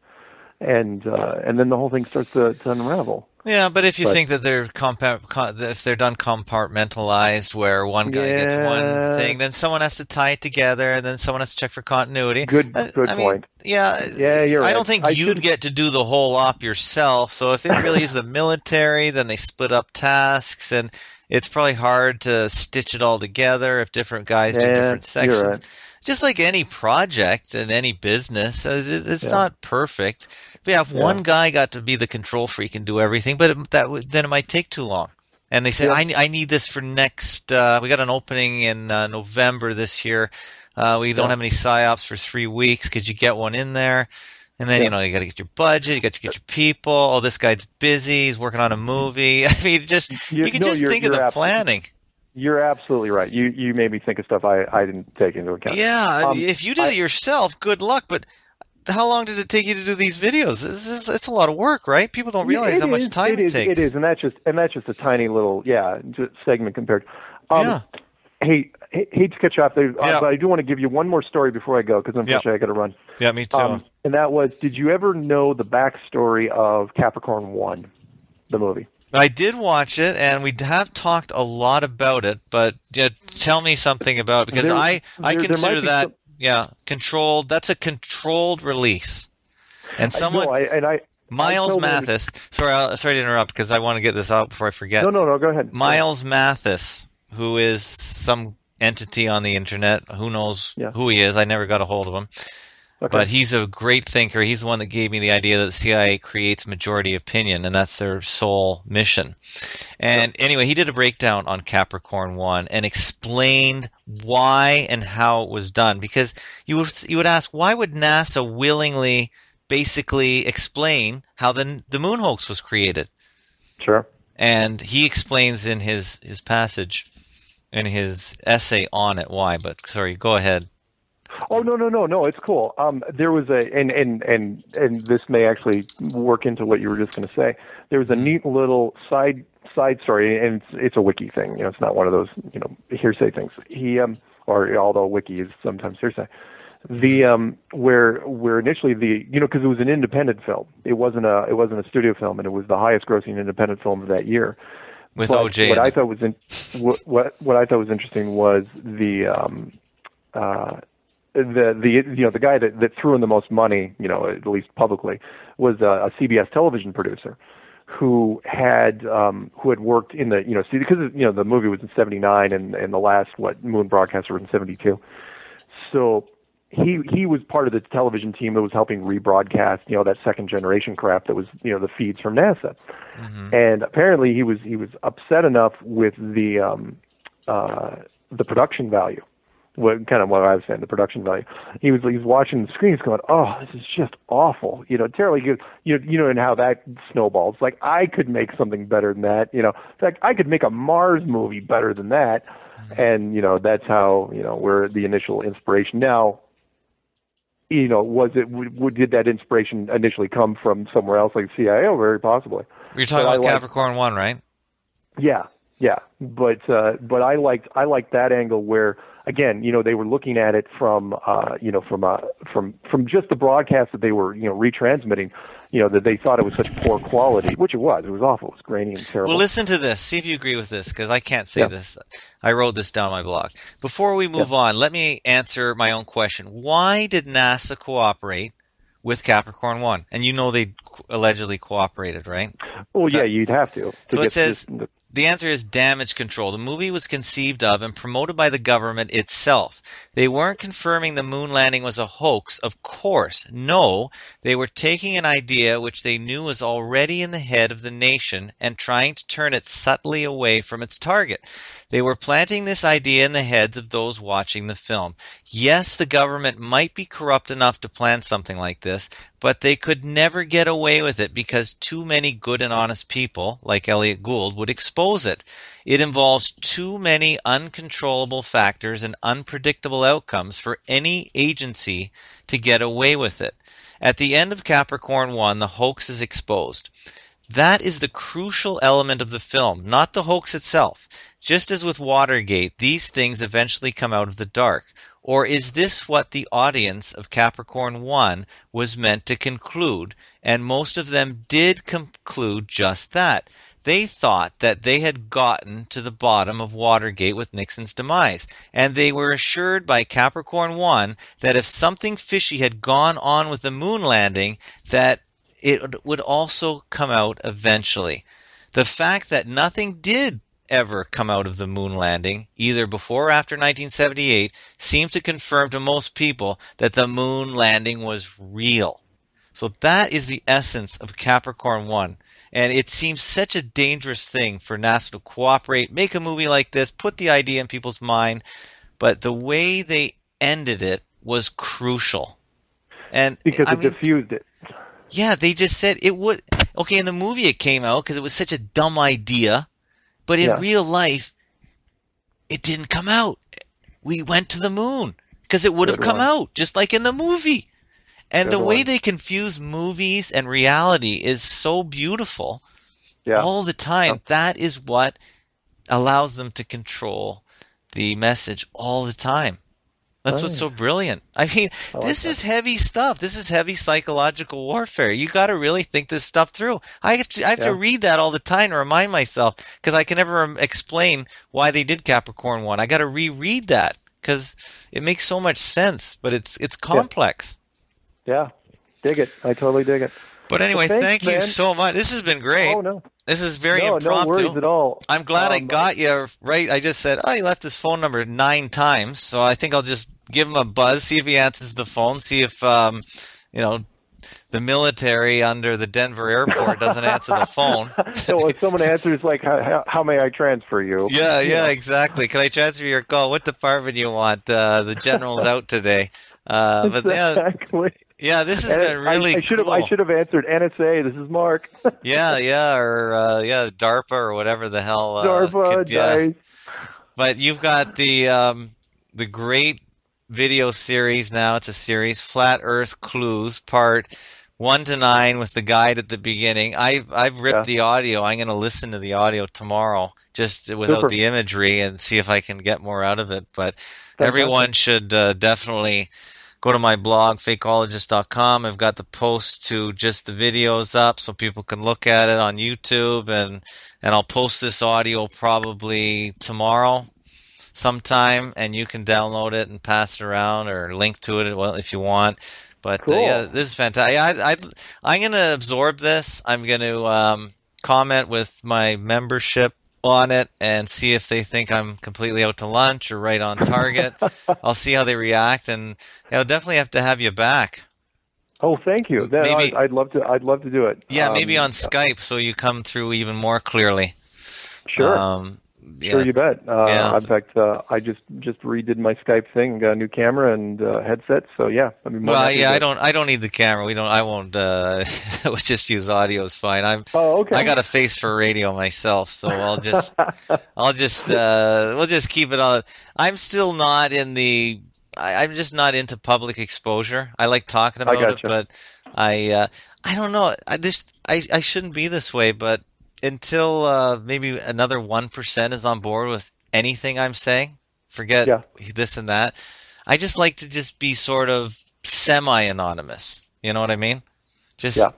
and uh, and then the whole thing starts to, to unravel. Yeah, but if you But- think that they're compa- co- if they're done compartmentalized, where one guy gets one thing, then someone has to tie it together, and then someone has to check for continuity. Good- good I mean, point. Yeah, Yeah, you're I right. don't think I you'd should- get to do the whole op yourself. So if it really is the military, then they split up tasks, and it's probably hard to stitch it all together if different guys do Yeah, different you're sections. Just like any project and any business, uh, it's Yeah. not perfect. But yeah, if Yeah. one guy got to be the control freak and do everything, but it, that would, then it might take too long. And they say. I, I need this for next. Uh, we got an opening in uh, November this year. Uh, we don't have any psyops for three weeks. Could you get one in there? And then you know you got to get your budget. You got to get your people. Oh, this guy's busy. He's working on a movie. (laughs) I mean, just you, You- can no, just you're- think of the planning. You're absolutely right. You you made me think of stuff I, I didn't take into account. Yeah, Um, if you did I- it yourself, good luck. But how long did it take you to do these videos? This is, it's a lot of work, right? People don't realize how much is, time it, it is, takes. It is, and that's just and that's just a tiny little yeah segment compared. Um, Yeah. Hey, hey, hate to cut you off there, uh, Yeah. but I do want to give you one more story before I go because unfortunately I got to run. Yeah, me too. Um, and that was, did you ever know the backstory of Capricorn One, the movie? I did watch it, and we have talked a lot about it. But yeah, tell me something about it, because There- I I there- consider that some- yeah controlled. That's a controlled release, and someone no, I, and I Miles Mathis. Sorry, I'll, sorry to interrupt because I want to get this out before I forget. no no no go ahead. Miles Mathis, who is some entity on the internet. Who knows Yeah. who he is? I never got a hold of him. Okay. But he's a great thinker. He's the one that gave me the idea that the CIA creates majority opinion, and that's their sole mission. And anyway, he did a breakdown on Capricorn One and explained why and how it was done. Because you would you would ask, why would NASA willingly, basically explain how the the moon hoax was created? sure. And he explains in his his passage, in his essay on it, why. But sorry, go ahead. Oh no no no no it's cool. Um, there was a and and and and this may actually work into what you were just going to say. There was a neat little side side story, and it's it's a wiki thing. You know, it's not one of those you know hearsay things. He um or although wiki is sometimes hearsay. The um where where initially the you know because it was an independent film. It wasn't a it wasn't a studio film, and it was the highest grossing independent film of that year. With But OJ. What I thought was in, what, what what I thought was interesting was the um, uh, the the you know the guy that, that threw in the most money, you know, at least publicly, was a, a CBS television producer who had um, who had worked in the you know see because you know the movie was in '79 and and the last what moon broadcaster was in '72, so he he was part of the television team that was helping rebroadcast you know that second generation crap that was you know the feeds from NASA, and apparently he was he was upset enough with the um, uh, the production value what kind of what I was saying, the production value. He was he's watching the screens, going, "Oh, this is just awful," you know, terribly good. You know, you know, and how that snowballs. Like I could make something better than that. You know, in fact, I could make a Mars movie better than that. Mm-hmm. And you know, that's how you know where the initial inspiration. Now, you know, was it w- w- did that inspiration initially come from somewhere else, like CIA? Oh, very possibly. You're talking But I about like- Capricorn One, right? Yeah, yeah, but uh, but I liked I liked that angle where again, you know, they were looking at it from uh, you know from uh, from from just the broadcast that they were you know retransmitting, you know that they thought it was such poor quality, which it was. It was awful. It was grainy and terrible. Well, listen to this. See if you agree with this, because I can't say Yeah. this. I wrote this down on my blog. Before we move on, let me answer my own question. Why did NASA cooperate with Capricorn One? And you know they allegedly cooperated, right? well, yeah, you'd have to. to So it get says- this- The answer is damage control. The movie was conceived of and promoted by the government itself. They weren't confirming the moon landing was a hoax, of course. No, they were taking an idea which they knew was already in the head of the nation and trying to turn it subtly away from its target. They were planting this idea in the heads of those watching the film. Yes, the government might be corrupt enough to plan something like this, but they could never get away with it because too many good and honest people, like Elliot Gould, would expose it. It involves too many uncontrollable factors and unpredictable outcomes for any agency to get away with it. At the end of Capricorn 1, the hoax is exposed. That is the crucial element of the film, not the hoax itself. Just as with Watergate, these things eventually come out of the dark. Or is this what the audience of Capricorn 1 was meant to conclude? And most of them did conclude just that. They thought that they had gotten to the bottom of Watergate with Nixon's demise. And they were assured by Capricorn 1 that if something fishy had gone on with the moon landing, that it would also come out eventually. The fact that nothing did ever come out of the moon landing, either before or after 1978, seemed to confirm to most people that the moon landing was real. So that is the essence of Capricorn 1. And it seems such a dangerous thing for NASA to cooperate, make a movie like this, put the idea in people's mind. But the way they ended it was crucial. And because I it mean, diffused it. yeah, they just said it would. Okay, in the movie it came out because it was such a dumb idea, but in Yeah. real life, it didn't come out. We went to the moon because it would have come out just like in the movie. And Good the way they confuse movies and reality is so beautiful Yeah. all the time. That is what allows them to control the message all the time. That's what's so brilliant. I mean, I like this that. is heavy stuff. This is heavy psychological warfare. You got to really think this stuff through. I have to, I have to read that all the time to remind myself because I can never explain why they did Capricorn one. I got to reread that because it makes so much sense, but it's it's complex. Yeah. Dig it. I totally dig it. But anyway, Well, thanks, thank you so much. This has been great. Oh no. This is very no, impromptu. no worries at all. I'm glad I Um, got you right. I just said, oh, he left his phone number nine times, so I think I'll just give him a buzz, see if he answers the phone, see if um, you know, the military under the Denver airport doesn't answer the phone. (laughs) so if someone answers like, how, how, how may I transfer you? (laughs) Yeah, yeah, exactly. Can I transfer your call? What department you want? Uh, the general's out today. Uh, but yeah, exactly. yeah, this has And been really I, I should have. I should have answered NSA. This is Mark. (laughs) Yeah, yeah, or uh, yeah, DARPA or whatever the hell. Uh, DARPA. could- yeah. But you've got the um, the great video series now. It's a series, Flat Earth Clues, part one to nine, with the guide at the beginning. I've I've ripped Yeah. the audio. I'm going to listen to the audio tomorrow, just without Super. the imagery, and see if I can get more out of it. But everyone should uh, definitely go to my blog fakeologist.com i've got the post to just the videos up so people can look at it on youtube. And and i'll post this audio probably tomorrow sometime and you can download it and pass it around or link to it well if you want. But uh, yeah this is fantastic. I, I, i'm going to absorb this. I'm going to um, comment with my membership on it and see if they think I'm completely out to lunch or right on target. (laughs) I'll see how they react, and I'll definitely have to have you back. Oh, thank you. Maybe- I'd, I'd love to. I'd love to do it. Yeah, Um, maybe on Skype so you come through even more clearly. Sure. Um, Sure, yeah. you bet. Uh, Yeah. In fact, uh, I just just redid my Skype thing, got a new camera and uh, headset. So yeah, I mean, Well, yeah, I don't. I don't need the camera. We don't. I won't. Uh, (laughs) we'll just use audio is fine. I'm. Oh, okay. I got a face for radio myself, so I'll just. (laughs) I'll just. Uh, we'll just keep it on. I'm still not in the. I, I'm just not into public exposure. I like talking about it, but I. Uh, I don't know. I just. I. I shouldn't be this way, but until uh, maybe another one percent is on board with anything I'm saying, forget Yeah. this and that. I just like to just be sort of semi-anonymous. You know what I mean? Just. Yeah.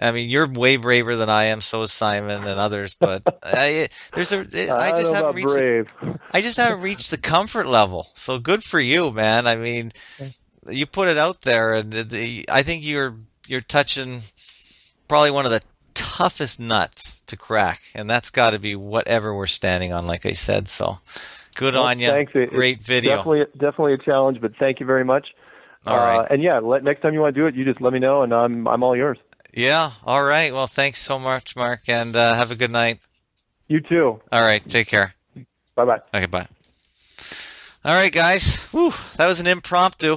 I mean, you're way braver than I am. So is Simon and others. But (laughs) I, there's a. I just haven't reached. brave. I just haven't reached the comfort level. So good for you, man. I mean, you put it out there, and the, I think you're you're touching probably one of the toughest nuts to crack, and that's got to be whatever we're standing on. Like I said, so good Well, on you. Thanks. Great it's video. Definitely, definitely a challenge, but thank you very much. All right. Uh, and yeah, let, next time you want to do it, you just let me know, and I'm I'm all yours. Yeah. All right. Well, thanks so much, Mark, and uh, have a good night. You too. All right. Take care. Bye bye. Okay, bye. All right, guys. Whew, that was an impromptu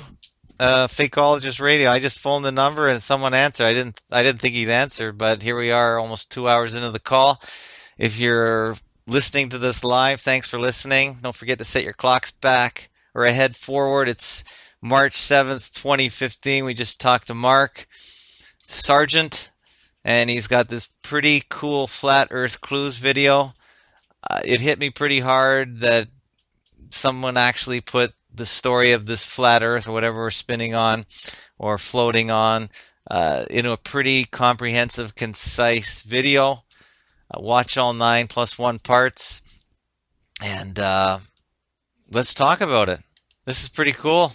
uh, fakeologist radio. I just phoned the number and someone answered. I didn't. I didn't think he'd answer, but here we are, almost two hours into the call. If you're listening to this live, thanks for listening. Don't forget to set your clocks back or ahead forward. It's March 7th, 2015. We just talked to Mark Sargent, and he's got this pretty cool Flat Earth Clues video. Uh, it hit me pretty hard that someone actually put the story of this flat Earth or whatever we're spinning on or floating on uh, into a pretty comprehensive, concise video. Uh, watch all nine plus one parts, and uh, let's talk about it. This is pretty cool.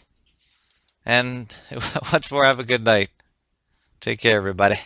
And (laughs) what's more, have a good night. Take care, everybody.